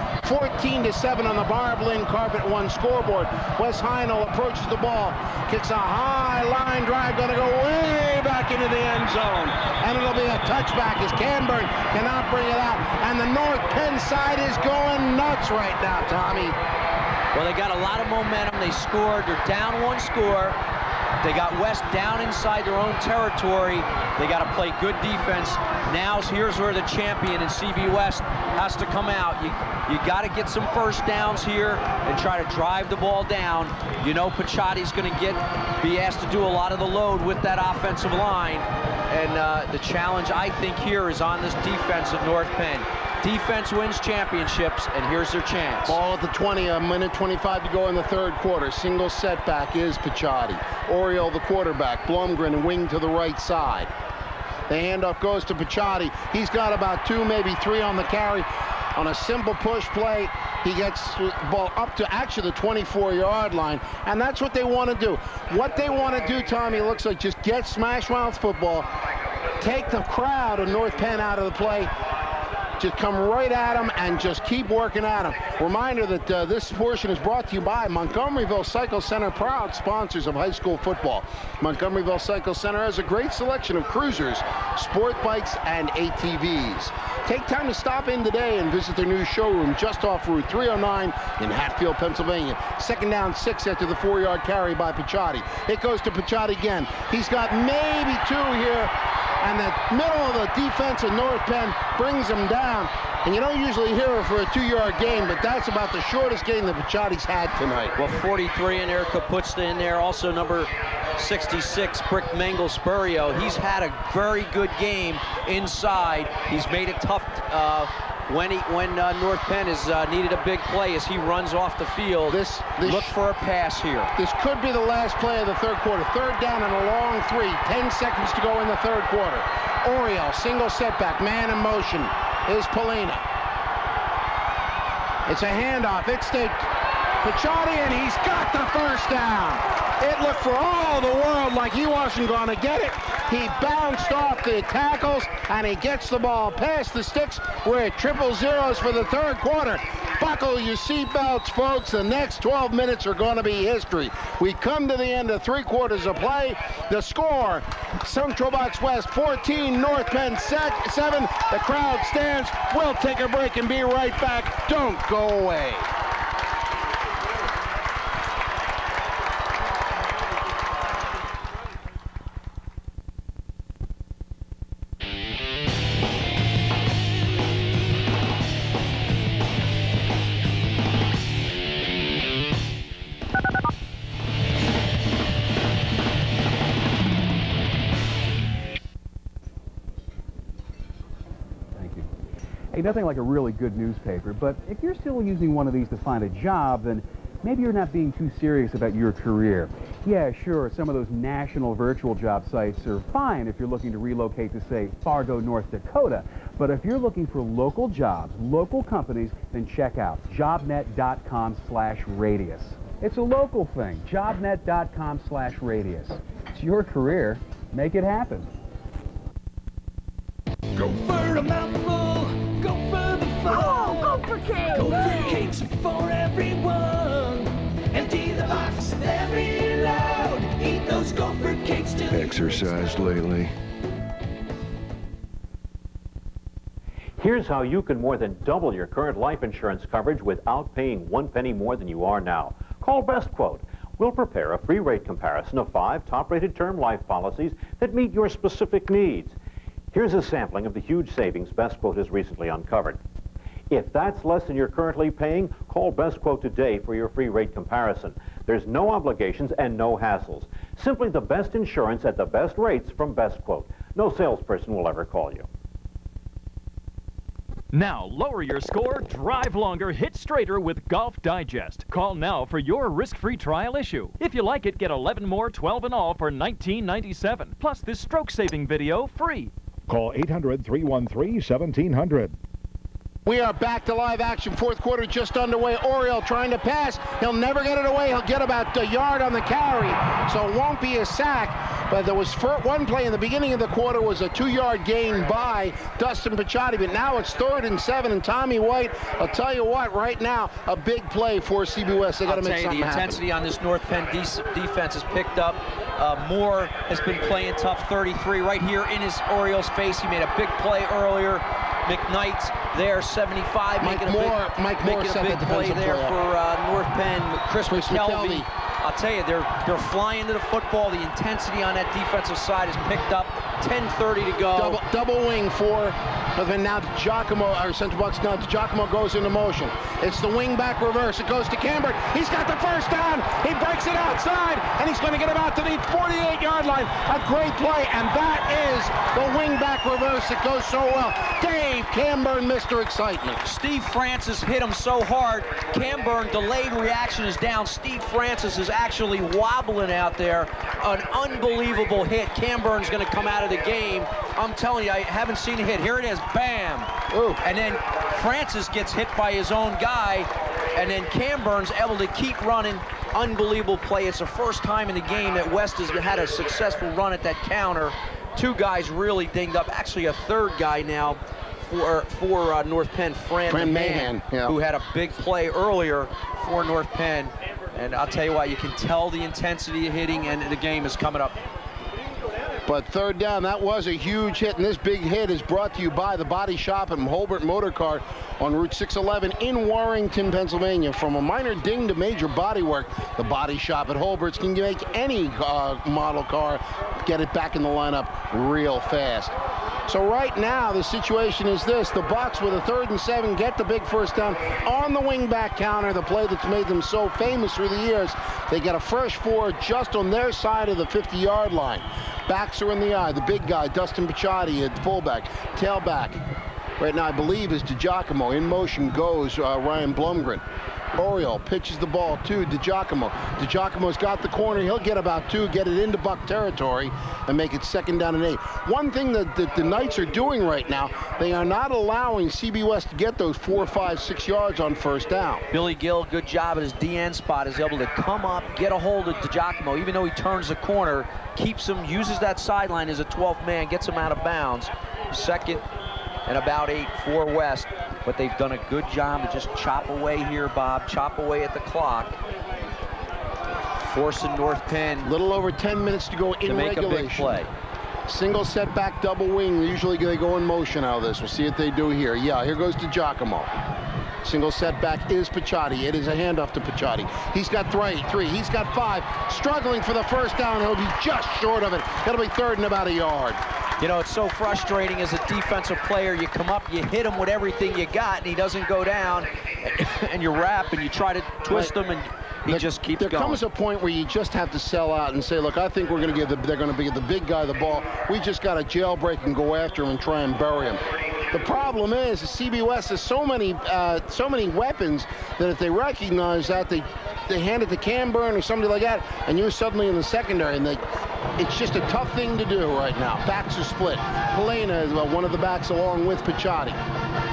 14 to 7 on the Barb Lynn Carpet One scoreboard. Wes Heinel approaches the ball, kicks a high line drive, gonna go way back into the end zone. And it'll be a touchback as Camburn cannot bring it out. And the North Penn side is going nuts right now, Tommy. Well, they got a lot of momentum. They scored. They're down one score. They got West down inside their own territory. They got to play good defense. Now here's where the champion in CB West has to come out. You you got to get some first downs here and try to drive the ball down. You know Picciotti's going to get be asked to do a lot of the load with that offensive line. And uh, the challenge, I think, here is on this defense of North Penn. Defense wins championships, and here's their chance. Ball at the 20, a minute 25 to go in the third quarter. Single setback is Picciotti. Oriole, the quarterback. Blumgren, wing to the right side. The handoff goes to Picciotti. He's got about two, maybe three on the carry. on a simple push play. He gets the ball up to actually the 24-yard line, and that's what they want to do. What they want to do, Tommy, looks like just get smash mouth football, take the crowd of North Penn out of the play, just come right at them and just keep working at them. Reminder that uh, this portion is brought to you by Montgomeryville Cycle Center, proud sponsors of high school football. Montgomeryville Cycle Center has a great selection of cruisers, sport bikes, and ATVs. Take time to stop in today and visit their new showroom just off Route 309 in Hatfield, Pennsylvania. Second down, six after the four-yard carry by Picciotti. It goes to Picciotti again. He's got maybe two here and the middle of the defense of North Penn brings him down. And you don't usually hear for a two-yard game, but that's about the shortest game that Picciotti's had tonight. Well, 43 in there, Kapusta in there, also number 66, Brick Mengel Spurio. He's had a very good game inside. He's made it tough uh, when he when uh, North Penn has uh, needed a big play as he runs off the field. This, this look for a pass here. This could be the last play of the third quarter. Third down and a long three. Ten seconds to go in the third quarter. Oriole single setback, man in motion is Polina. It's a handoff. It's to Picciotti, and he's got the first down. It looked for all the world like he wasn't going to get it. He bounced off the tackles, and he gets the ball past the sticks. We're at triple zeros for the third quarter. Buckle your seatbelts, folks. The next 12 minutes are going to be history. We come to the end of three quarters of play. The score, Central Bucks West 14, North Penn 7. The crowd stands. We'll take a break and be right back. Don't go away. Nothing like a really good newspaper, but if you're still using one of these to find a job, then maybe you're not being too serious about your career. Yeah, sure, some of those national virtual job sites are fine if you're looking to relocate to, say, Fargo, North Dakota. But if you're looking for local jobs, local companies, then check out jobnet.com slash radius. It's a local thing, jobnet.com slash radius. It's your career. Make it happen. Go Oh, Gopher cakes! Gopher cakes for everyone. Empty the box, they're real loud. Eat those gopher cakes till Exercised lately? Here's how you can more than double your current life insurance coverage without paying one penny more than you are now. Call Best Quote. We'll prepare a free rate comparison of five top-rated term life policies that meet your specific needs. Here's a sampling of the huge savings Best Quote has recently uncovered. If that's less than you're currently paying, call Best Quote today for your free rate comparison. There's no obligations and no hassles. Simply the best insurance at the best rates from Best Quote. No salesperson will ever call you. Now, lower your score, drive longer, hit straighter with Golf Digest. Call now for your risk-free trial issue. If you like it, get 11 more 12 in all for $19.97. Plus this stroke-saving video free. Call 800-313-1700. We are back to live action. Fourth quarter just underway. Oriole trying to pass. He'll never get it away. He'll get about a yard on the carry, so it won't be a sack. But there was one play in the beginning of the quarter was a two-yard gain by Dustin Picciotti, but now it's third and seven. And Tommy White, I'll tell you what, right now, a big play for CBS. They got to make you, something the happen. intensity on this North Penn de defense has picked up. Uh, Moore has been playing tough 33 right here in his Oriole's face. He made a big play earlier. McKnight there, 75, Mike making a Moore, big, Mike Moore making a big play there for uh, North Penn. Chris, Chris. McKelvey. I'll tell you, they're they're flying to the football. The intensity on that defensive side is picked up. 10:30 to go. Double, double wing for, but then now Giacomo, our central box now Giacomo goes into motion. It's the wing back reverse. It goes to Camburn. He's got the first down. He breaks it outside, and he's going to get about to the 48-yard line. A great play, and that is the wing back reverse that goes so well. Dave Camburn, Mr. Excitement. Steve Francis hit him so hard. Camburn delayed reaction is down. Steve Francis is actually wobbling out there. An unbelievable hit. Camburn's going to come out of the game. I'm telling you, I haven't seen a hit. Here it is. Bam. Ooh. And then Francis gets hit by his own guy, and then Camburn's able to keep running. Unbelievable play. It's the first time in the game that West has had a successful run at that counter. Two guys really dinged up. Actually, a third guy now for for uh, North Penn, Fran, Fran Mahan, yeah. who had a big play earlier for North Penn. And I'll tell you what, you can tell the intensity of hitting, and the game is coming up. But third down, that was a huge hit, and this big hit is brought to you by the Body Shop and Holbert Motor Car on Route 611 in Warrington, Pennsylvania. From a minor ding to major body work, the Body Shop at Holbert's can make any uh, model car get it back in the lineup real fast. So right now, the situation is this. The Bucks with a third and seven get the big first down on the wingback counter, the play that's made them so famous through the years. They get a fresh four just on their side of the 50-yard line. Backs are in the I. The big guy, Dustin Picciotti at fullback, tailback. Right now, I believe is DiGiacomo. In motion goes uh, Ryan Blumgren. Oriole pitches the ball to DiGiacomo. DiGiacomo's got the corner. He'll get about two, get it into Buck territory, and make it second down and eight. One thing that, that the Knights are doing right now, they are not allowing CB West to get those four, five, six yards on first down. Billy Gill, good job at his DN spot, is able to come up, get a hold of DiGiacomo, even though he turns the corner, keeps him, uses that sideline as a 12th man, gets him out of bounds. Second and about eight for West, but they've done a good job to just chop away here, Bob, chop away at the clock. Forcing North Penn. Little over 10 minutes to go in to make regulation. a big play. Single setback, double wing. Usually they go in motion out of this. We'll see what they do here. Yeah, here goes to Giacomo. Single setback is Picciotti. It is a handoff to Picciotti. He's got three, three. He's got five. Struggling for the first down. He'll be just short of it. That'll be third and about a yard. You know, it's so frustrating as a defensive player. You come up, you hit him with everything you got, and he doesn't go down, <coughs> and you wrap and you try to twist him, and he There- just keeps there going. comes a point where you just have to sell out and say, look, I think we're going to give the, they're going to give the big guy the ball. We just got to jailbreak and go after him and try and bury him. The problem is, the CB West has so many, uh, so many weapons that if they recognize that, they they hand it to Camburn or somebody like that, and you're suddenly in the secondary, and they, it's just a tough thing to do right now. Backs are split. Helena is uh, one of the backs along with Picciotti.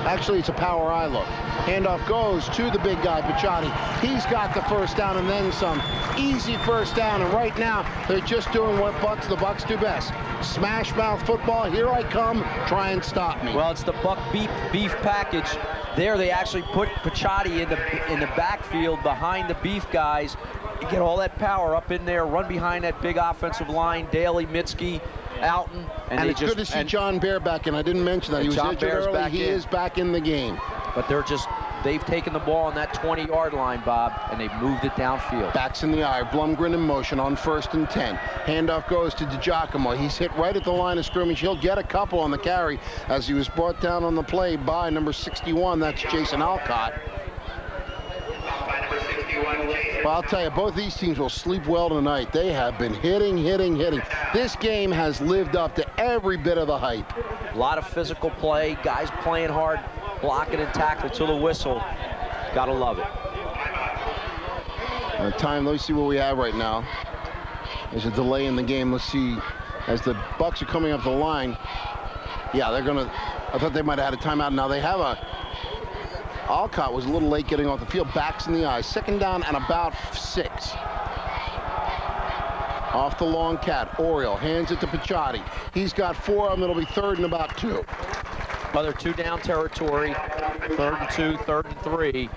Actually, it's a power I look. Handoff goes to the big guy, Picciotti. He's got the first down and then some. Easy first down, and right now they're just doing what Bucks the Bucks do best. Smash mouth football. Here I come. Try and stop me. Well, it's the Buck beef beef package. There, they actually put Picciotti in the in the backfield behind the beef guys. You get all that power up in there, run behind that big offensive line. Daly, Mitski, Alton, and, they it's just good to see and- John Bear back in. I didn't mention that. He was John injured Bear's early. back he in. is back in the game. But they're just they've taken the ball on that 20-yard line, Bob, and they've moved it downfield. Backs in the I. Blumgren in motion on first and 10. Handoff goes to DiGiacomo. He's hit right at the line of scrimmage. He'll get a couple on the carry as he was brought down on the play by number 61. That's Jason Alcott. Well, I'll tell you, both these teams will sleep well tonight. They have been hitting, hitting, hitting. This game has lived up to every bit of the hype. A lot of physical play, guys playing hard, blocking and tackling to the whistle. Gotta love it. Uh, time, let me see what we have right now. There's a delay in the game. Let's see, as the Bucks are coming up the line. Yeah, they're gonna, I thought they might have had a timeout. Now they have a, Alcott was a little late getting off the field. Backs in the eyes. Second down and about six. Off the long cat, Oriole hands it to Picciotti. He's got four of them. It'll be third and about two. Other two down territory, third and two, third and three.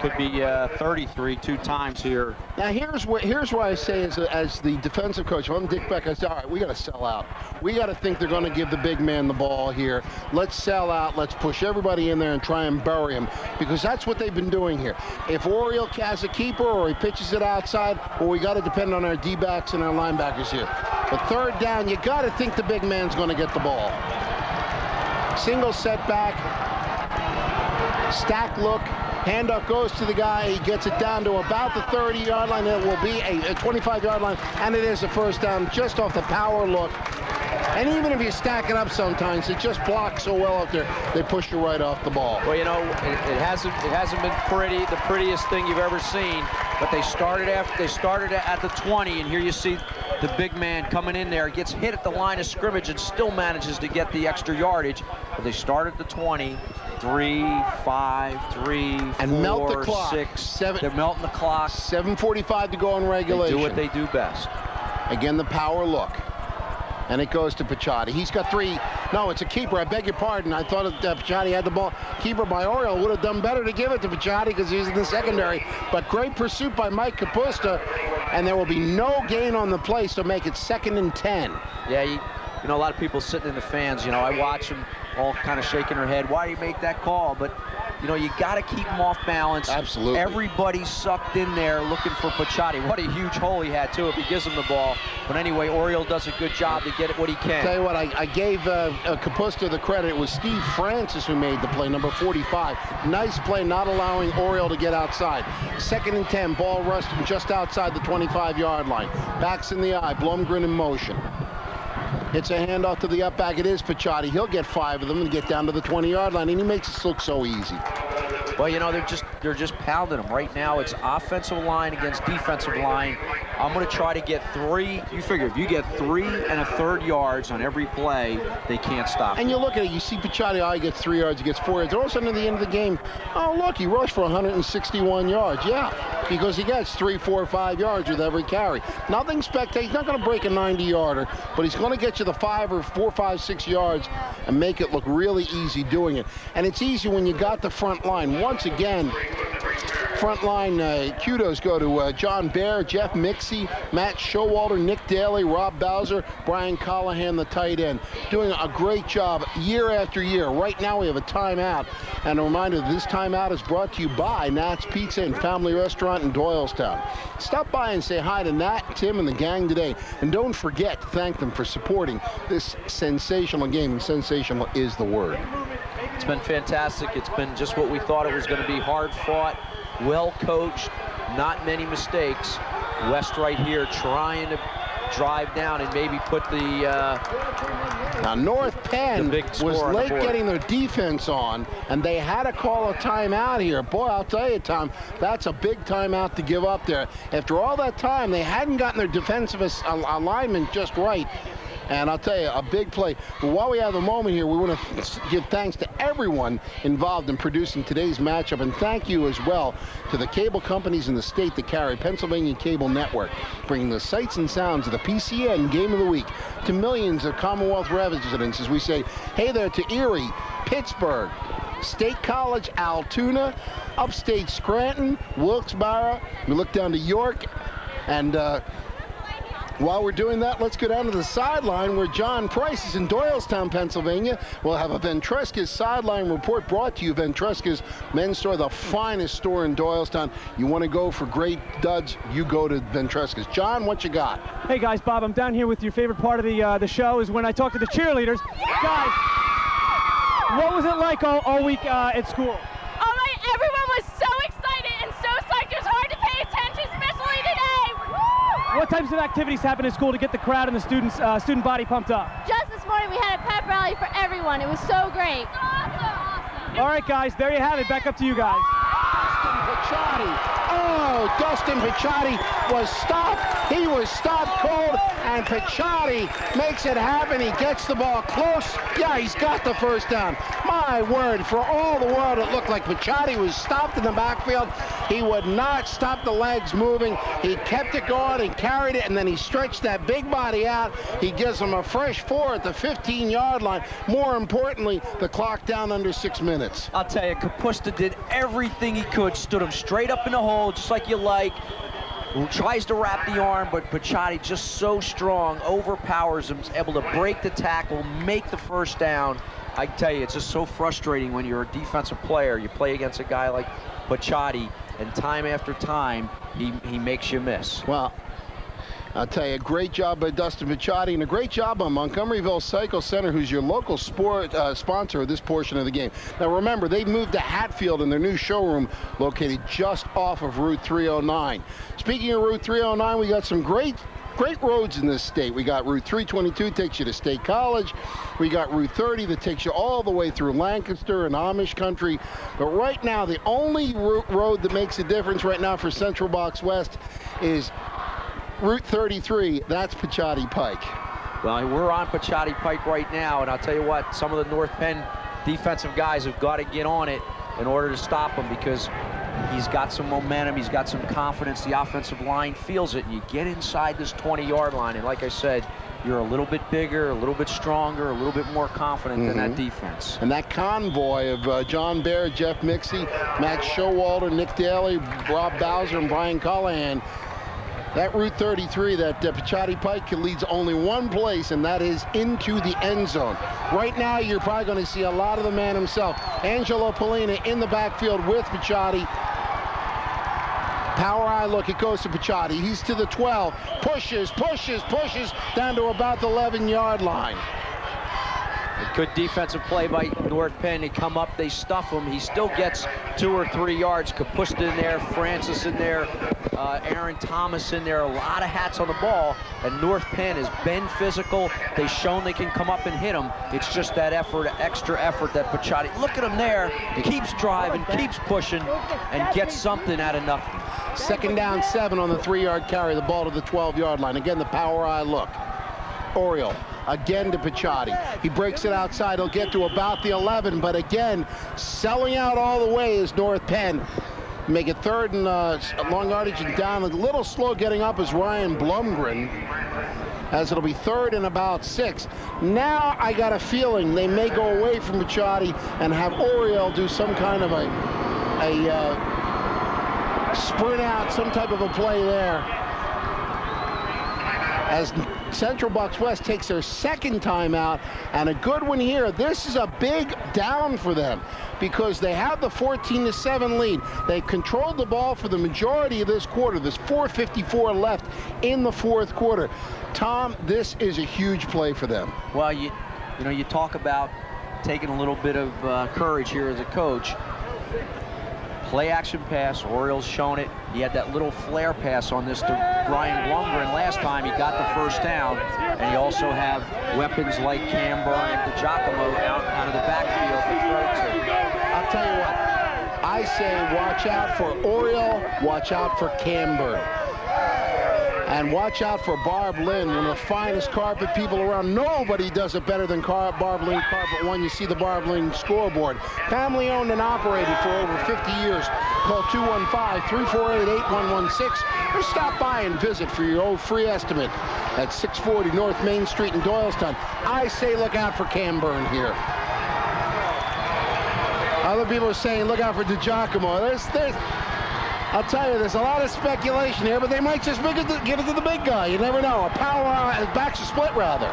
Could be uh, 33 two times here. Now here's what here's what I say as, as the defensive coach. If I'm Dick Beck, I say, all right, we got to sell out. We got to think they're going to give the big man the ball here. Let's sell out. Let's push everybody in there and try and bury him because that's what they've been doing here. If Oriole has a keeper or he pitches it outside, well, we got to depend on our D-backs and our linebackers here. But third down, you got to think the big man's going to get the ball. Single setback, stack look. Handoff goes to the guy. He gets it down to about the 30-yard line. It will be a 25-yard line, and it is a first down just off the power look. And even if you stack it up sometimes, it just blocks so well out there, they push you right off the ball. Well, you know, it, it hasn't it hasn't been pretty, the prettiest thing you've ever seen. But they started after they started at the 20, and here you see the big man coming in there, gets hit at the line of scrimmage, and still manages to get the extra yardage. But they start at the 20. Three, five, three, And four, melt the clock. six. Seven, They're melting the clock. 7.45 to go in They regulation. do what they do best. Again, the power look. And it goes to Picciotti. He's got three. No, it's a keeper. I beg your pardon. I thought that uh, Picciotti had the ball. Keeper by Oriole would have done better to give it to Picciotti because he's in the secondary. But great pursuit by Mike Kapusta. And there will be no gain on the play, so make it second and 10. Yeah, you, you know, a lot of people sitting in the fans, you know, I watch them all kind of shaking her head. Why do you make that call? But, you know, you got to keep them off balance. Absolutely. Everybody sucked in there looking for Picciotti. What a huge hole he had, too, if he gives him the ball. But anyway, Oriole does a good job to get it what he can. Tell you what, I, I gave uh, uh, Kapusta the credit. It was Steve Francis who made the play, number 45. Nice play, not allowing Oriole to get outside. Second and 10, ball rushed just outside the 25-yard line. Backs in the I, Blumgren in motion. It's a handoff to the up back. It is Picciotti. He'll get five of them and get down to the 20-yard line, and he makes it look so easy. Well, you know, they're just they're just pounding them. Right now, it's offensive line against defensive line. I'm going to try to get three. You figure if you get three and a third yards on every play, they can't stop. And you look at it, you see Picciotti, oh, he gets three yards, he gets four yards. All of a sudden, at the end of the game, oh, look, he rushed for 161 yards. Yeah, because he gets three, four, five yards with every carry. Nothing spectacular. He's not going to break a 90-yarder, but he's going to get you the five or four, five, six yards and make it look really easy doing it. And it's easy when you got the front line. Once again, front line uh, kudos go to uh, John Bear, Jeff Mixey, Matt Showalter, Nick Daly, Rob Bowser, Brian Callahan, the tight end, doing a great job year after year. Right now we have a timeout. And a reminder, this timeout is brought to you by Nat's Pizza and Family Restaurant in Doylestown. Stop by and say hi to Nat, Tim, and the gang today. And don't forget to thank them for supporting this sensational game. Sensational is the word. It's been fantastic. It's been just what we thought it was going to be. Hard fought, well coached, not many mistakes. West right here trying to drive down and maybe put the uh, Now North Penn was late getting their defense on, and they had to call a timeout here. Boy, I'll tell you, Tom, that's a big timeout to give up there. After all that time, they hadn't gotten their defensive alignment just right. And I'll tell you, a big play. But while we have a moment here, we want to give thanks to everyone involved in producing today's matchup. And thank you as well to the cable companies in the state that carry Pennsylvania Cable Network, bringing the sights and sounds of the PCN Game of the Week to millions of Commonwealth residents as we say, hey there to Erie, Pittsburgh, State College, Altoona, upstate Scranton, Wilkes-Barre. We look down to York, and uh, while we're doing that, let's go down to the sideline where John Price is in Doylestown, Pennsylvania. We'll have a Ventresca's sideline report brought to you. Ventresca's men's store, the finest store in Doylestown. You want to go for great duds, you go to Ventresca's. John, what you got? Hey guys, Bob, I'm down here with your favorite part of the uh, the show is when I talk to the cheerleaders. Guys, what was it like all, all week uh, at school? All right, everyone was so excited and so psyched. It was hard to pay attention, especially today. Woo! What types of activities happen in school to get the crowd and the students uh, student body pumped up? Just this morning, we had a pep rally for everyone. It was so great. Awesome. All right, guys, there you have it. Back up to you guys. Dustin Picciotti. Oh, Dustin Picciotti was stopped. He was stopped cold, and Picciotti makes it happen. He gets the ball close. Yeah, he's got the first down. My word, for all the world, it looked like Picciotti was stopped in the backfield. He would not stop the legs moving. He kept it going and carried it, and then he stretched that big body out. He gives him a fresh four at the 15-yard line. More importantly, the clock down under six minutes. I'll tell you, Kapusta did everything he could, stood him straight up in the hole, just like you like. Who tries to wrap the arm, but Picciotti just so strong, overpowers him, able to break the tackle, make the first down. I tell you, it's just so frustrating when you're a defensive player. You play against a guy like Picciotti, and time after time, he, he makes you miss. Well, I'll tell you, a great job by Dustin Picciotti and a great job by Montgomeryville Cycle Center, who's your local sport uh, sponsor of this portion of the game. Now remember, they've moved to Hatfield in their new showroom located just off of Route 309. Speaking of Route 309, we got some great Great roads in this state. We got Route 322 takes you to State College. We got Route 30 that takes you all the way through Lancaster and Amish country. But right now, the only ro- road that makes a difference right now for Central Bucks West is Route 33, that's Picciotti Pike. Well, we're on Picciotti Pike right now, and I'll tell you what, some of the North Penn defensive guys have got to get on it in order to stop him because he's got some momentum, he's got some confidence. The offensive line feels it, and you get inside this 20-yard line, and like I said, you're a little bit bigger, a little bit stronger, a little bit more confident mm -hmm. than that Mm-hmm. defense. And that convoy of uh, John Baird, Jeff Mixey, Matt Showalter, Nick Daly, Rob Bowser, and Brian Callahan, that Route 33, that uh, Pike leads only one place, and that is into the end zone. Right now, you're probably going to see a lot of the man himself. Angelo Polina in the backfield with Picciotti. Power I look, it goes to Picciotti. He's to the 12, pushes, pushes, pushes, down to about the 11-yard line. Good defensive play by North Penn. They come up, they stuff him. He still gets two or three yards. Kapustin in there, Francis in there, uh, Aaron Thomas in there. A lot of hats on the ball. And North Penn has been physical. They've shown they can come up and hit him. It's just that effort, extra effort that Picciotti. Look at him there. Keeps driving, keeps pushing, and gets something out of nothing. Second down, seven on the three-yard carry. The ball to the 12-yard line. Again, the power I look. Oriole again to Picciotti. He breaks it outside. He'll get to about the 11, but again, selling out all the way is North Penn. Make it third and uh, long yardage and down. A little slow getting up is Ryan Blumgren as it'll be third and about six. Now I got a feeling they may go away from Picciotti and have Oriole do some kind of a, a uh, sprint out, some type of a play there. As Central Bucks West takes their second timeout, and a good one here. This is a big down for them because they have the 14 to 7 lead. They controlled the ball for the majority of this quarter. There's 4.54 left in the fourth quarter. Tom, this is a huge play for them. Well, you, you know, you talk about taking a little bit of uh, courage here as a coach. Play action pass, Orioles shown it. He had that little flare pass on this to Brian Blumgren last time. He got the first down. And you also have weapons like Cam and DiGiacomo out, out of the backfield. I'll tell you what, I say watch out for Oriole, watch out for Camburn. And watch out for Barb Lynn, one of the finest carpet people around. Nobody does it better than Car Barb Lynn Carpet One. You see the Barb Lynn scoreboard. Family owned and operated for over 50 years. Call 215-348-8116 or stop by and visit for your old free estimate at 640 North Main Street in Doylestown. I say look out for Camburn here. Other people are saying look out for DiGiacomo. There's, there's, I'll tell you, there's a lot of speculation here, but they might just give it to, give it to the big guy. You never know. A power uh, backs a split, rather.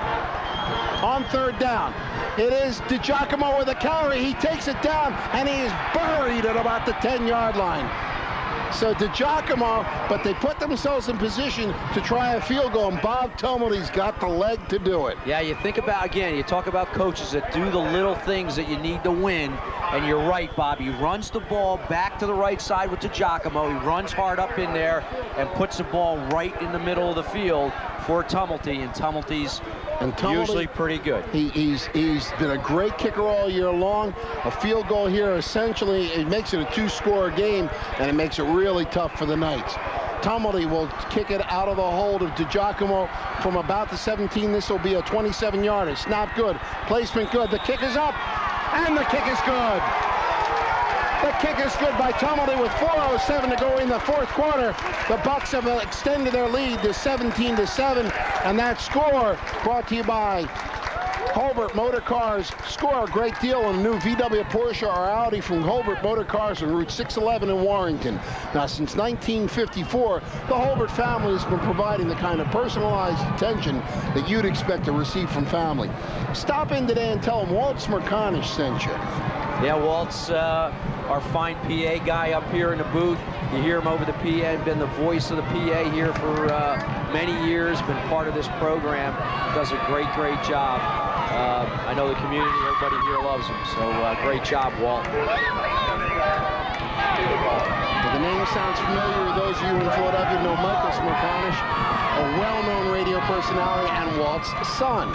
On third down. It is DiGiacomo with a carry. He takes it down, and he is buried at about the 10-yard line. So DiGiacomo, but they put themselves in position to try a field goal, and Bob Tumulty's got the leg to do it. Yeah, you think about, again, you talk about coaches that do the little things that you need to win, and you're right, Bob. He runs the ball back to the right side with DiGiacomo. He runs hard up in there and puts the ball right in the middle of the field for Tumulty, and Tumulty's and usually pretty good. He, he's he's been a great kicker all year long. A field goal here essentially it makes it a two-score game, and it makes it really tough for the Knights. Tumulty will kick it out of the hold of DiGiacomo from about the 17. This will be a 27-yarder. Snap good. Placement good. The kick is up, and the kick is good. The kick is good by Tumulty with 4.07 to go in the fourth quarter. The Bucks have extended their lead to 17 to 7, and that score brought to you by Holbert Motor Cars. Score a great deal on a new VW Porsche or Audi from Holbert Motor Cars on Route 611 in Warrington. Now, since 1954, the Holbert family has been providing the kind of personalized attention that you'd expect to receive from family. Stop in today and tell them Walt Smerconish sent you. Yeah, Walt's uh, our fine PA guy up here in the booth. You hear him over the PA, been the voice of the PA here for uh, many years, been part of this program, does a great, great job. Uh, I know the community, everybody here loves him, so uh, great job, Walt. The name sounds familiar to those of you in Philadelphia know Michael Smerconish, well-known radio personality and Walt's son.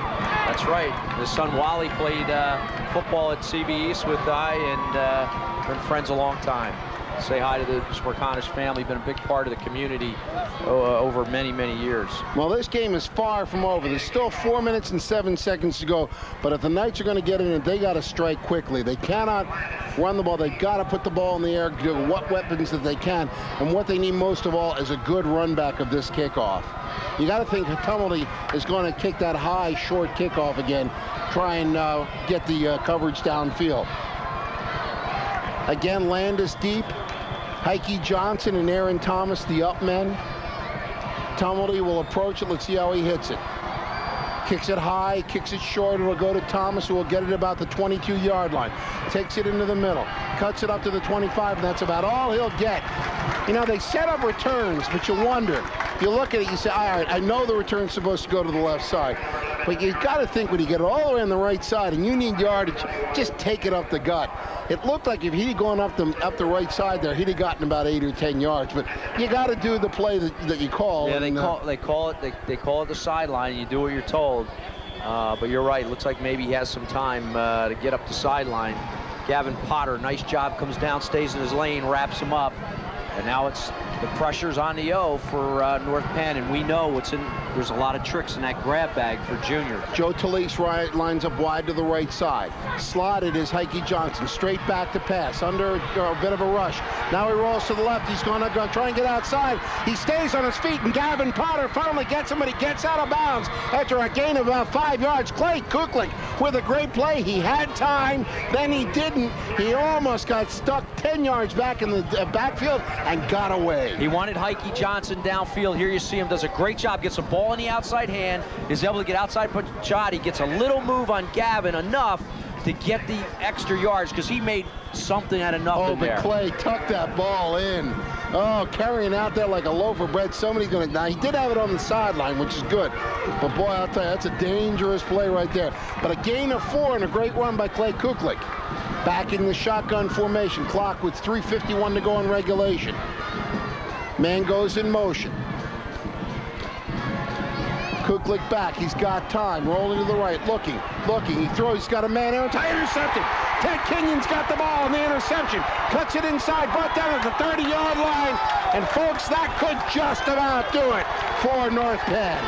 That's right. His son Wally played uh, football at CB East with I and uh, been friends a long time. Say hi to the Smerconish family. Been a big part of the community uh, over many, many years. Well, this game is far from over. There's still four minutes and seven seconds to go. But if the Knights are going to get in, it, they got to strike quickly. They cannot run the ball. They got to put the ball in the air, do what weapons that they can. And what they need most of all is a good run back of this kickoff. You got to think Tumulty is going to kick that high, short kickoff again, try and uh, get the uh, coverage downfield. Again, Landis deep. Heike Johnson and Aaron Thomas, the up men. Tumulty will approach it. Let's see how he hits it. Kicks it high, kicks it short. It'll go to Thomas, who will get it about the 22-yard line. Takes it into the middle, cuts it up to the 25, and that's about all he'll get. You know, they set up returns, but you wonder. You look at it, you say, all right, I know the return's supposed to go to the left side. But you got to think when you get it all the way on the right side and you need yardage, just take it up the gut. It looked like if he'd gone up the up the right side there, he'd have gotten about eight or ten yards. But you got to do the play that, that you call. Yeah, they and, uh, call they call it they, they call it the sideline. You do what you're told. Uh, but you're right. It looks like maybe he has some time uh, to get up the sideline. Gavin Potter, nice job, comes down, stays in his lane, wraps him up. And now it's the pressure's on the O for uh, North Penn, and we know what's in. There's a lot of tricks in that grab bag for Junior. Joe Talise right, lines up wide to the right side. Slotted is Heike Johnson. Straight back to pass. Under a bit of a rush. Now he rolls to the left. He's going to try and get outside. He stays on his feet, and Gavin Potter finally gets him, but he gets out of bounds after a gain of about five yards. Clay Kuklik with a great play. He had time, then he didn't. He almost got stuck 10 yards back in the uh, backfield and got away. He wanted Heike Johnson downfield. Here you see him does a great job. Gets a ball in the outside hand. Is able to get outside. He gets a little move on Gavin enough to get the extra yards because he made something out of nothing Oh, but there. Clay tucked that ball in. Oh, carrying out there like a loaf of bread. Somebody's going to. Now, he did have it on the sideline, which is good. But boy, I'll tell you, that's a dangerous play right there. But a gain of four and a great run by Clay Kuklik. Back in the shotgun formation. Clock with 3.51 to go in regulation. Man goes in motion. Kuklik back. He's got time. Rolling to the right. Looking. Looking. He throws. He's got a man. Tie intercepted. Ted Kenyon's got the ball in the interception. Cuts it inside. Brought down at the 30-yard line. And folks, that could just about do it for North Penn.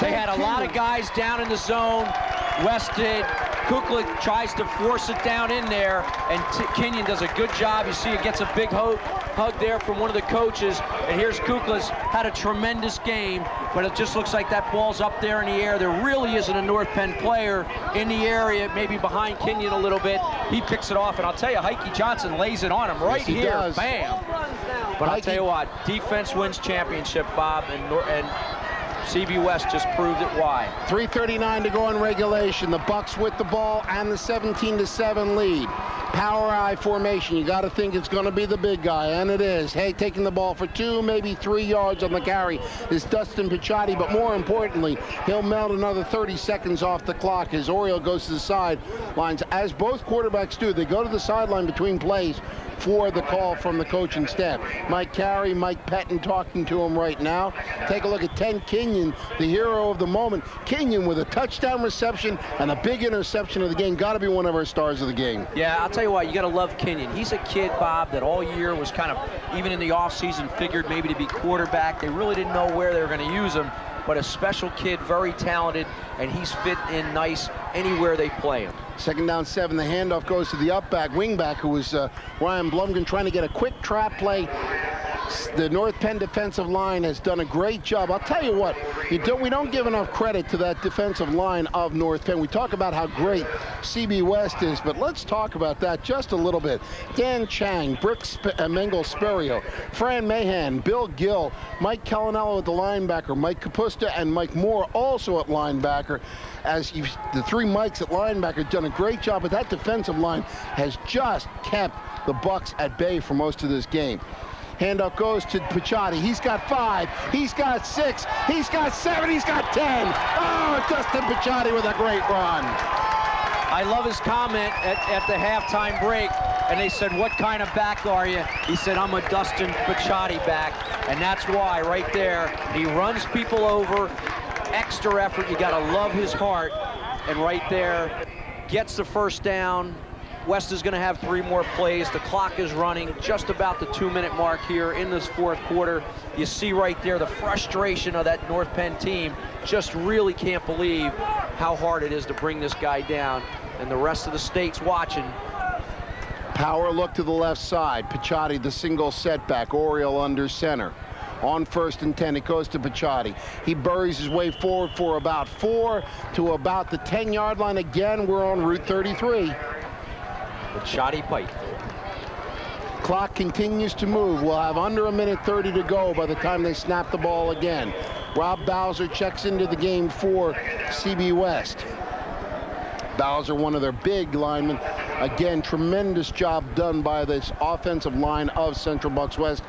They had a lot of guys down in the zone. West did. Kuklik tries to force it down in there, and T Kenyon does a good job. You see it gets a big ho hug there from one of the coaches, and here's Kuklik, had a tremendous game, but it just looks like that ball's up there in the air. There really isn't a North Penn player in the area, maybe behind Kenyon a little bit. He picks it off, and I'll tell you, Heike Johnson lays it on him right Yes, he here, does. bam. But I'll tell you what, defense wins championship, Bob, and, Nor and CB West just proved it why. 3.39 to go in regulation. The Bucks with the ball and the 17 to 7 lead. Power I formation. You got to think it's going to be the big guy, and it is. Hey, taking the ball for two, maybe three yards on the carry is Dustin Picciotti, but more importantly, he'll melt another 30 seconds off the clock as Oriole goes to the sidelines, as both quarterbacks do. They go to the sideline between plays for the call from the coaching staff. Mike Carey, Mike Pettine talking to him right now. Take a look at 10 Kenyon, the hero of the moment. Kenyon with a touchdown reception and a big interception of the game. Got to be one of our stars of the game. Yeah, I'll tell you what, you got to love Kenyon. He's a kid, Bob, that all year was kind of, even in the offseason, figured maybe to be quarterback. They really didn't know where they were going to use him, but a special kid, very talented, and he's fit in nice anywhere they play him. Second down seven, the handoff goes to the up back, wing back, who was uh, Ryan Blumgren trying to get a quick trap play. The North Penn defensive line has done a great job. I'll tell you what, you don't, we don't give enough credit to that defensive line of North Penn. We talk about how great CB West is, but let's talk about that just a little bit. Dan Chang, Brick Sp uh, Mengel Sperrio, Fran Mahan, Bill Gill, Mike Calinello at the linebacker, Mike Kapusta and Mike Moore also at linebacker. As the three Mikes at linebacker have done a great job, but that defensive line has just kept the Bucks at bay for most of this game. Handoff goes to Picciotti. He's got five. He's got six. He's got seven. He's got ten. Oh, Dustin Picciotti with a great run. I love his comment at, at the halftime break, and they said, what kind of back are you? He said, I'm a Dustin Picciotti back, and that's why right there, he runs people over, extra effort, you gotta love his heart, and right there, gets the first down, West is going to have three more plays. The clock is running just about the two-minute mark here in this fourth quarter. You see right there the frustration of that North Penn team. Just really can't believe how hard it is to bring this guy down. And the rest of the state's watching. Power look to the left side. Picciotti, the single setback. Oriole under center. On first and 10, it goes to Picciotti. He buries his way forward for about four to about the 10-yard line. Again, we're on Route 33. Picciotti Pike. Clock continues to move. We'll have under a minute 30 to go by the time they snap the ball again. Rob Bowser checks into the game for CB West. Bowser, one of their big linemen. Again, tremendous job done by this offensive line of Central Bucks West.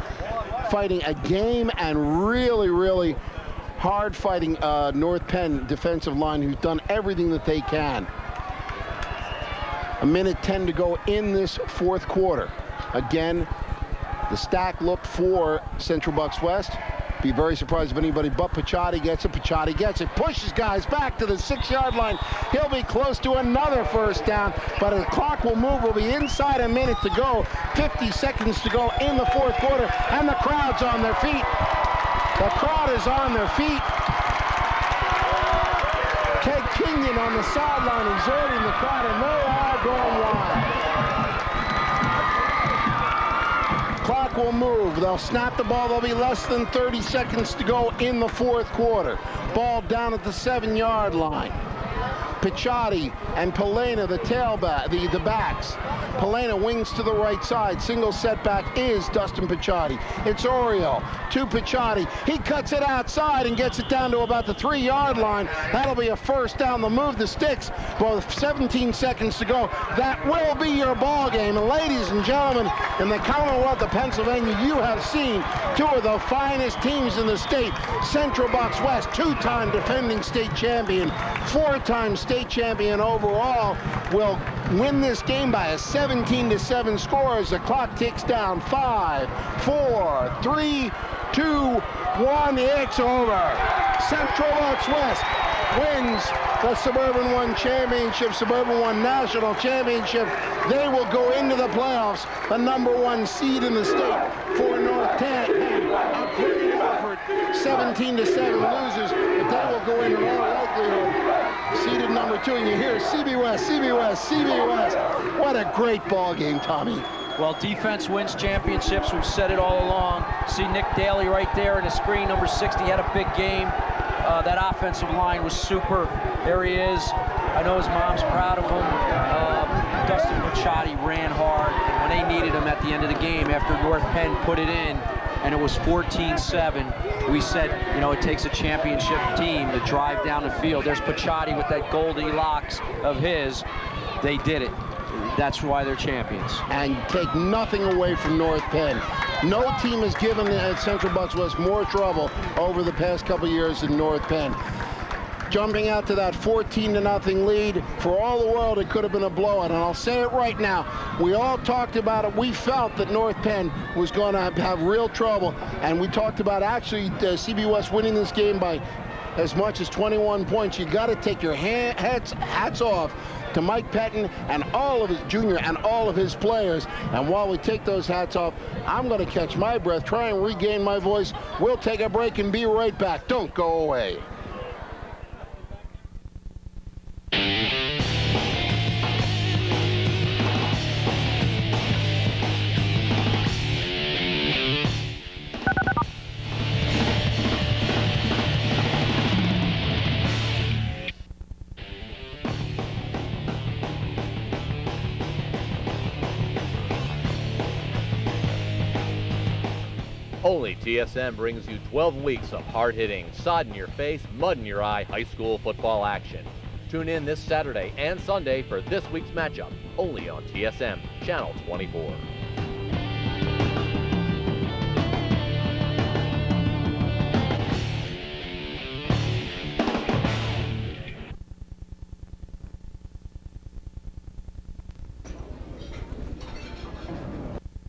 Fighting a game and really, really hard fighting uh, North Penn defensive line who's done everything that they can. A minute 10 to go in this fourth quarter. Again, the stack look for Central Bucks West. Be very surprised if anybody but Picciotti gets it. Picciotti gets it, pushes guys back to the six-yard line. He'll be close to another first down, but the clock will move. We'll be inside a minute to go, 50 seconds to go in the fourth quarter, and the crowd's on their feet. The crowd is on their feet. Ted Kenyon on the sideline exhorting the crowd, and they are going wild. Clock will move. They'll snap the ball. There'll be less than 30 seconds to go in the fourth quarter. Ball down at the seven-yard line. Picciotti and Pelena, the tailback, the, the backs. Pelena wings to the right side. Single setback is Dustin Picciotti. It's Oriole to Picciotti. He cuts it outside and gets it down to about the three-yard line. That'll be a first down. They'll move the sticks. Well, 17 seconds to go. That will be your ball game. And ladies and gentlemen, in the Commonwealth of Pennsylvania, you have seen two of the finest teams in the state. Central Bucks West, two-time defending state champion, four-time state champion overall, will win this game by a 17 to 7 score as the clock ticks down. Five, four, three, two, one. It's over. Central Bucks West wins the Suburban One Championship, Suburban One National Championship. They will go into the playoffs, the number one seed in the state for North effort, 17 to 7 losers, but they will go into all likelihood seeded number two. And you hear CB West, CB West, CB West. What a great ball game, Tommy. Well, defense wins championships. We've said it all along. See Nick Daly right there in the screen, number 60, had a big game. Uh, that offensive line was super. There he is. I know his mom's proud of him. Uh, Dustin Picciotti ran hard. When they needed him at the end of the game after North Penn put it in, and it was 14-7, we said, you know, it takes a championship team to drive down the field. There's Picciotti with that Goldilocks of his. They did it. That's why they're champions. And take nothing away from North Penn. No team has given Central Bucks West more trouble over the past couple years than North Penn. Jumping out to that 14 to nothing lead, for all the world it could have been a blowout. And I'll say it right now, we all talked about it. We felt that North Penn was going to have, real trouble. And we talked about actually uh, CB West winning this game by as much as 21 points. You got to take your ha hats, hats off to Mike Pettine and all of his junior and all of his players. And while we take those hats off, I'm going to catch my breath, try and regain my voice. We'll take a break and be right back. Don't go away. TSM brings you 12 weeks of hard-hitting, sod-in-your-face, mud-in-your-eye high school football action. Tune in this Saturday and Sunday for this week's matchup, only on TSM, Channel 24.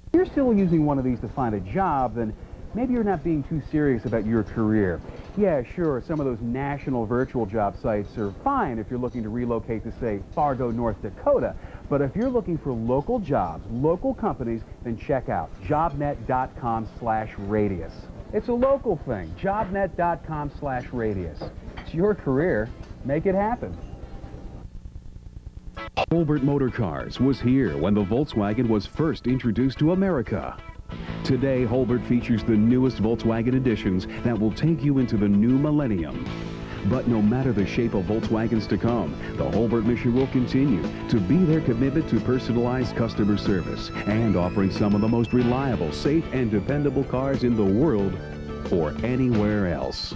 If you're still using one of these to find a job, then maybe you're not being too serious about your career. Yeah, sure, some of those national virtual job sites are fine if you're looking to relocate to, say, Fargo, North Dakota. But if you're looking for local jobs, local companies, then check out jobnet.com slash radius. It's a local thing, jobnet.com slash radius. It's your career. Make it happen. Holbert Motor Cars was here when the Volkswagen was first introduced to America. Today, Holbert features the newest Volkswagen editions that will take you into the new millennium. But no matter the shape of Volkswagens to come, the Holbert mission will continue to be their commitment to personalized customer service and offering some of the most reliable, safe, and dependable cars in the world or anywhere else.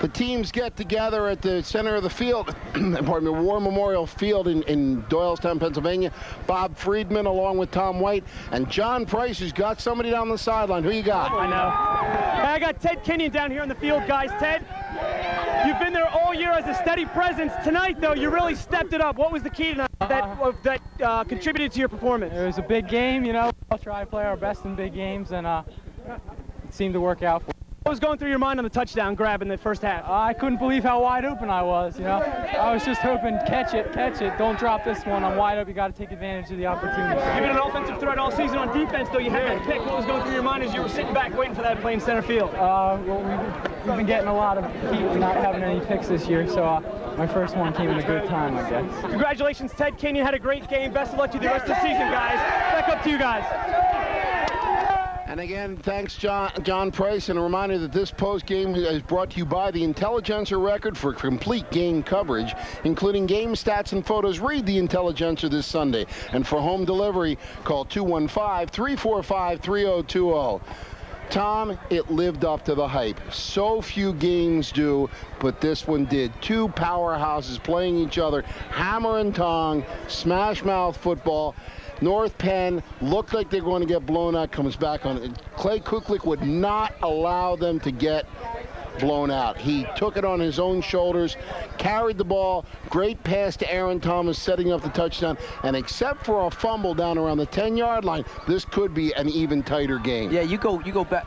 The teams get together at the center of the field, <clears throat> pardon me, War Memorial Field in, in Doylestown, Pennsylvania. Bob Friedman along with Tom White and John Price who's got somebody down the sideline. Who you got? I know. Hey, I got Ted Kenyon down here on the field, guys. Ted, you've been there all year as a steady presence. Tonight, though, you really stepped it up. What was the key tonight that, that uh, contributed to your performance? It was a big game, you know. We'll try to play our best in big games, and uh, it seemed to work out. What was going through your mind on the touchdown grab in the first half? I couldn't believe how wide open I was, you know. I was just hoping, catch it, catch it. Don't drop this one. I'm wide open. You got to take advantage of the opportunity. You've been an offensive threat all season on defense, though. You had that pick. What was going through your mind as you were sitting back waiting for that play in center field? Uh, well, we've, we've been getting a lot of heat for not having any picks this year, so uh, my first one came in a good time, I guess. Congratulations, Ted Kenyon. Had a great game. Best of luck to you the rest of the season, guys. Back up to you guys. And again, thanks, John, John Price. And a reminder that this post game is brought to you by the Intelligencer record for complete game coverage, including game stats and photos. Read the Intelligencer this Sunday. And for home delivery, call 215 345 3020. Tom, it lived up to the hype. So few games do, but this one did. Two powerhouses playing each other, hammer and tong, smash mouth football. North Penn looked like they're going to get blown out, comes back on it. Clay Kuklik would not allow them to get blown out. He took it on his own shoulders, carried the ball, great pass to Aaron Thomas, setting up the touchdown, and except for a fumble down around the 10-yard line, this could be an even tighter game. Yeah, you go, you go back.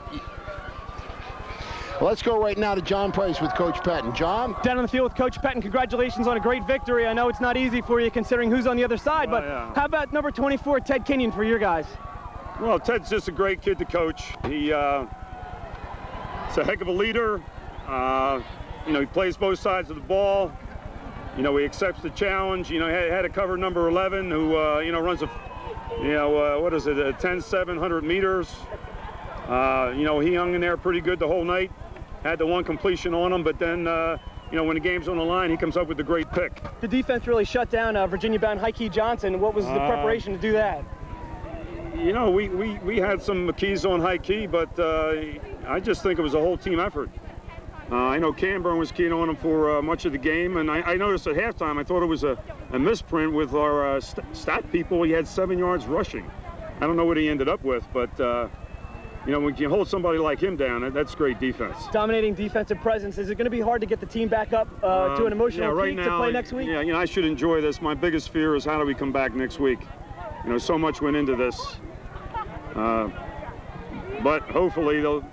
Let's go right now to John Price with Coach Pettine. John? Down on the field with Coach Pettine, congratulations on a great victory. I know it's not easy for you considering who's on the other side, but Oh, yeah. how about number 24, Ted Kenyon, for your guys? Well, Ted's just a great kid to coach. He, uh, he's a heck of a leader. Uh, you know, he plays both sides of the ball. You know, he accepts the challenge. You know, he had, had to cover number 11, who, uh, you know, runs a, you know, uh, what is it, a 10 700 meters. Uh, you know, he hung in there pretty good the whole night. Had the one completion on him, but then, uh, you know, when the game's on the line, he comes up with the great pick. The defense really shut down uh, Virginia-bound Heike Johnson. What was the Uh, preparation to do that? You know, we, we, we had some keys on high key, but uh, I just think it was a whole team effort. Uh, I know Camburn was keen on him for uh, much of the game, and I, I noticed at halftime, I thought it was a, a misprint with our uh, st stat people. He had seven yards rushing. I don't know what he ended up with, but, uh, you know, when you hold somebody like him down, that's great defense. Dominating defensive presence. Is it going to be hard to get the team back up uh, to an Um, emotional yeah, right peak now, to play next week? Yeah, you know, I should enjoy this. My biggest fear is how do we come back next week? You know, so much went into this. Uh, but hopefully they'll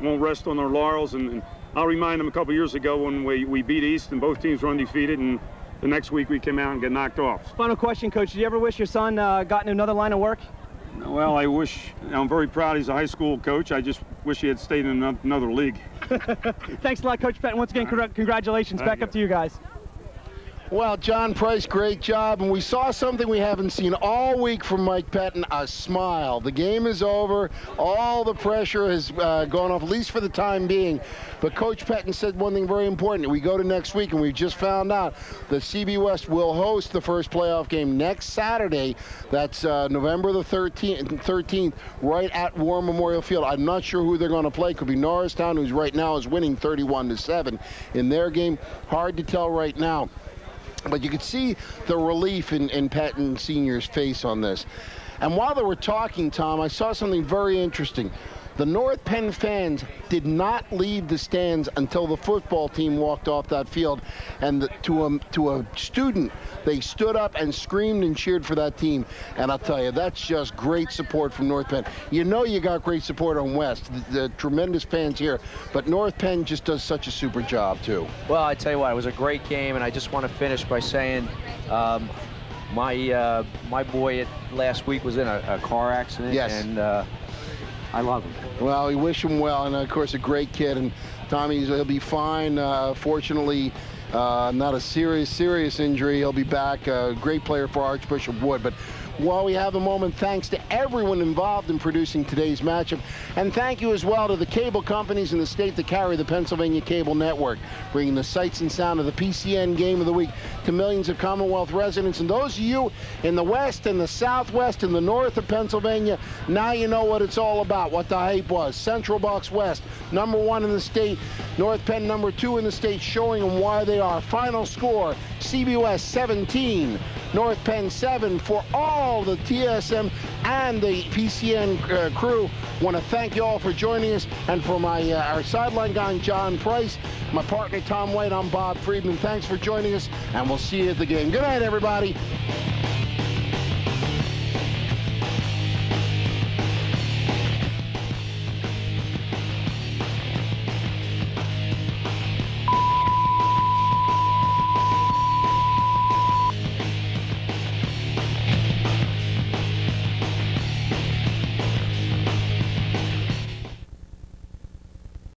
won't rest on their laurels. And, and I'll remind them a couple years ago when we, we beat East and both teams were undefeated, and the next week we came out and get knocked off. Final question, Coach. Did you ever wish your son uh, got into another line of work? Well, I wish, I'm very proud he's a high school coach. I just wish he had stayed in another league. <laughs> Thanks a lot, Coach Pettine. Once again, congr- congratulations. Thank Back you. up to you guys. Well, John Price, great job. And we saw something we haven't seen all week from Mike Pettine, a smile. The game is over. All the pressure has uh, gone off, at least for the time being. But Coach Pettine said one thing very important. We go to next week, and we just found out that CB West will host the first playoff game next Saturday. That's uh, November the 13th, 13th, right at War Memorial Field. I'm not sure who they're going to play. Could be Norristown, who's right now is winning 31 to 7 in their game. Hard to tell right now. But you could see the relief in, in Pettine Sr.'s face on this. And while they were talking, Tom, I saw something very interesting. The North Penn fans did not leave the stands until the football team walked off that field. And the, to, a, to a student, they stood up and screamed and cheered for that team. And I'll tell you, that's just great support from North Penn. You know you got great support on West, the, the tremendous fans here. But North Penn just does such a super job, too. Well, I tell you what, it was a great game, and I just want to finish by saying um, my uh, my boy at, last week was in a, a car accident, Yes. and uh, I love him. Well, we wish him well, and of course, a great kid. And Tommy, he'll be fine. Uh, fortunately, uh, not a serious, serious injury. He'll be back. A great player for Archbishop Wood. But while we have a moment, thanks to everyone involved in producing today's matchup, and thank you as well to the cable companies in the state that carry the Pennsylvania Cable Network, bringing the sights and sound of the PCN Game of the Week to millions of Commonwealth residents. And those of you in the West and the Southwest and the North of Pennsylvania, now you know what it's all about, what the hype was. Central Bucks West, number one in the state, North Penn number two in the state, showing them why they are. Final score, CBS 17, North Penn 7 for all the TSM and the PCN uh, crew. Want to thank you all for joining us, and for my uh, our sideline guy John Price, my partner Tom White, I'm Bob Friedman. Thanks for joining us, and we'll see you at the game. Good night, everybody.